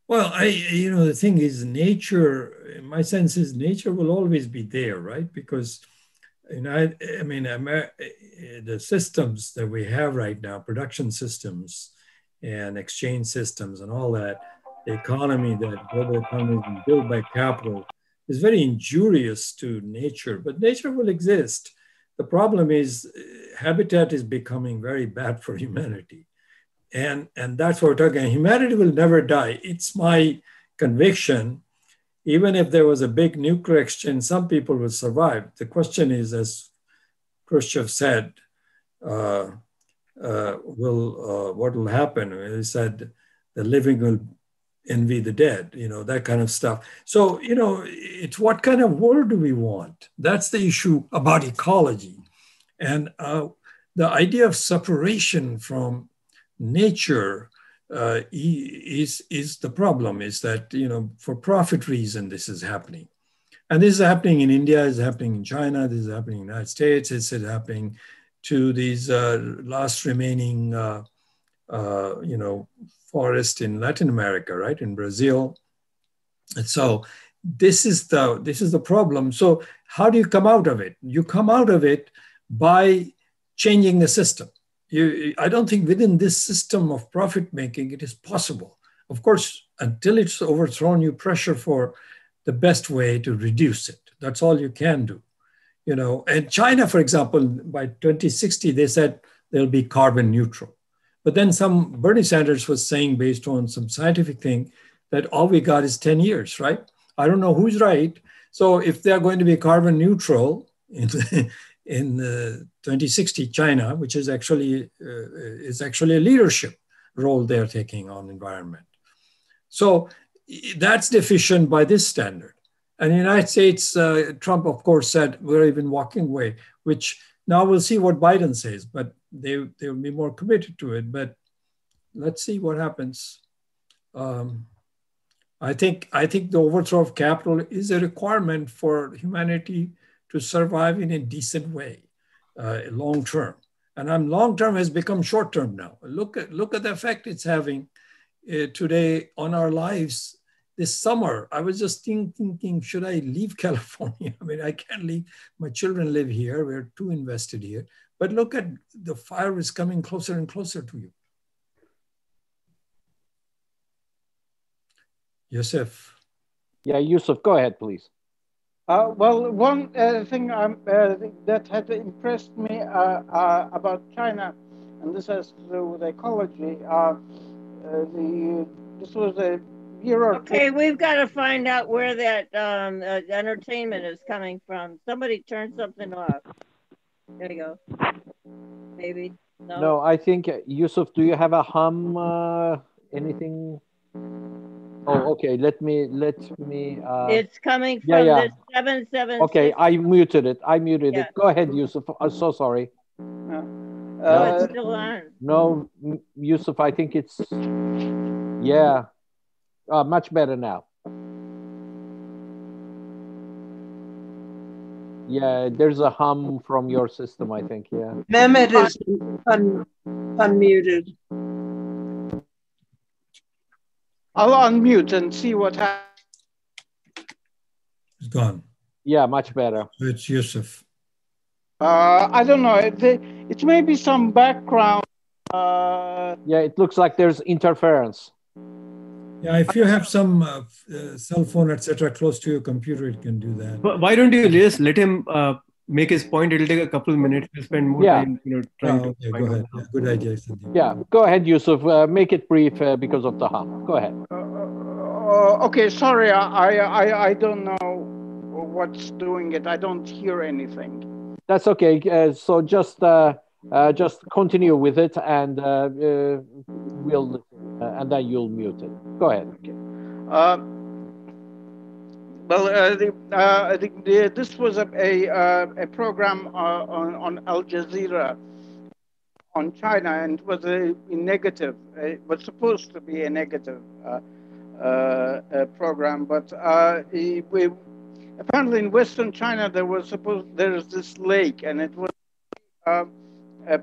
Well, I you know the thing is nature. My sense is nature will always be there, right? Because you know, I, I mean, Amer- the systems that we have right now, production systems and exchange systems and all that, the economy that global economy is built by capital is very injurious to nature, but nature will exist. The problem is uh, habitat is becoming very bad for humanity. And, and that's what we're talking. Humanity will never die. It's my conviction. Even if there was a big nuclear exchange, some people will survive. The question is, as Khrushchev said, uh, uh, will uh, what will happen? He said, the living will envy the dead, you know, that kind of stuff. So, you know, it's what kind of world do we want? That's the issue about ecology. And uh, the idea of separation from nature uh, is, is the problem is that, you know, for profit reason, this is happening. And this is happening in India, is happening in China, this is happening in the United States, it's happening to these uh, last remaining, uh, uh, you know, forest in Latin America, right, in Brazil. And so this is the this is the problem. So how do you come out of it? You come out of it by changing the system. You, I don't think within this system of profit making it is possible. Of course, until it's overthrown, you pressure for the best way to reduce it. That's all you can do. You know, and China, for example, by 2060, they said they'll be carbon neutral. But then some Bernie Sanders was saying, based on some scientific thing, that all we got is 10 years, right? I don't know who's right. So if they're going to be carbon neutral in, in uh, 2060 China, which is actually uh, is actually a leadership role they're taking on environment. So that's deficient by this standard. And the United States, uh, Trump, of course, said we're even walking away, which now we'll see what Biden says, but they they'll be more committed to it. But let's see what happens. Um, I think I think the overthrow of capital is a requirement for humanity to survive in a decent way, uh, long term. And I'm long term has become short term now. Look at look at the effect it's having uh, today on our lives. This summer, I was just think, thinking, should I leave California? I mean, I can't leave. My children live here. We're too invested here. But look at the fire is coming closer and closer to you. Yusuf. Yeah, Yusuf, go ahead, please. Uh, well, one uh, thing uh, that had impressed me uh, uh, about China, and this has to do with ecology, uh, the this was a year or Okay, we we've got to find out where that um, entertainment is coming from. Somebody turn something off. There you go. Maybe. No. No, I think uh, Yusuf, do you have a hum? Uh, anything? Oh, okay. Let me let me. Uh, it's coming from yeah, yeah. the seven seven. Okay, I muted it. I muted yeah. it. Go ahead, Yusuf. I'm so sorry. Uh, no, it's still on. No, Yusuf. I think it's. Yeah, uh, much better now. Yeah, there's a hum from your system, I think. Yeah. Mehmet is un unmuted. I'll unmute and see what happens. It's gone. Yeah, much better. It's Yusuf. Uh, I don't know. It, it may be some background. Uh... Yeah, it looks like there's interference. Yeah, if you have some uh, uh, cell phone, etc., close to your computer, it can do that. But why don't you just let him uh, make his point? It'll take a couple of minutes. We'll spend more yeah. time, you know, trying oh, okay, to. go ahead. Yeah, good idea, Sandeep. Yeah, go ahead, Yusuf. Uh, make it brief uh, because of the hum. Go ahead. Uh, okay, sorry, I, I I don't know what's doing it. I don't hear anything. That's okay. so just just continue with it, and we'll uh, and then you'll mute it. Go ahead. Okay. Uh, well, uh, the, uh, the, the, this was a, a, uh, a program uh, on, on Al Jazeera on China, and was a, a negative. It was supposed to be a negative program, but we, apparently in Western China there was supposed there's this lake and it was uh,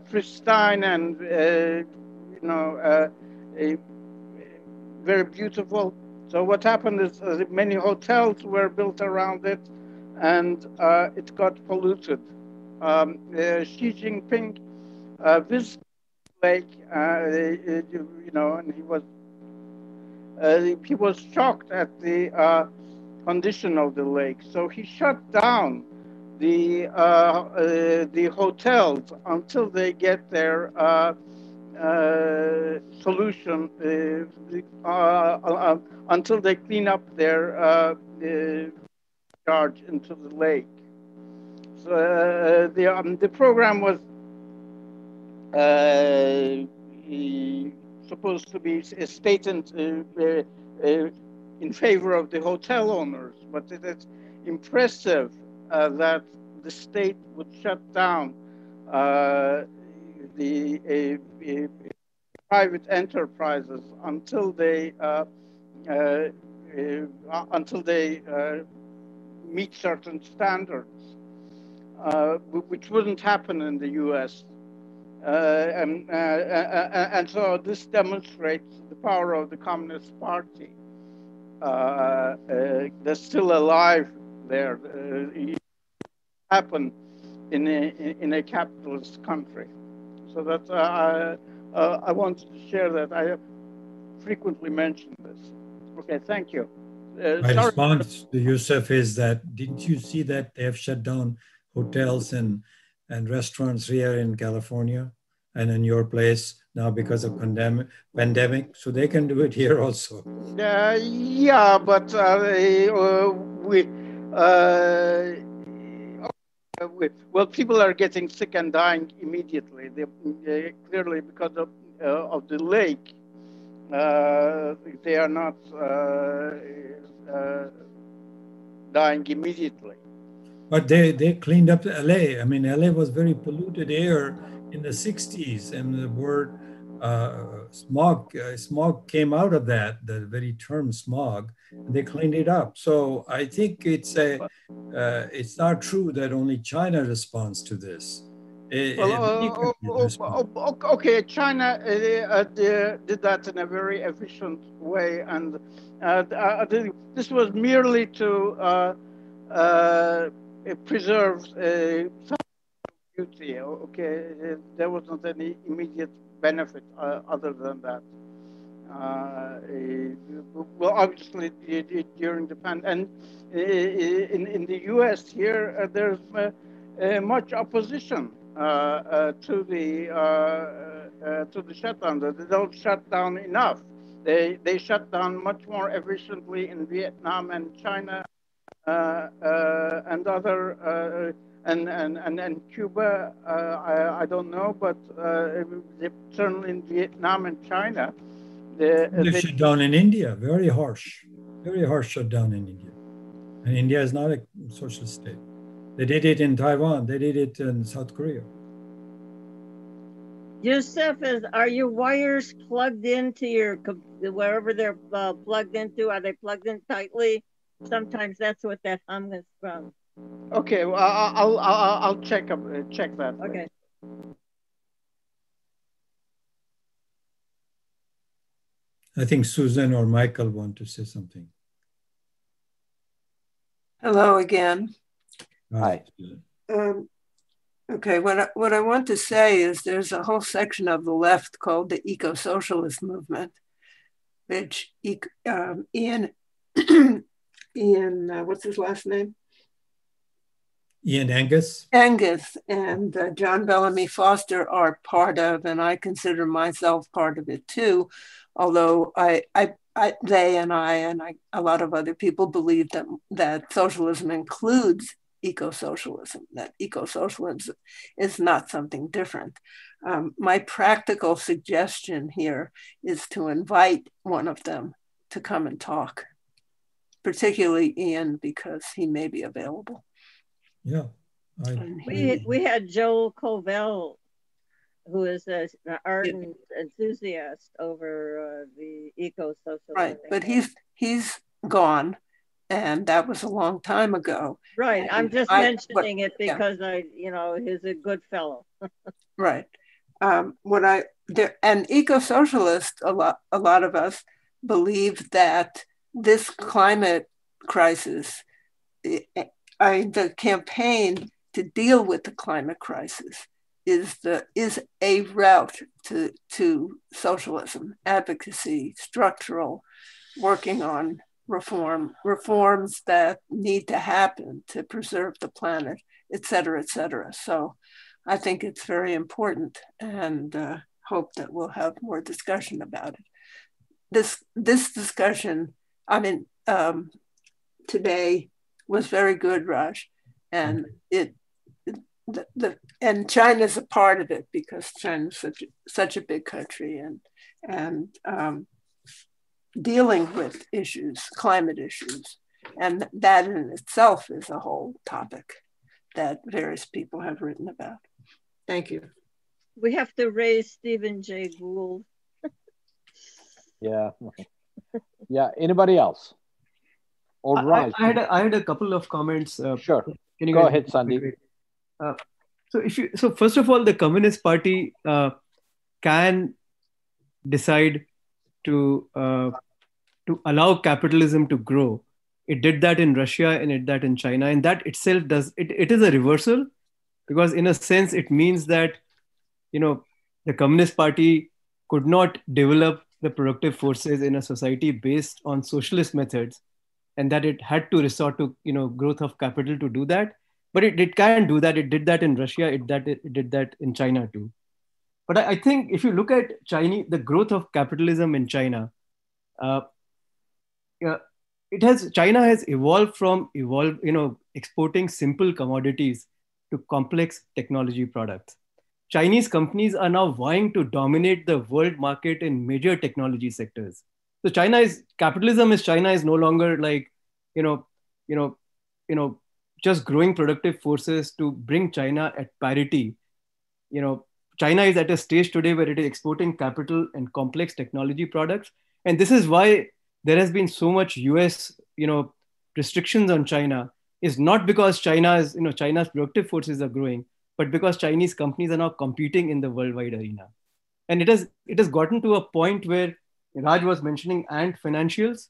pristine and you know very beautiful. So what happened is uh, many hotels were built around it, and uh, it got polluted. Um, uh, Xi Jinping uh, visited the lake, uh, you know, and he was uh, he was shocked at the condition of the lake. So he shut down the the hotels until they get their uh, solution uh, uh, until they clean up their charge into the lake. So the um, the program was supposed to be stated in favor of the hotel owners, but it is impressive uh, that the state would shut down uh, the private enterprises until they uh, uh, uh until they uh, meet certain standards, uh, which wouldn't happen in the U.S. Uh, and and so this demonstrates the power of the Communist Party. they're still alive there. happen in a, in a capitalist country. So that uh, I, uh, I wanted to share that. I have frequently mentioned this. Okay, thank you. Uh, My sorry. response to Yusuf is that didn't you see that they have shut down hotels and, and restaurants here in California and in your place now because of pandemic, pandemic? So they can do it here also. Uh, yeah, but uh, we uh, uh, well, people are getting sick and dying immediately. They, they clearly because of uh, of the lake, uh, they are not uh, uh, dying immediately. But they they cleaned up LA. I mean, LA was very polluted air in the '60s, and the word uh, smog smog came out of that. The very term smog they cleaned it up. So I think it's a, uh, it's not true that only China responds to this. well, uh, uh, okay, China uh, did that in a very efficient way, and this was merely to preserve some beauty. Okay, there wasn't any immediate benefit other than that. Uh, well, obviously during the pandemic, and uh, uh, in, in the U.S. here, uh, there's uh, uh much opposition to the to the shutdown. They don't shut down enough. They they shut down much more efficiently in Vietnam and China and other and, and, and, and Cuba, uh, I, I don't know, but uh, certainly in Vietnam and China, the, they shut down in India, very harsh, very harsh shutdown in India. And India is not a socialist state. They did it in Taiwan, they did it in South Korea. Yusuf, is are your wires plugged into your wherever they're uh, plugged into? Are they plugged in tightly? Sometimes that's what that hum is from. Okay, well, I'll I'll I'll check up check that. Okay. I think Susan or Michael want to say something. Hello again. Hi. Um, okay, what I, what I want to say is there's a whole section of the left called the eco-socialist movement, which um, Ian, Ian, uh, what's his last name? Ian Angus. Angus and uh, John Bellamy Foster are part of, and I consider myself part of it too although I, I, I, they and I and I, a lot of other people believe that, that socialism includes eco-socialism, that eco-socialism is not something different. Um, my practical suggestion here is to invite one of them to come and talk, particularly Ian, because he may be available. Yeah. I, we, we had Joel Kovel who is a, an ardent enthusiast over uh, the eco social. Right, but he's he's gone, and that was a long time ago. Right. And I'm just I- mentioning but- it because I, you know, he's a good fellow. Right. Um, what I there and eco-socialists, a lot, a lot of us believe that this climate crisis, I, the campaign to deal with the climate crisis, is the is a route to to socialism, advocacy, structural, working on reform, reforms that need to happen to preserve the planet, et cetera, et cetera. So I think it's very important and uh, hope that we'll have more discussion about it. This, this discussion, I mean, um, today was very good, Raj, and it, the, the and China's a part of it because China's such such a big country and and um, dealing with issues, climate issues, and that in itself is a whole topic that various people have written about. Thank you. We have to raise Stephen Jay Gould. Yeah. Yeah. Anybody else? All I- right. I, I had a, I had a couple of comments. Uh, Sure. Can you Go ahead, Sandeep. Uh, so if you so first of all, the Communist Party uh, can decide to uh, to allow capitalism to grow. It did that in Russia and it did that in China, and that itself does it. It is a reversal because in a sense it means that you know the Communist Party could not develop the productive forces in a society based on socialist methods and that it had to resort to you know growth of capital to do that. But it, it can do that. It did that in russia. It that it did that in china too. But i, I think if you look at chinese the growth of capitalism in china uh, it has china has evolved from evolve you know exporting simple commodities to complex technology products. Chinese companies are now vying to dominate the world market in major technology sectors so china is capitalism is china is no longer like you know you know you know just growing productive forces to bring china at parity. You know china is at a stage today where it is exporting capital and complex technology products. And this is why there has been so much us you know restrictions on china. Is not because china is you know china's productive forces are growing but because chinese companies are now competing in the worldwide arena. And it has it has gotten to a point where Raj was mentioning Ant Financials.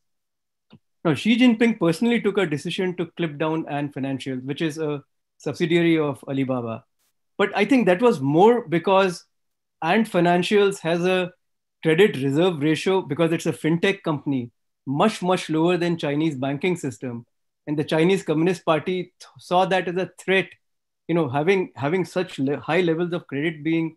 Now, Xi Jinping personally took a decision to clip down Ant Financials, which is a subsidiary of Alibaba. But I think that was more because Ant Financials has a credit reserve ratio because it's a fintech company, much, much lower than Chinese banking system. And the Chinese Communist Party th- saw that as a threat, you know, having, having such le- high levels of credit being,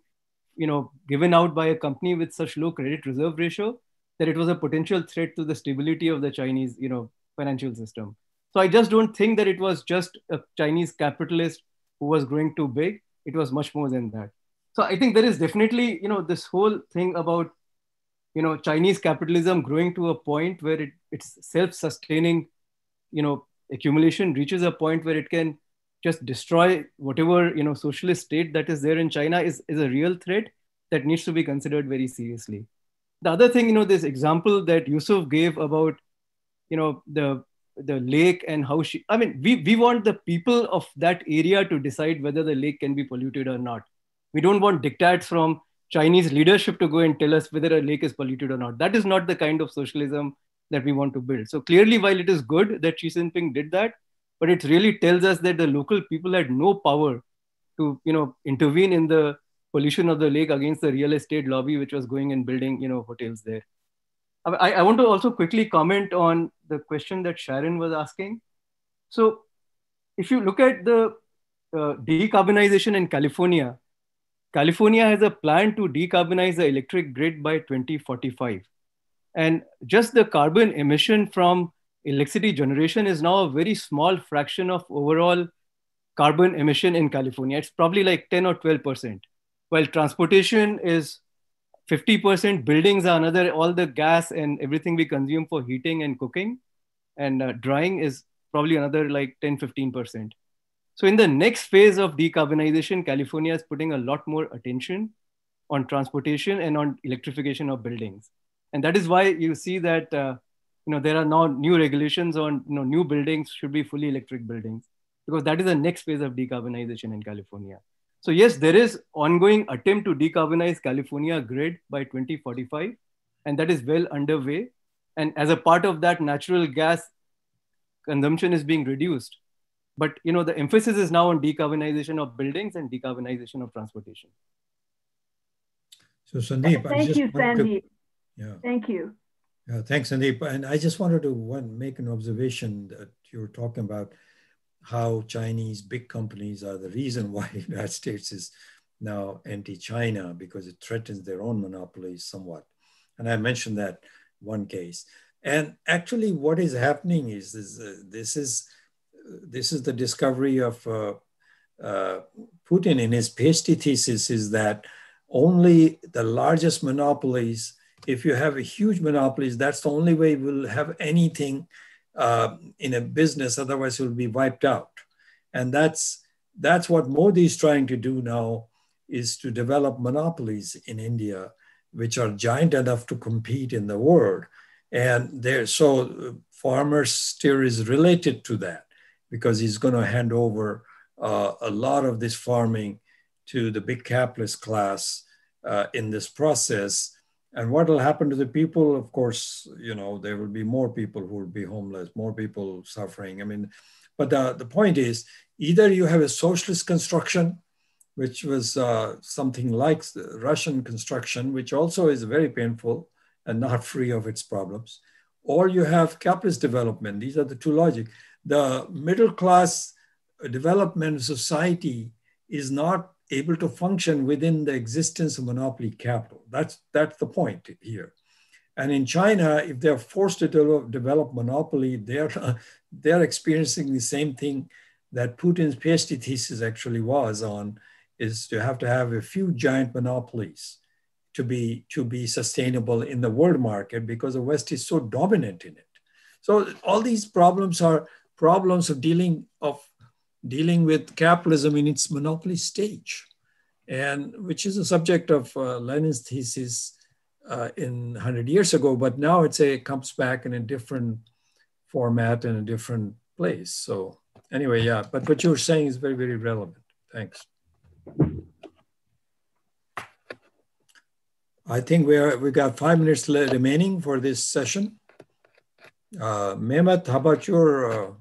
you know, given out by a company with such low credit reserve ratio that it was a potential threat to the stability of the Chinese, you know, financial system. So I just don't think that it was just a Chinese capitalist who was growing too big. It was much more than that. So I think there is definitely, you know, this whole thing about, you know, Chinese capitalism growing to a point where it, it's self-sustaining, you know, accumulation reaches a point where it can just destroy whatever, you know, socialist state that is there in China is, is a real threat that needs to be considered very seriously the other thing, you know, this example that Yusuf gave about, you know, the the lake and how Xi. I mean, we we want the people of that area to decide whether the lake can be polluted or not. We don't want diktats from Chinese leadership to go and tell us whether a lake is polluted or not. That is not the kind of socialism that we want to build. So clearly, while it is good that Xi Jinping did that, but it really tells us that the local people had no power to, you know, intervene in the pollution of the lake against the real estate lobby, which was going and building, you know, hotels there. I, I want to also quickly comment on the question that Sharon was asking. So, if you look at the uh, decarbonization in California, California has a plan to decarbonize the electric grid by 2045. And just the carbon emission from electricity generation is now a very small fraction of overall carbon emission in California. It's probably like 10 or 12 percent while transportation is 50% buildings are another all the gas and everything we consume for heating and cooking and uh, drying is probably another like 10 15% so in the next phase of decarbonization california is putting a lot more attention on transportation and on electrification of buildings and that is why you see that uh, you know, there are now new regulations on, you know, new buildings should be fully electric buildings because that is the next phase of decarbonization in California. So yes, there is ongoing attempt to decarbonize California grid by 2045, and that is well underway. And as a part of that, natural gas consumption is being reduced. But you know, the emphasis is now on decarbonization of buildings and decarbonization of transportation. So Sandeep, thank you, Sandeep. To, yeah. Thank you. Yeah, thanks, Sandeep. And I just wanted to one, make an observation that you were talking about how Chinese big companies are the reason why the United States is now anti-China because it threatens their own monopolies somewhat. And I mentioned that one case. And actually, what is happening is, is uh, this is this is the discovery of uh, uh, Putin in his PhD thesis is that only the largest monopolies, if you have a huge monopolies, that's the only way we'll have anything uh, in a business, otherwise it will be wiped out. And that's, that's what Modi is trying to do now is to develop monopolies in India, which are giant enough to compete in the world. And there, so farmers steer is related to that because he's going to hand over uh, a lot of this farming to the big capitalist class uh, in this process. And what will happen to the people? Of course, you know, there will be more people who will be homeless, more people suffering. I mean, but the, the point is either you have a socialist construction, which was uh, something like the Russian construction, which also is very painful and not free of its problems, or you have capitalist development. These are the two logic the middle class development society is not able to function within the existence of monopoly capital. That's, that's the point here. And in China, if they're forced to develop, develop monopoly, they're, they're experiencing the same thing that Putin's PhD thesis actually was on, is to have to have a few giant monopolies to be, to be sustainable in the world market because the West is so dominant in it. So all these problems are problems of dealing of dealing with capitalism in its monopoly stage, and which is a subject of uh, Lenin's thesis uh, in 100 years ago, but now it's a, it comes back in a different format and a different place. So anyway, yeah, but what you're saying is very, very relevant. Thanks. I think we're, we've got five minutes remaining for this session. Uh, Mehmet, how about your uh,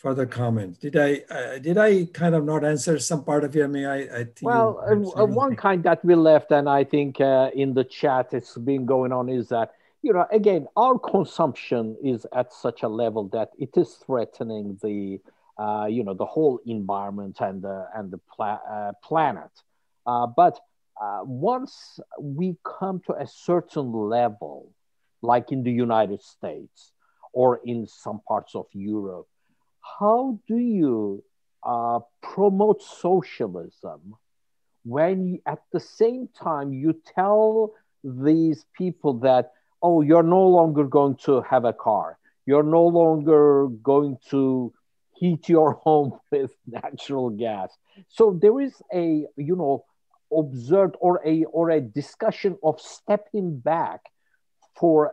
further comments. Did I uh, did I kind of not answer some part of it? I mean, I, I think well, uh, one kind that we left, and I think uh, in the chat it's been going on is that you know again our consumption is at such a level that it is threatening the uh, you know the whole environment and the and the pla- uh, planet. Uh, but once we come to a certain level, like in the United States or in some parts of Europe how do you uh, promote socialism when at the same time you tell these people that oh you're no longer going to have a car. You're no longer going to heat your home with natural gas. So there is a you know observed or a or a discussion of stepping back for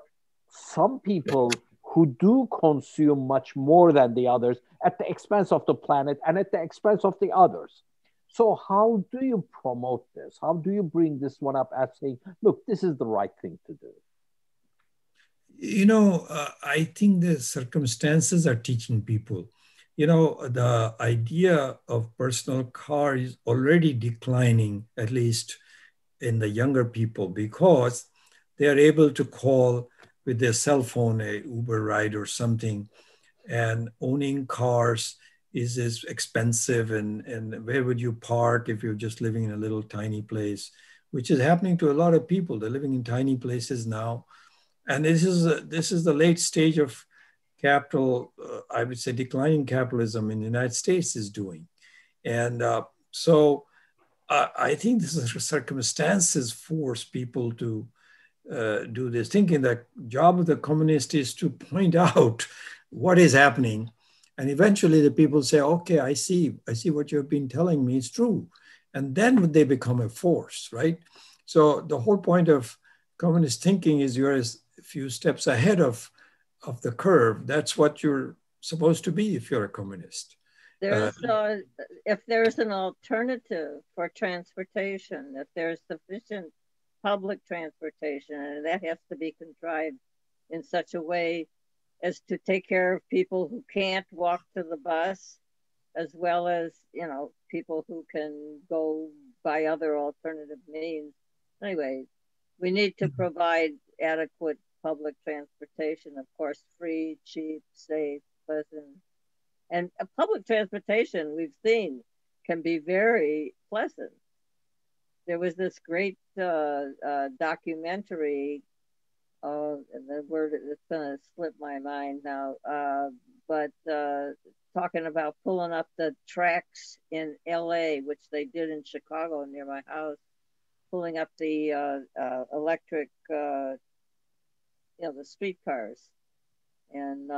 some people who do consume much more than the others at the expense of the planet and at the expense of the others. So, how do you promote this? How do you bring this one up as saying, look, this is the right thing to do? You know, uh, I think the circumstances are teaching people. You know, the idea of personal car is already declining, at least in the younger people, because they are able to call with their cell phone a Uber ride or something. And owning cars is as expensive and, and where would you park if you're just living in a little tiny place, which is happening to a lot of people. They're living in tiny places now. And this is, a, this is the late stage of capital, uh, I would say declining capitalism in the United States is doing. And uh, so uh, I think this is circumstances force people to uh, do this, thinking that job of the communist is to point out what is happening. And eventually the people say, okay, I see, I see what you've been telling me is true. And then they become a force, right? So the whole point of communist thinking is you're a few steps ahead of, of the curve, that's what you're supposed to be if you're a communist. There's uh, if there's an alternative for transportation, if there's sufficient public transportation, and that has to be contrived in such a way as to take care of people who can't walk to the bus, as well as you know people who can go by other alternative means. Anyway, we need to mm-hmm. provide adequate public transportation, of course, free, cheap, safe, pleasant and public transportation, we've seen, can be very pleasant. There was this great uh, uh, documentary, uh, and the word it's going to slip my mind now, uh, but uh, talking about pulling up the tracks in LA, which they did in Chicago near my house, pulling up the uh, electric, you know, the streetcars. And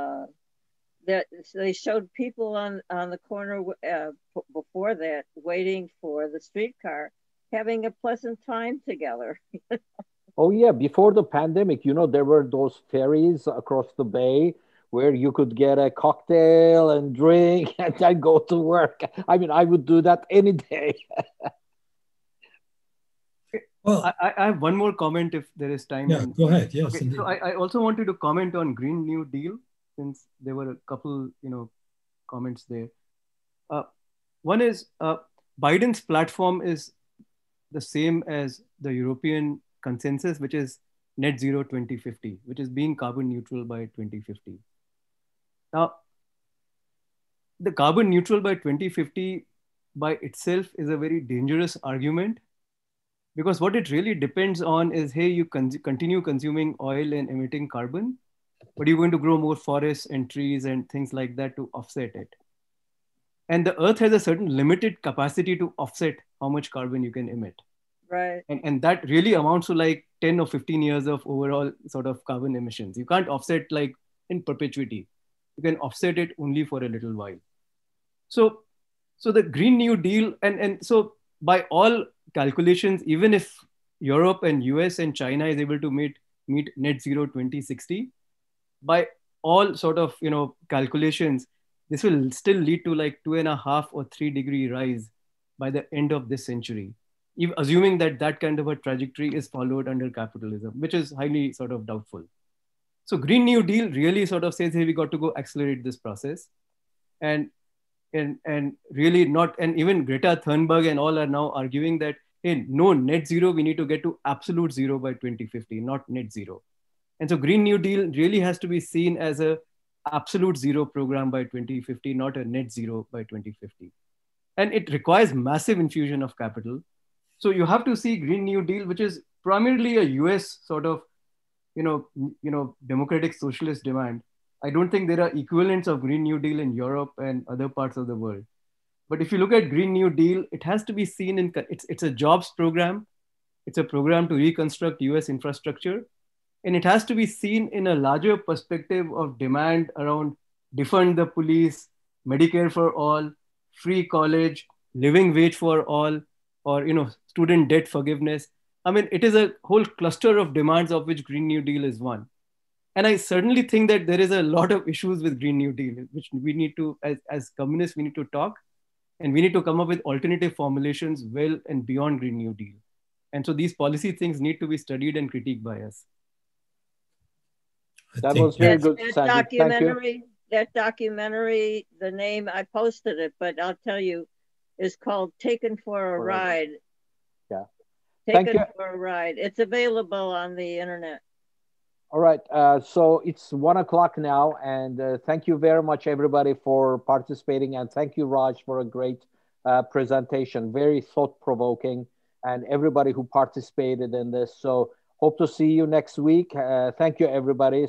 that they showed people on on the corner uh, before that waiting for the streetcar having a pleasant time together oh yeah before the pandemic you know there were those ferries across the bay where you could get a cocktail and drink and then go to work. I mean i would do that any day. Well I, I, have one more comment if there is time. Yeah go ahead. Yes okay, so I, I also wanted to comment on green new deal since there were a couple, you know, comments there. Uh, one is uh, Biden's platform is the same as the European consensus, which is net zero 2050, which is being carbon neutral by 2050. Now, the carbon neutral by 2050 by itself is a very dangerous argument because what it really depends on is hey, you con- continue consuming oil and emitting carbon, but you're going to grow more forests and trees and things like that to offset it. And the earth has a certain limited capacity to offset how much carbon you can emit. Right. And, and that really amounts to like 10 or 15 years of overall sort of carbon emissions. You can't offset like in perpetuity. You can offset it only for a little while. So, so the Green New Deal, and, and so by all calculations, even if Europe and US and China is able to meet, meet net zero 2060, by all sort of you know calculations this will still lead to like two and a half or three degree rise by the end of this century assuming that that kind of a trajectory is followed under capitalism which is highly sort of doubtful so green new deal really sort of says hey we got to go accelerate this process and and and really not and even greta thunberg and all are now arguing that hey no net zero we need to get to absolute zero by 2050 not net zero and so Green New Deal really has to be seen as a absolute zero program by 2050, not a net zero by 2050. And it requires massive infusion of capital. So you have to see Green New Deal, which is primarily a US sort of, you know, you know, democratic socialist demand. I don't think there are equivalents of Green New Deal in Europe and other parts of the world. But if you look at Green New Deal, it has to be seen in it's it's a jobs program. It's a program to reconstruct US infrastructure and it has to be seen in a larger perspective of demand around defund the police, Medicare for all, free college, living wage for all, or you know, student debt forgiveness. I mean, it is a whole cluster of demands of which Green New Deal is one. And I certainly think that there is a lot of issues with Green New Deal, which we need to, as, as communists, we need to talk and we need to come up with alternative formulations well and beyond Green New Deal. And so these policy things need to be studied and critiqued by us that was very good. That documentary, that documentary, the name I posted it, but I'll tell you, is called "Taken for a Ride." Yeah, Taken for a Ride. It's available on the internet. All right, uh, so it's one o'clock now, and uh, thank you very much, everybody, for participating, and thank you, Raj, for a great uh, presentation, very thought-provoking, and everybody who participated in this. So Hope to see you next week. Uh, thank you, everybody.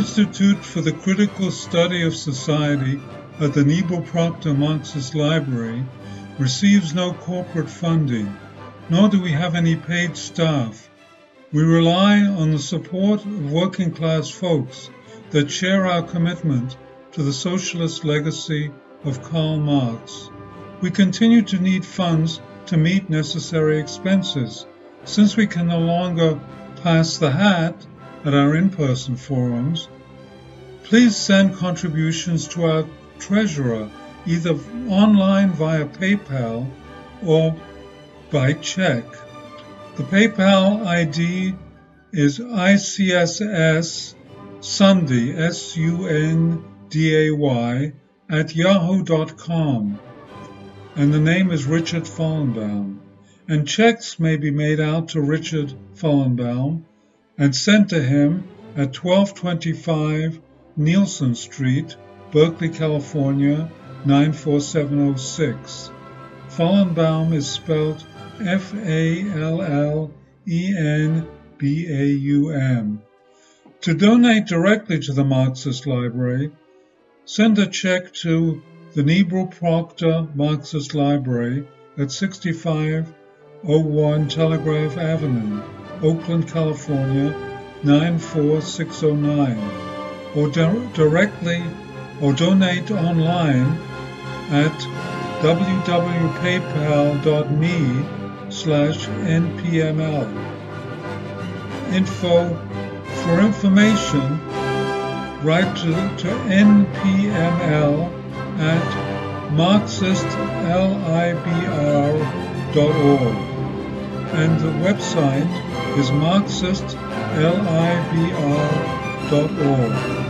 Institute for the Critical Study of Society at the Niebyl Proctor Marxist Library receives no corporate funding nor do we have any paid staff. We rely on the support of working class folks that share our commitment to the socialist legacy of Karl Marx. We continue to need funds to meet necessary expenses. Since we can no longer pass the hat at our in person forums, please send contributions to our treasurer either online via PayPal or by check. The PayPal ID is ICSS Sunday, S U N D A Y, at yahoo.com. And the name is Richard Fallenbaum. And checks may be made out to Richard Fallenbaum and sent to him at 1225 Nielsen Street, Berkeley, California 94706. Fallenbaum is spelled F A L L E N B A U M. To donate directly to the Marxist Library, send a check to the Niebyl Proctor Marxist Library at 6501 Telegraph Avenue, Oakland, California 94609, or di- directly or donate online at www.paypal.me slash npml. Info for information, write to, to npml at marxistlibr.org and the website is marxistlibr.org.